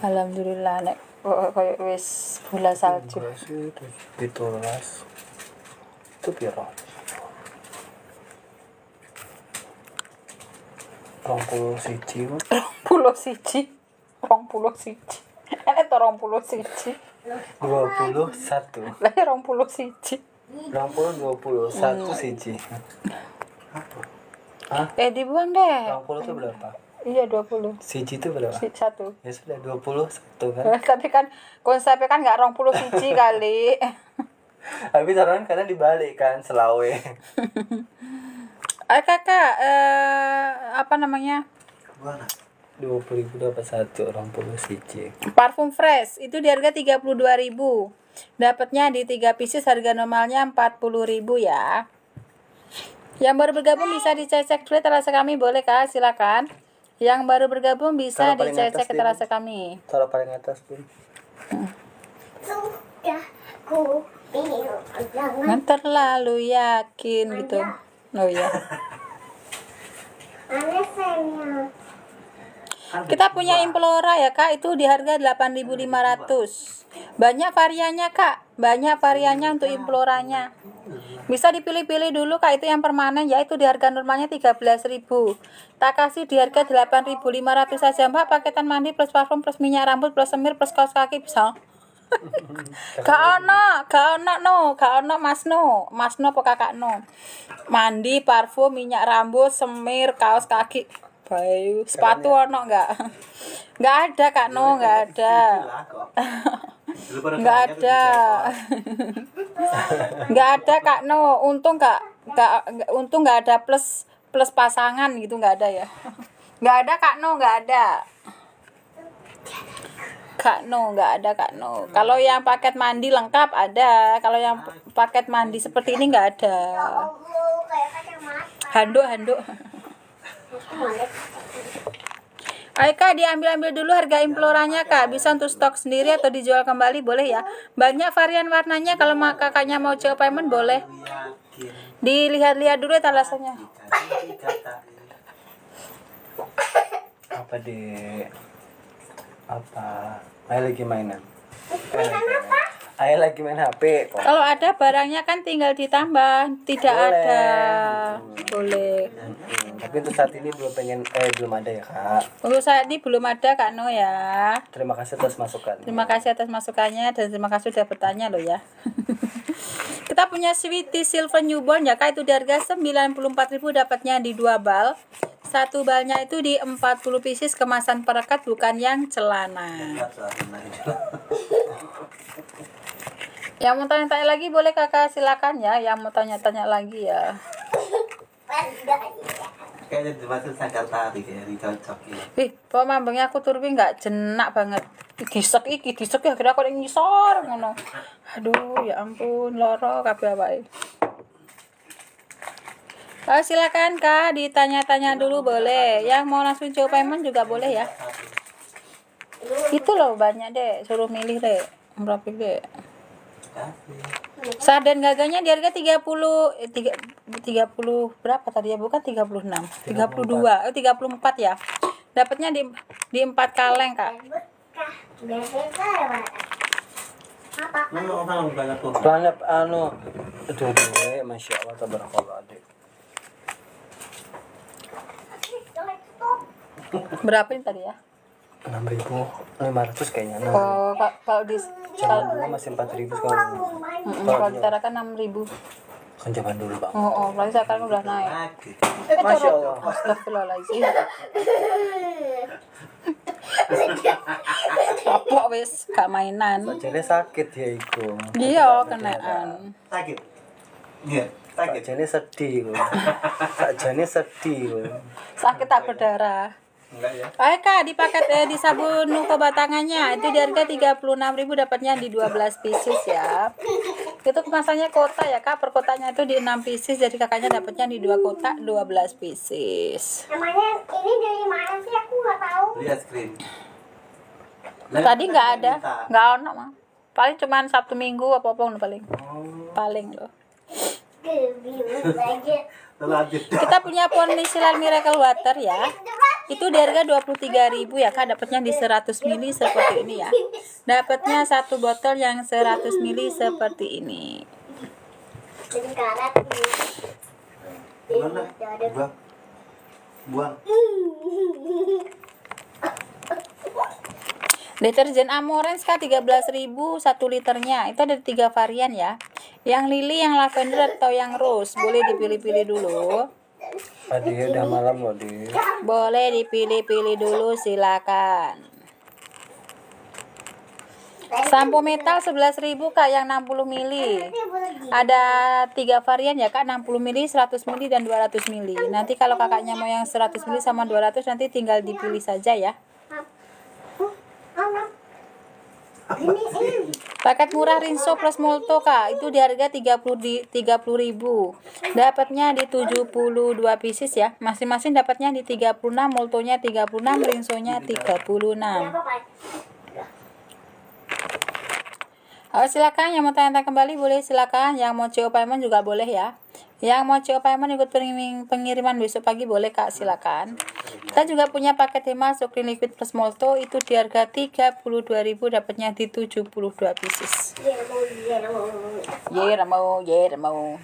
Alhamdulillah nek kok koyo wis bola salju. Itu ditulas. Itu piro? Rong puluh siji kok. Pulau siji. Rong pulau siji. Enak to rong pulau siji. Dua puluh satu. Lah rong pulau siji. Rong puluh dua puluh satu siji. Hah? Eh dibuang deh. Rong puluh itu berapa? Iya 20. Siji itu berapa? Si, satu. Ya sudah dua puluh satu kan. [laughs] Tapi kan konsepnya kan nggak rong puluh siji [laughs] kali. Habis orang kadang dibalik kan selawe. Eh kakak, eh, apa namanya? Dua puluh ribu dapat satu orang puluh siji. Parfum fresh itu di harga 32.000. Dapatnya di 3 pieces harga normalnya 40.000 ya. Yang baru bergabung bisa dicek dulu terasa kami boleh Kak? Silakan. Yang baru bergabung bisa Taruh paling dicek atas, Din. terasa kami. Taruh paling atas pun. Kan terlalu yakin gitu. Oh iya. Aneh. Kita punya Implora ya Kak, itu di harga 8.500. Banyak variannya Kak, banyak variannya untuk Imploranya. Bisa dipilih-pilih dulu Kak, itu yang permanen yaitu di harga normalnya 13.000. Tak kasih di harga 8.500 saja Mbak, paketan mandi plus parfum plus minyak rambut plus semir plus kaos kaki bisa. [laughs] Gak ono, gak ono no, gak ono Mas no, Mas no apa kakak no. Mandi, parfum, minyak rambut, semir, kaos kaki. Bayu, sepatu ono enggak? Enggak [laughs] ada Kak No, enggak ada. Enggak ada. Enggak [laughs] ada Kak No, untung enggak enggak untung enggak ada plus plus pasangan gitu enggak ada ya. [laughs] Enggak ada Kak No, enggak ada. Kak No, enggak ada Kak No. Kalau yang paket mandi lengkap ada, kalau yang paket mandi seperti ini enggak ada. Kacamata. Handuk, handuk. Ayo kak diambil-ambil dulu harga imploranya kak. Bisa untuk stok sendiri atau dijual kembali boleh ya. Banyak varian warnanya. Kalau kakaknya mau coba payment boleh. Dilihat-lihat dulu ya talasannya Apa di apa? Ayo lagi mainan. Ayo lagi Ayo lagi main HP kok. Kalau ada barangnya kan tinggal ditambah Tidak Boleh. ada Boleh Hmm, tapi untuk saat ini belum pengen eh belum ada ya kak. Untuk saat ini belum ada kak No ya Terima kasih atas masukan. Terima kasih atas masukannya dan terima kasih sudah bertanya loh ya. [laughs] Kita punya Sweetie Silver Newborn ya Kak itu di harga 94.000 dapatnya di dua bal. Satu balnya itu di 40 pieces kemasan perekat bukan yang celana. Yang mau tanya-tanya lagi boleh kakak silakan ya. Yang mau tanya-tanya lagi ya. Kayaknya dimaksud sangkal dicocok ya. Ih, kok mambengnya aku turbi nggak jenak banget. Gisek iki, gisek ya kira aku ngisor ngono. Aduh, ya ampun, loro kabeh awake. Oh, silakan Kak, ditanya-tanya dulu boleh. Yang mau langsung coba payment juga boleh ya. Itu loh banyak deh, suruh milih deh. Berapa deh? Sarden gaganya di harga 30 eh, tiga- 30 berapa tadi ya? Bukan 36. 32. Eh 34 ya. Dapatnya di di 4 kaleng, Kak. Banyak anu aduh aduh eh, masya Allah tabarakallah adik. Berapa ini tadi ya? Enam ribu lima ratus kayaknya. Nah, Oh, Kak, kalau di dulu masih empat ribu sekarang. Mm, kalau di Tara kan 6000. Kan zaman dulu bang. Oh, oh, berarti sekarang udah naik. Sakit. Eh, Masya. Allah. Astagfirullahaladzim. [laughs] Apa wis gak mainan. Jadi sakit ya iku. Iya, kenaan. Sakit. Iya, sakit. Sakjane sedih. Sakjane sedih. Sakit tak berdarah. Enggak ya. Ayo kak di paket eh, di sabun nuko batangannya itu di harga 36.000 dapatnya di 12 pieces ya. itu kemasannya kotak ya kak per kotaknya itu di 6 pieces jadi kakaknya dapatnya di dua kotak 12 pieces Namanya ini dari mana sih? Aku nggak tahu. Beli es krim. tadi nggak ada nggak ono mah paling cuman sabtu minggu apa apa paling Oh, paling loh. Kita punya Ponisilan Miracle Water ya itu di harga 23.000 ya kak dapatnya di 100 ml seperti ini ya dapatnya satu botol yang 100 ml seperti ini. Mana? Buang. [laughs] Deterjen Amorens Kak 13.000 1 liternya. Itu ada tiga varian ya. Yang lili, yang lavender atau yang rose. Boleh dipilih-pilih dulu. Tadi udah malam loh di. Boleh dipilih-pilih dulu silakan. Sampo metal 11.000 Kak yang 60 mili. Ada tiga varian ya Kak, 60 mili, 100 mili dan 200 mili. Nanti kalau kakaknya mau yang 100 mili sama 200 nanti tinggal dipilih saja ya. Anak. Ini ini. Paket murah Rinso plus Molto Kak, itu di harga 30 di 30.000. Dapatnya di 72 pieces ya. Masing-masing dapatnya di 36, Moltonya 36, Rinsonya 36. Apa Pak? Oh, silakan yang mau tanya-tanya kembali boleh silakan. Yang mau CO payment juga boleh ya. Yang mau CO payment ikut pengiriman, pengiriman besok pagi boleh Kak, silakan. Kita juga punya paket hemat Sukrin Liquid plus Molto itu di harga 32.000 dapatnya di 72 pieces. Yermo, Yermo.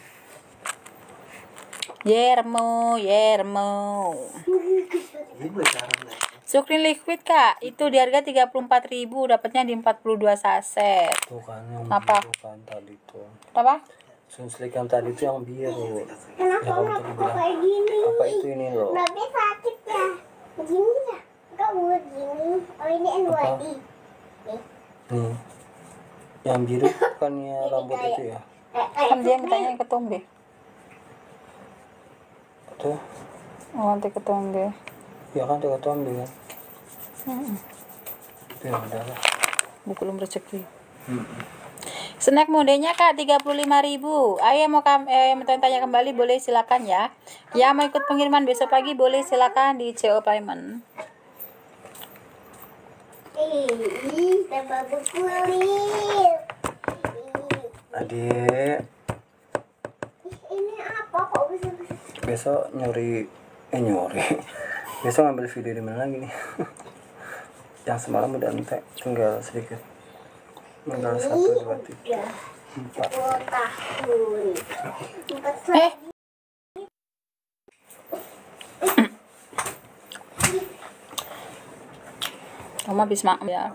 Yermo, Yermo. Sukrin liquid kak, itu di harga 34.000 dapatnya di 42 saset. Tuh kan Apa? biru kan tadi tuh. Apa? Sunslik yang tadi tuh yang biru. Kenapa Ya, kamu tadi bilang, kayak gini? Apa itu ini loh? Babe sakit ya. Gini ya. Enggak buat gini. Oh ini NYD. Nih. Nih. Yang biru bukannya rambut itu ya? Eh, eh, Kan dia yang ketombe. Tuh. Oh, nanti ketombe. Ya kan kata ambil kan. Itu yang udah lah. Buku belum rezeki. Snack modenya kak 35.000 Ayo mau kam eh, mau tanya kembali boleh silakan ya Yang mau ikut pengiriman besok pagi boleh silakan di CO payment. Adik, Ih, Ini apa kok bisa besok nyuri eh nyuri. Besok ngambil video di mana lagi nih? [laughs] yang semalam udah entek, tinggal sedikit. Tinggal satu, dua, tiga, empat. 10 tahun? Empat Eh Kamu habis makan ya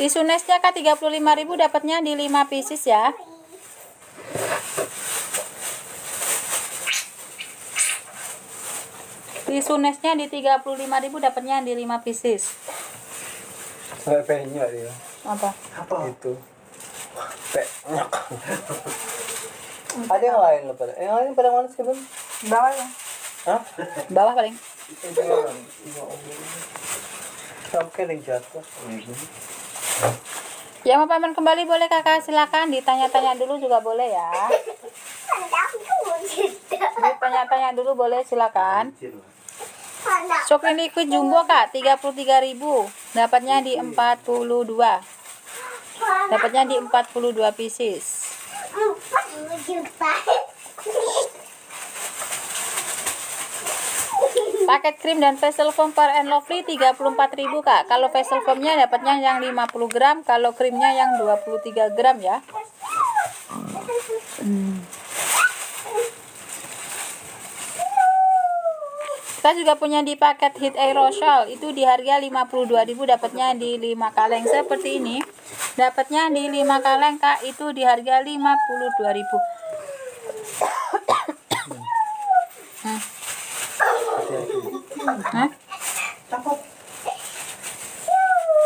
Tisu nesnya kak 35.000 dapatnya di 5 pieces ya. Tisu nesnya di 35.000 dapatnya di 5 pieces. Sampai penyok dia. Apa? Apa? Itu. Penyok. Ada yang lain loh pada. Yang lain pada mana sih bang? Bawah ya. Hah? Bawah paling. Sampai yang jatuh. Ya mau paman kembali boleh kakak silakan ditanya-tanya dulu juga boleh ya. Ditanya-tanya dulu boleh silakan. Sokrin liquid jumbo kak. 33.000 dapatnya di 42 dapatnya di 42 pieces. Paket krim dan facial foam Fair and Lovely 34.000 kak. Kalau facial foamnya dapatnya yang 50 gram kalau krimnya yang 23 gram ya kita juga punya di paket hit aerosol itu di harga 52.000 dapatnya di 5 kaleng seperti ini dapatnya di 5 kaleng kak itu di harga 52.000 Hmm. Hah? Takut.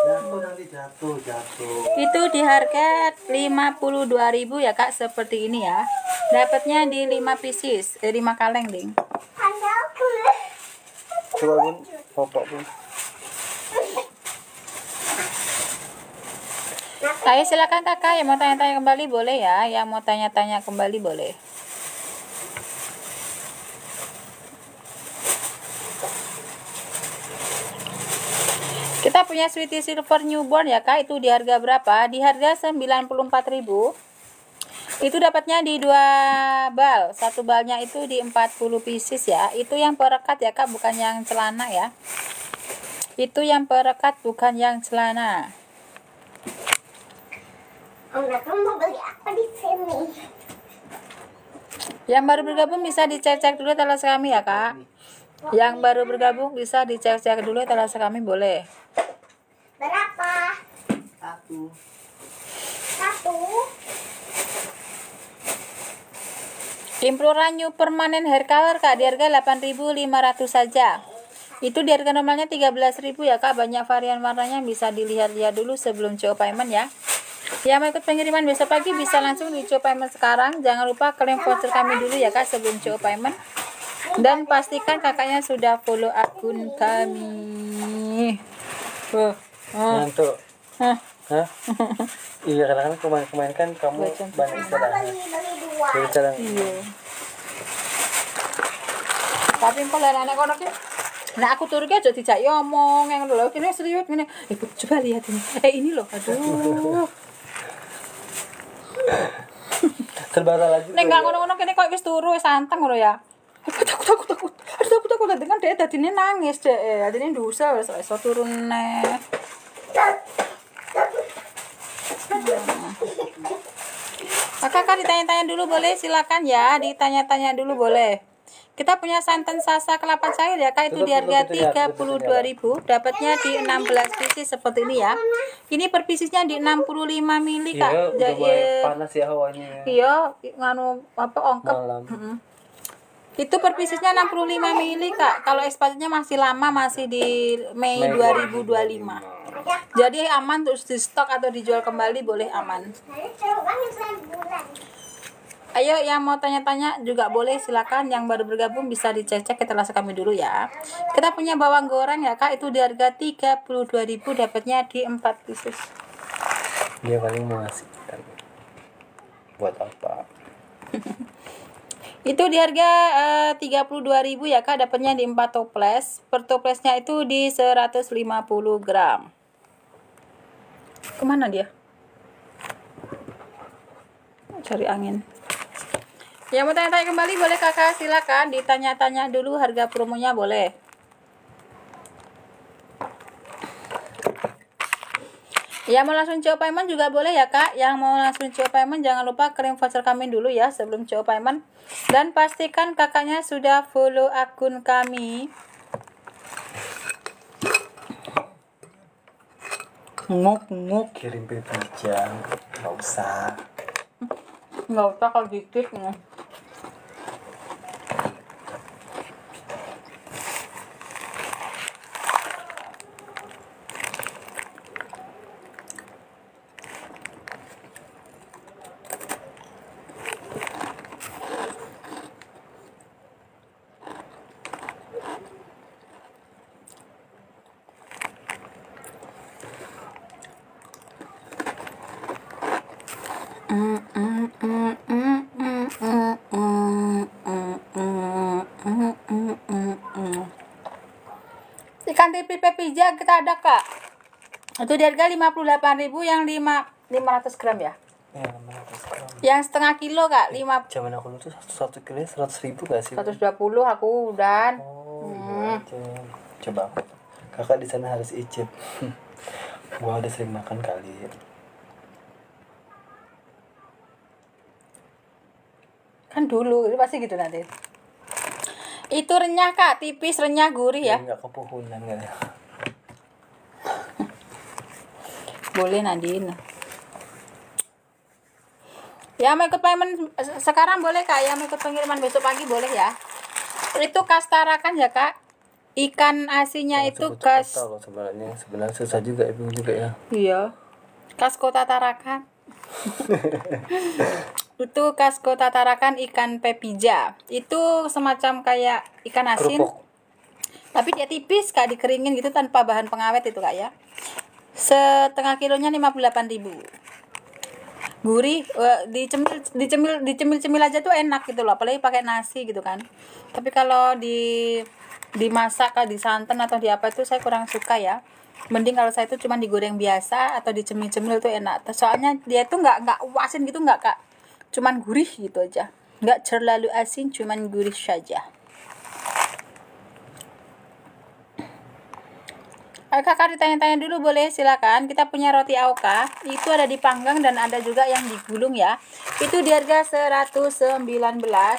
Jatuh jatuh, jatuh. Itu di harga 52.000 ya Kak, seperti ini ya. Dapatnya di 5 pieces, eh 5 kaleng, Ding. Sandalku. Coba bun popok bun Ayo silakan kakak yang mau tanya-tanya kembali boleh ya? Yang mau tanya-tanya kembali boleh. Kita punya sweetie silver newborn ya kak. Itu di harga berapa? Di harga 94.000 itu dapatnya di dua bal satu balnya itu di 40 pieces ya itu yang perekat ya kak bukan yang celana ya itu yang perekat bukan yang celana Om Datang mau beli apa di sini? Yang baru bergabung bisa dicek-cek dulu telas kami ya kak. Yang baru bergabung bisa dicek-cek dulu telas kami boleh. Berapa? Satu. Imploran New Permanent Hair Color kak di harga 8.500 saja. Itu di harga normalnya 13.000 ya kak. Banyak varian warnanya bisa dilihat-lihat dulu sebelum CO payment ya. Yang mau ikut pengiriman besok pagi bisa langsung di CO payment sekarang. Jangan lupa klaim voucher kami dulu ya kak sebelum CO payment. Dan pastikan kakaknya sudah follow akun kami. Oh, oh, ngantuk. Hah [laughs] iya karena kan kemarin kemarin kan kamu banyak istirahat jadi sekarang Iya. Tapi kok lah anak kono ki. Nah aku turun ki aja dijak ya omong yang lho kene serius ngene. Ibu coba lihat ini. Eh ini loh. Aduh. [laughs] serba salah juga Nek enggak ya. ngono-ngono kene kok wis turu wis santeng ngono ya. Eh, Takut takut takut. Aduh takut takut tadi kan dia tadi nangis deh. Tadi ini dosa wis iso turun neh. Kakak ditanya-tanya dulu boleh? Silakan ya ditanya-tanya dulu boleh. Kita punya santan sasa kelapa cair ya kak. Itu di harga tutup, tutup, 32.000 dapatnya di 16 pieces seperti ini ya. Ini per piecesnya di 65 mili kak. Iya iya. panas ya hawanya ya. iya nganu apa ongkep. Malam. Mm-mm. itu per piecesnya 65 mili kak. Kalau ekspansinya masih lama masih di Mei 2025 jadi aman terus di stok atau dijual kembali boleh aman. Ayo yang mau tanya-tanya juga boleh silakan yang baru bergabung bisa dicek-cek kita langsung kami dulu ya. Kita punya bawang goreng ya Kak itu di harga 32.000 dapatnya di 4 pieces. dia paling mau ngasih kan buat apa [laughs] Itu di harga eh, 32.000 ya Kak dapatnya di 4 toples. Per toplesnya itu di 150 gram. Ke mana dia? Cari angin. Yang mau tanya-tanya kembali boleh kakak silakan ditanya-tanya dulu harga promonya boleh. Ya mau langsung CO payment juga boleh ya kak Yang mau langsung CO payment jangan lupa kirim voucher kami dulu ya sebelum CO payment Dan pastikan kakaknya sudah follow akun kami Nguk nguk. Kirim pipi jam nggak usah. Nggak usah kalau dikit nguk. Ikan pepija kita ada kak. Itu di harga 58.000 yang 5 500 gram ya? Ya gram. Yang setengah kilo kak 5 zaman aku dulu tuh satu satu kilo seratus ribu gak sih? 120 aku dan oh iya Jen. coba aku. Kakak di sana harus icip [laughs] gua udah sering makan kali. Kan dulu itu pasti gitu nanti. Itu renyah kak tipis renyah gurih ya. Nggak kepuhunan kan ya boleh Nadine. Ya mau ikut payment se- sekarang boleh kak. Ya mau ikut pengiriman besok pagi boleh ya. Itu kastarakan ya kak? Ikan asinnya itu Sebut kas sebenarnya sebenarnya susah juga ibu juga ya. Iya. Kas kota tarakan. [laughs] Itu kas kota tarakan ikan pepija. Itu semacam kayak ikan asin. Kerupuk. Tapi dia tipis kak dikeringin gitu tanpa bahan pengawet itu kak ya setengah kilonya 58.000 gurih eh, dicemil dicemil dicemil cemil aja tuh enak gitu loh apalagi pakai nasi gitu kan. Tapi kalau di dimasak di santan atau di apa itu saya kurang suka ya. Mending kalau saya itu cuma digoreng biasa atau dicemil cemil tuh enak. Soalnya dia tuh nggak nggak asin gitu nggak kak? Cuman gurih gitu aja. Nggak terlalu asin cuman gurih saja kakak ditanya-tanya dulu boleh silakan. Kita punya roti auka. Itu ada dipanggang dan ada juga yang digulung ya. Itu di harga 119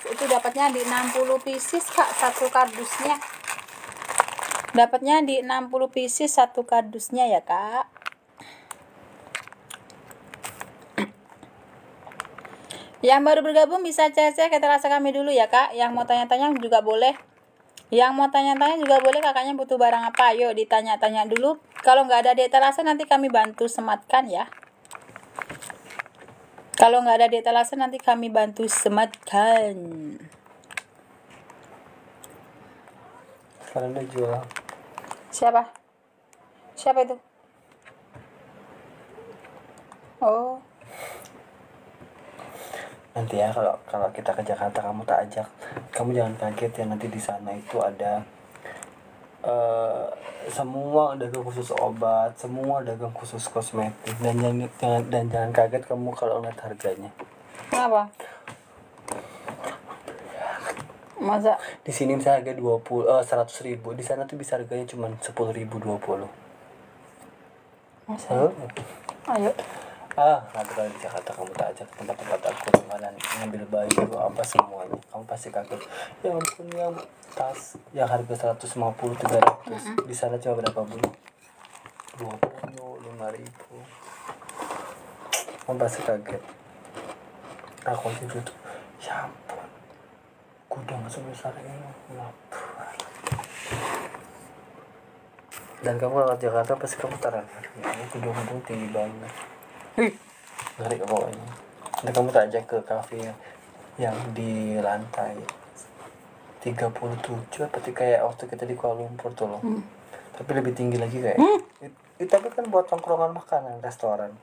itu dapatnya di 60 pieces kak satu kardusnya. Dapatnya di 60 pieces satu kardusnya ya kak. Yang baru bergabung bisa cek-cek etalase kami dulu ya kak. Yang mau tanya-tanya juga boleh yang mau tanya-tanya juga boleh kakaknya butuh barang apa? Ayo ditanya-tanya dulu. Kalau nggak ada di etalase nanti kami bantu sematkan ya. Kalau nggak ada di etalase nanti kami bantu sematkan. Dia jual. Siapa? Siapa itu? Oh. Nanti ya kalau kalau kita ke Jakarta kamu tak ajak kamu jangan kaget ya nanti di sana itu ada eh semua dagang khusus obat semua dagang khusus kosmetik. Dan jangan jangan dan jangan kaget kamu kalau lihat harganya. Kenapa? Masa? Di sini bisa harga 20 eh 100 ribu. Di sana tuh bisa harganya cuma 10 ribu 20 masa? Hah? ayo ah nanti kalau di Jakarta? Kamu tak ajak ke tempat-tempat aku? Jualan ngambil baju apa semuanya? Kamu pasti kaget. Ya ampun yang tas yang harga 150 300 di sana cuma berapa bu? 20 lima ribu. Kamu pasti kaget. Aku tuh ya ampun. Gudang sebesar ini Waduh. dan kamu kalau ke Jakarta pasti kamu taran ini gudang-gudang tinggi banget ngeri pokoknya nanti kamu tak ajak ke kafe yang, di lantai 37 seperti kayak waktu kita di Kuala Lumpur tuh loh. Tapi lebih tinggi lagi kayak. It- itu tapi kan buat tongkrongan makanan restoran.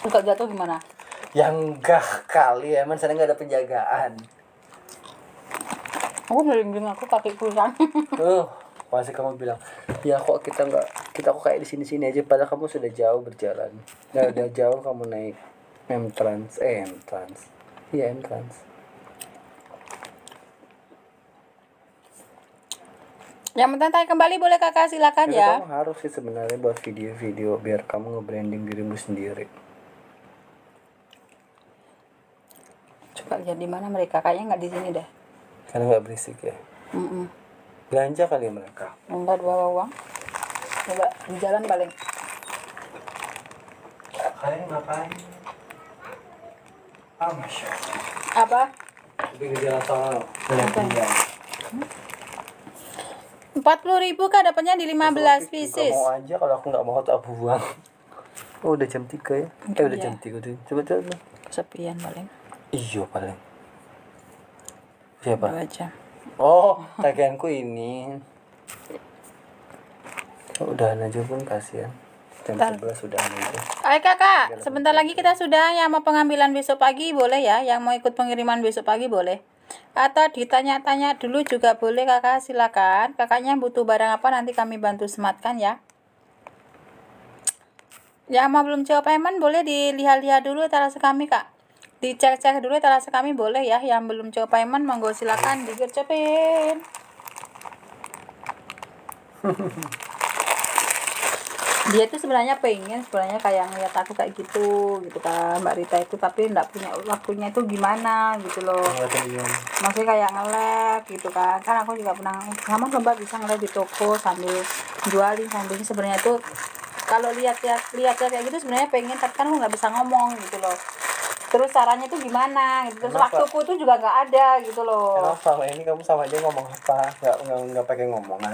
Suka jatuh gimana? Yang enggak kali ya emang sana nggak ada penjagaan. Aku merinding aku kaki kurang uh pasti kamu bilang ya kok kita nggak kita kok kayak di sini sini aja padahal kamu sudah jauh berjalan. Nah [laughs] udah jauh kamu naik M Trans eh M Trans. Iya M Trans. Yang mau tanya kembali boleh kakak silakan ya. kamu harus sih sebenarnya buat video-video biar kamu nge-branding dirimu sendiri. Coba lihat di mana mereka. Kayaknya nggak di sini deh. Karena nggak berisik ya? Mm-mm. Belanja kali mereka. Enggak bawa uang coba di jalan paling. Kalian ngapain? Ah masya Allah. Apa? Di jalan tol. Belanja empat puluh ribu kak dapatnya di 15 Juga pieces? mau aja kalau aku nggak mau tak buang. Oh udah jam 3 ya? Eh udah Iya. jam 3 tuh coba coba. Kesepian paling. Iya paling. Siapa? Dua jam oh tagihanku ini udahan aja pun kasihan jam. 11 udahan aja Ayo kakak, sebentar lagi kita sudah yang mau pengambilan besok pagi boleh ya, yang mau ikut pengiriman besok pagi boleh. Atau ditanya-tanya dulu juga boleh kakak, silakan. Kakaknya butuh barang apa nanti kami bantu sematkan ya. Yang mau belum jawab payment boleh dilihat-lihat dulu etalase kami kak. Dicek-cek dulu etalase kami boleh ya. Yang belum jawab payment monggo silakan digercepin. [laughs] dia tuh sebenarnya pengen sebenarnya kayak ngeliat aku kayak gitu gitu kan mbak Rita itu tapi nggak punya waktunya itu gimana gitu loh gimana? maksudnya kayak nge-lab gitu kan kan aku juga pernah sama mbak bisa nge-lab di toko sambil jualin sambil sebenarnya tuh kalau lihat-lihat lihat kayak gitu sebenarnya pengen tapi kan aku nggak bisa ngomong gitu loh terus caranya tuh gimana gitu terus Kenapa? waktuku tuh juga nggak ada gitu loh Kenapa selama ini kamu sama aja ngomong apa? Nggak nggak nggak pakai ngomongan.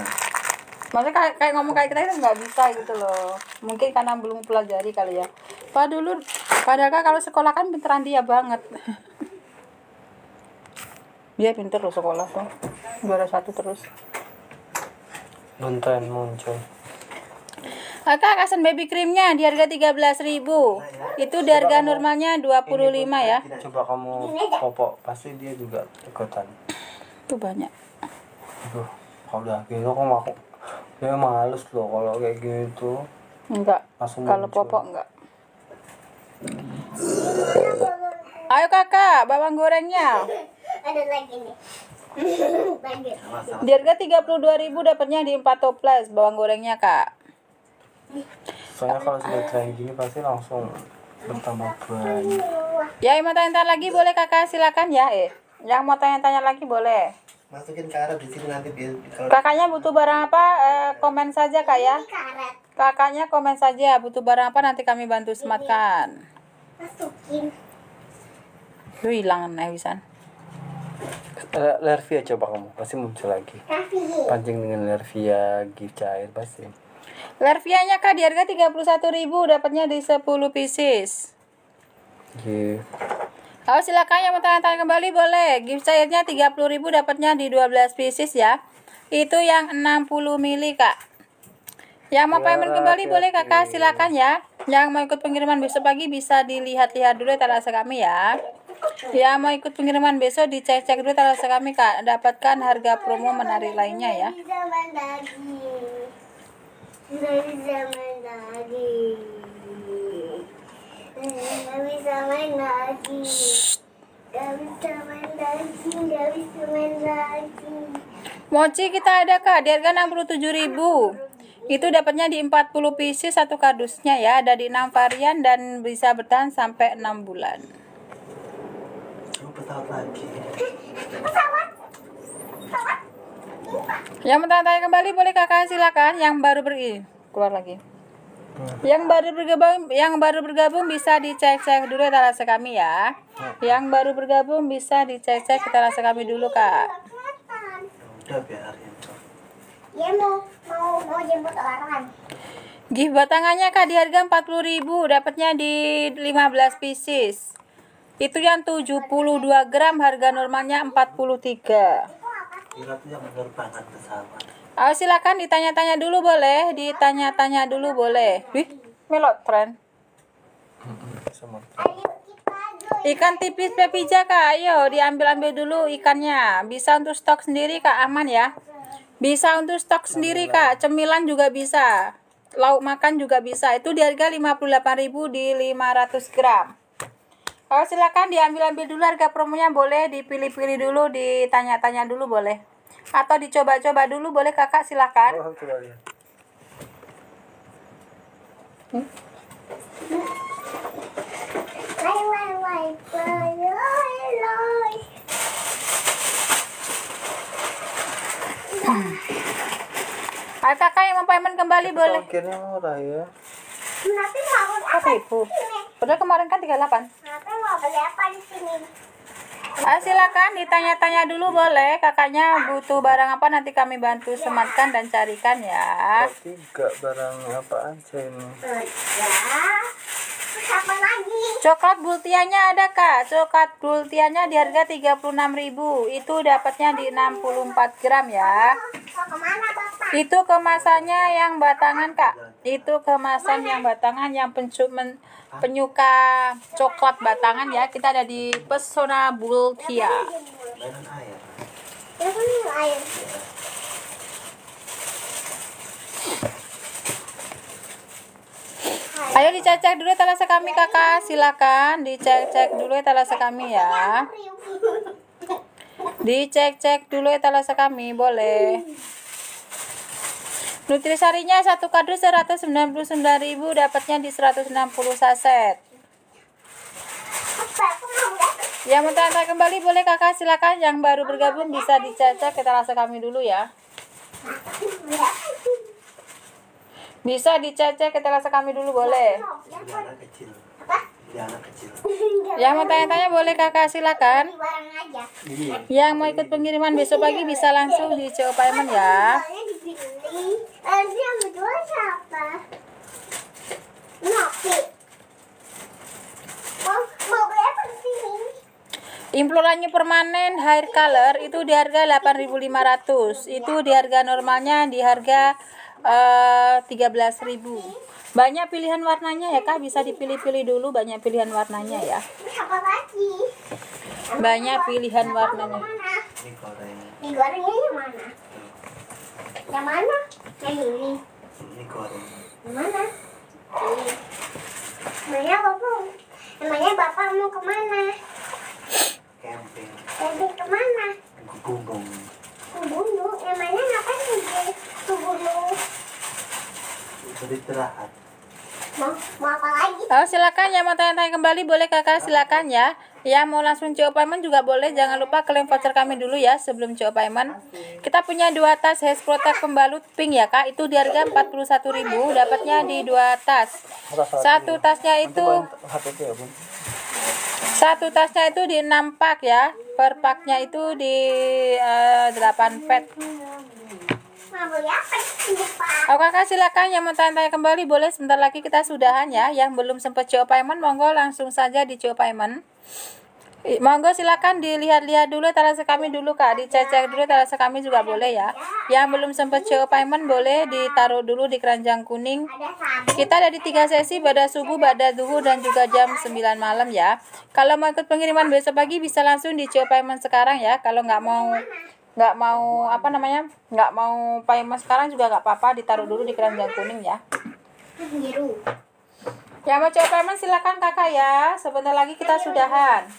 maksudnya kayak, kayak ngomong kayak kita itu nggak bisa gitu loh mungkin karena belum pelajari kali ya Pak dulu padahal kalau sekolah kan pinteran dia banget [laughs] dia pinter loh sekolah tuh juara satu terus Bunten muncul. Kakak kasan baby creamnya di harga 13.000 Itu di harga normalnya 25 ya. Coba kamu popok, pasti dia juga ikutan. Itu banyak. Aduh, kalau udah gitu kok aku dia males loh kalau kayak gini tuh Enggak. Langsung Kalau muncul. popok enggak. Ayo kakak bawang gorengnya. Ada lagi nih. Di harga 32.000 dapatnya di 4 toples bawang gorengnya kak Soalnya kalau sudah tren gini pasti langsung bertambah banyak. Ya yang mau tanya-tanya lagi boleh kakak silakan ya eh Yang mau tanya-tanya lagi boleh Masukin karet di sini nanti biar kalau Kakaknya butuh barang apa eh, komen saja kak ya Karet. Kakaknya komen saja butuh barang apa nanti kami bantu sematkan Masukin. Lu hilang nih Wisan Le- Lervia coba kamu, pasti muncul lagi. Kasih. Pancing dengan Lervia gift cair pasti. Lervianya kak di harga 31.000 dapatnya di 10 pieces Gift. Oh silakan yang mau tanya-tanya kembali boleh. Gift cairnya 30.000 dapatnya di 12 pieces ya. Itu yang 60 mili kak. Yang mau Ya, payment kembali boleh kakak silakan ya. Yang mau ikut pengiriman besok pagi bisa dilihat-lihat dulu etalase kami ya. Yang mau ikut pengiriman besok dicek-cek dulu etalase kami kak. Dapatkan harga promo menarik lainnya ya. Lagi. Dari zaman lagi. Gak bisa main lagi. Gak bisa main lagi. Gak bisa main lagi. Mochi kita ada kak di harga 67.000 Itu dapatnya di 40 pieces satu kardusnya ya. Ada di 6 varian dan bisa bertahan sampai 6 bulan. Kamu pesawat lagi. Yang mau tanya kembali boleh kakak silakan. Yang baru beri keluar lagi. Yang baru bergabung, yang baru bergabung bisa dicek-cek dulu etalase kami ya. Yang baru bergabung bisa dicek-cek etalase kami dulu kak. Udah biarin. Ya mau mau mau jemput orang. Gift batangannya kak di harga 40.000 dapatnya di 15 pieces. Itu yang 72 gram harga normalnya 43. Tuh yang pesawat. Oh, silakan ditanya-tanya dulu boleh, ditanya-tanya dulu boleh. Wih, melot tren. Ikan tipis pepija kak, ayo diambil-ambil dulu ikannya. Bisa untuk stok sendiri kak, aman ya. Bisa untuk stok sendiri kak, cemilan juga bisa. Lauk makan juga bisa. Itu di harga 58.000 di 500 gram. Oh silakan diambil-ambil dulu harga promonya boleh dipilih-pilih dulu, ditanya-tanya dulu boleh. Atau dicoba-coba dulu boleh kakak silakan. Oh, coba. Ayo kakak yang mau payment kembali boleh. Akhirnya murah ya. Nanti mau Apa ibu? Udah kemarin kan 38. Nanti mau beli apa di sini? Ah, silakan ditanya-tanya dulu boleh kakaknya butuh barang apa nanti kami bantu sematkan dan carikan ya. Tiga barang apa aja ini? Ya. Apa lagi? Coklat bultianya ada kak, coklat bultianya di harga 36.000 itu dapatnya di 64 gram ya. Bapak? Itu kemasannya yang batangan kak, itu kemasan yang batangan yang pencu men- penyuka coklat batangan ya. Kita ada di Pesona air. Ayo dicek-cek dulu etalase kami kakak, silakan dicek-cek dulu etalase kami ya. Dicek-cek dulu etalase kami, boleh. Nutrisarinya satu kardus 199.000 dapatnya di 160 saset. Yang tanya kembali. Boleh kakak? Silakan. Yang baru bergabung bisa dicek-cek. Etalase kami dulu ya. Bisa dicek-cek. Etalase kami dulu. Boleh. Anak kecil. [laughs] Yang mau tanya-tanya boleh kakak silakan. Aja. Yang mau ikut pengiriman besok pagi bisa langsung di CO Payment ya. Sini? Implorannya permanen hair color itu di harga 8.500. Itu di harga normalnya di harga eh, 13.000. Banyak pilihan warnanya ya Kak, bisa dipilih-pilih dulu banyak pilihan warnanya ya. Banyak pilihan warnanya. Ini goreng. Digorengnya yang mana? Yang mana? Yang ini. Ini goreng. Yang mana? Ini. Namanya bapak. Namanya bapak mau ke mana? Camping. Jadi ke mana? Ke gunung. Ke gunung. Namanya ngapain pergi ke gunung? Beristirahat. Mau, mau apa lagi? Oh silakan yang mau tanya-tanya kembali boleh kakak silakan ya. Yang mau langsung CO payment juga boleh. Jangan lupa klaim voucher kami dulu ya sebelum CO payment. Kita punya dua tas Hash Protect pembalut pink ya kak. Itu di harga 41.000 Dapatnya di dua tas. Satu tasnya itu ya satu tasnya itu di 6 pak ya. Per paknya itu di eh, 8 pet. Oh kakak silakan yang mau tanya-tanya kembali boleh sebentar lagi kita sudahan ya. Yang belum sempat CO payment monggo langsung saja di CO payment. Monggo silakan dilihat-lihat dulu tarasa kami dulu kak, dicek-cek dulu tarasa kami juga boleh ya. Yang belum sempat CO payment boleh ditaruh dulu di keranjang kuning. Kita ada di tiga sesi pada subuh, pada zuhur dan juga jam 9 malam ya. Kalau mau ikut pengiriman besok pagi bisa langsung di CO payment sekarang ya. Kalau nggak mau nggak mau apa namanya nggak mau payment sekarang juga nggak apa-apa ditaruh dulu di keranjang kuning ya. Biru. Yang mau CO payment silakan kakak ya. Sebentar lagi kita sudahan.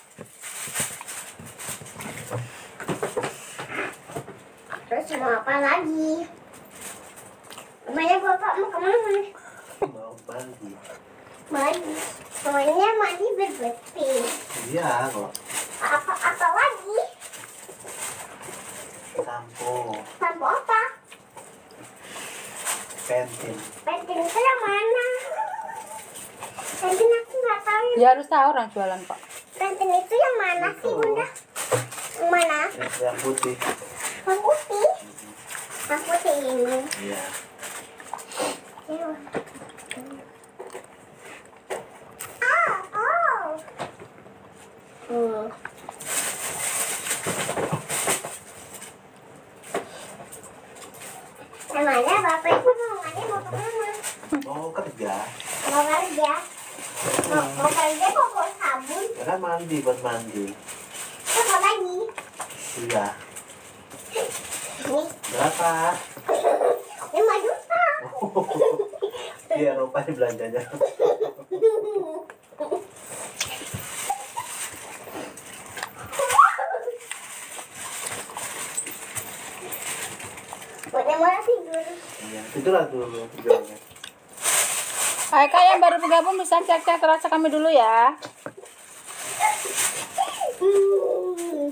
Terus mau apa lagi? Namanya bapak mau ke mana? Mau mandi. Mandi. Namanya mandi berbeti. Iya kok. Apa apa lagi? Sampo. Sampo apa? Pentin. Pentin itu yang mana? Pentin aku nggak tahu. Ya harus tahu orang jualan pak. Pentin itu yang mana sih bunda? Yang mana? Yang putih. Yang putih. Yang putih ini. Iya. Iya. Ah, oh. Hmm. Namanya bapak itu mandi mau ke mana? Mau kerja. Mau kerja. Mau, mau kerja kok bawa sabun? Ya kan mandi buat mandi. Apa lagi? Iya. Nih, Berapa? lima juta. [laughs] Iya rupanya belanjanya. [laughs] Udah mau tidur. Iya. Itulah dulu tujuannya. Hai kak yang baru bergabung bisa cek-cek terasa kami dulu ya. [laughs] Hmm.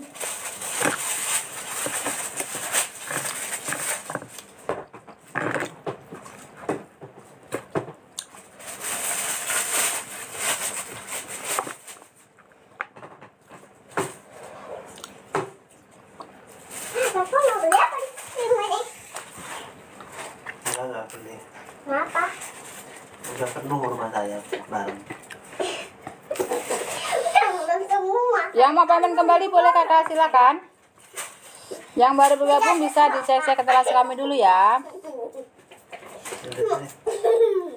Bapak mau beli apa di sini? Enggak nggak beli. Kenapa? Udah penuh rumah saya bareng. Udah belum semua. Yang mau payment silakan. Yang baru bergabung bisa dicek-cek ke kami dulu ya. Udah sini.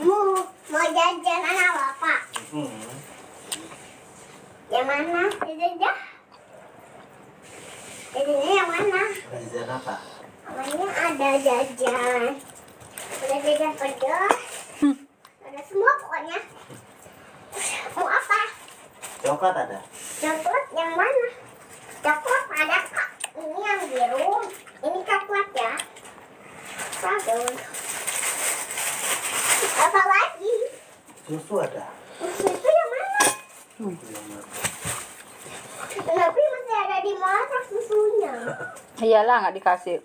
Mau mau jajan anak bapak. Hmm. Yang mana? Jajan Jajannya yang mana? Jajan apa? Namanya ada jajan. Ada jajan pedas. Ada semua pokoknya. Mau apa? Coklat ada? Coklat yang mana? Coklat ada kak. Ini yang biru. Ini coklat ya. Aduh. Apa lagi? Susu ada? Itu yang mana? Tapi masih ada di mana susunya? Iyalah nggak dikasih.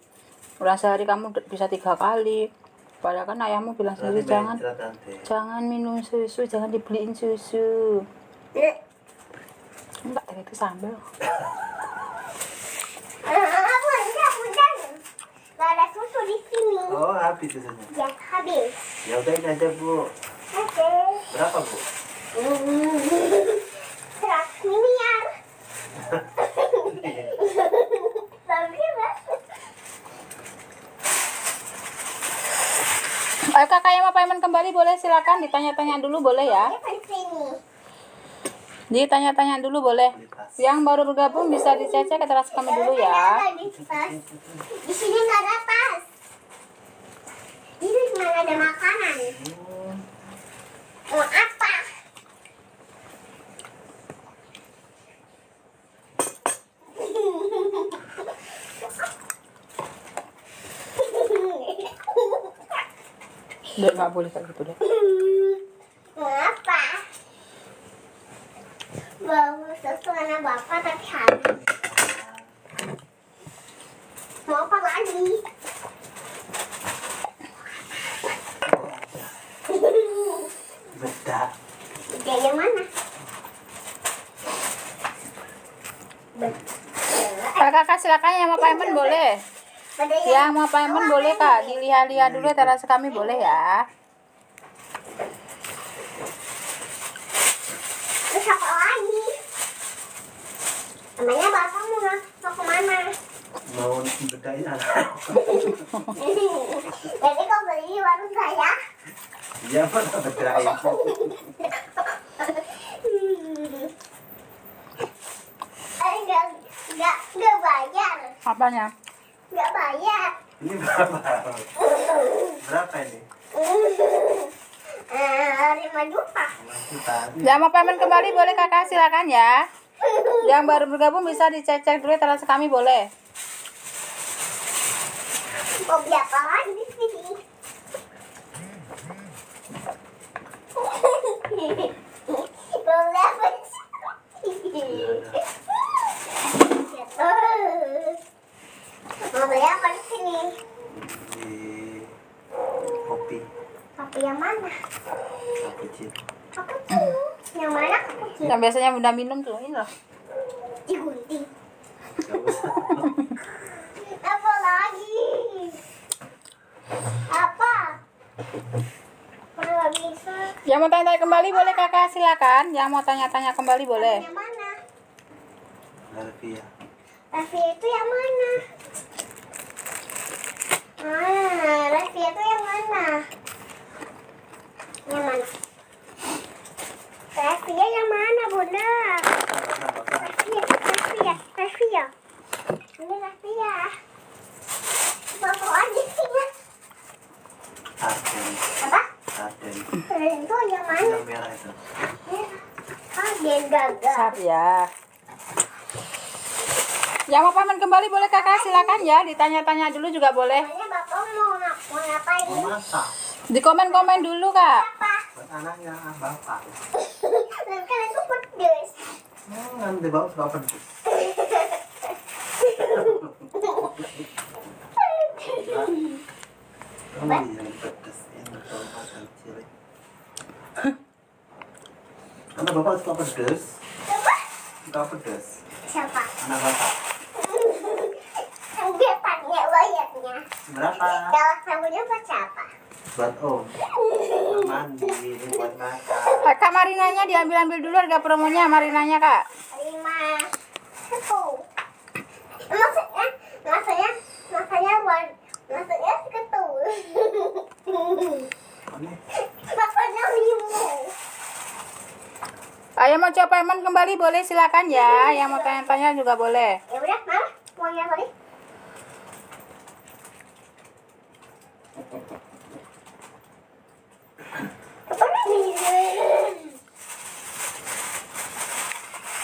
Ulang sehari kamu bisa tiga kali. Padahal kan ayahmu bilang sendiri jangan jangan minum susu, jangan dibeliin susu. Eh, Enggak, itu sambal. Enggak? Gak ada susu di sini. Oh habis susunya. Ya habis. Ya udah ini aja bu. Oke. Berapa bu? Hmm. Seratus miliar. Eh, kakak yang mau payment kembali boleh silakan ditanya-tanya dulu boleh ya. Ditanya-tanya dulu boleh. Yang baru bergabung bisa dicecek ke teras kami dulu ya. Di sini nggak ada tas. Ini cuma ada makanan. Mau apa? Udah nggak boleh kayak gitu deh. Mau apa? Bau susu anak bapak tapi habis. Mau apa lagi? Beda. Dia yang mana? Beda. Kak, kakak silakan yang mau payment boleh. Beda Yang mau payment boleh kak. Dilihat-lihat dulu teras kami boleh ya. Terus apa lagi? Namanya bapak mau mau ke mana? Mau bedain anak. Jadi kau beli di warung saya? Iya mana bedain. Eh, enggak, enggak, enggak bayar. Apanya? Enggak bayar. Ini berapa? Berapa ini? Eh, lima juta. Juta. Yang mau payment kembali boleh kakak silakan ya. Yang baru bergabung bisa dicek-cek dulu teras kami boleh. Mau beli apa lagi di sini? Mau beli apa di sini? Mau beli apa di sini? Di kopi. Kopi yang mana? Cappuccino. Cappuccino. Yang mana cappuccino? Yang biasanya bunda minum tuh ini loh. Digunting. [laughs] Apa lagi? Apa? Yang mau tanya-tanya kembali boleh kakak silakan. Yang mau tanya-tanya kembali boleh. Yang mana? Garvia. Raffi itu yang mana? Ah, Raffi itu yang mana? Yang mana? Raffi yang mana, Bunda? Raffi, Raffi ya, Raffi ya. Ini Raffi ya. Bapak aja sih ya. Arden. Apa? Arden. Itu yang mana? Yang merah itu. Ah, dia gagal. Sap ya. Yang mau payment kembali boleh ya. Ditanya-tanya dulu juga boleh. Bapak mau, mau ngapain? Di komen-komen dulu kak. Apa? Buat anaknya ah, bapak. Dan kan itu pedes. Hmm, nanti bapak suka pedes. Kamu yang pedes yang betul makan cili. Karena bapak suka pedes, Coba. suka pedes. Siapa? Anak bapak. Dia tanya bayarnya. Berapa? Kalau sabunnya buat siapa? Buat om. Mandi, ini buat makan. Eh, Kak Marinanya diambil-ambil dulu harga promonya Marinanya kak. Lima. Satu. Maksudnya, maksudnya, maksudnya buat, maksudnya satu. Maksudnya lima. Yang mau coba payment kembali boleh silakan ya. Yang mau tanya-tanya juga boleh. Ya udah, mana? Maunya kali?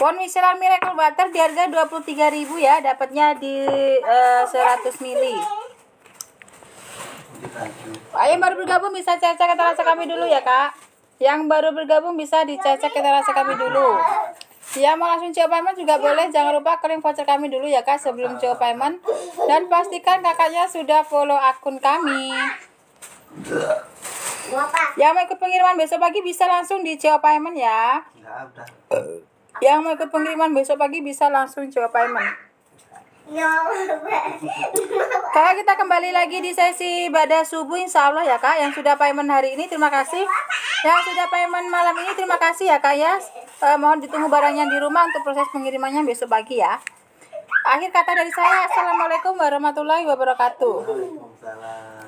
Pohon micellar miracle butter di harga 23.000 ya, dapatnya di eh, 100 mili. di baju. Ah, yang baru bergabung bisa cek ke terasa kami dulu ya kak. Yang baru bergabung bisa dicek ke terasa kami dulu. Yang mau langsung coba payment juga boleh. Jangan lupa klik voucher kami dulu ya kak sebelum coba payment. Dan pastikan kakaknya sudah follow akun kami. Apa? Yang mau ikut pengiriman besok pagi bisa langsung di coba payment ya. Enggak udah. Yang mau ikut pengiriman besok pagi bisa langsung coba payment. Ya, Kakak kita kembali lagi di sesi pada subuh insya Allah ya kak Yang sudah payment hari ini. Terima kasih. Yang sudah payment malam ini terima kasih ya kak ya. Eh, Mohon ditunggu barangnya di rumah untuk proses pengirimannya besok pagi ya. Akhir kata dari saya Assalamualaikum warahmatullahi wabarakatuh. Waalaikumsalam.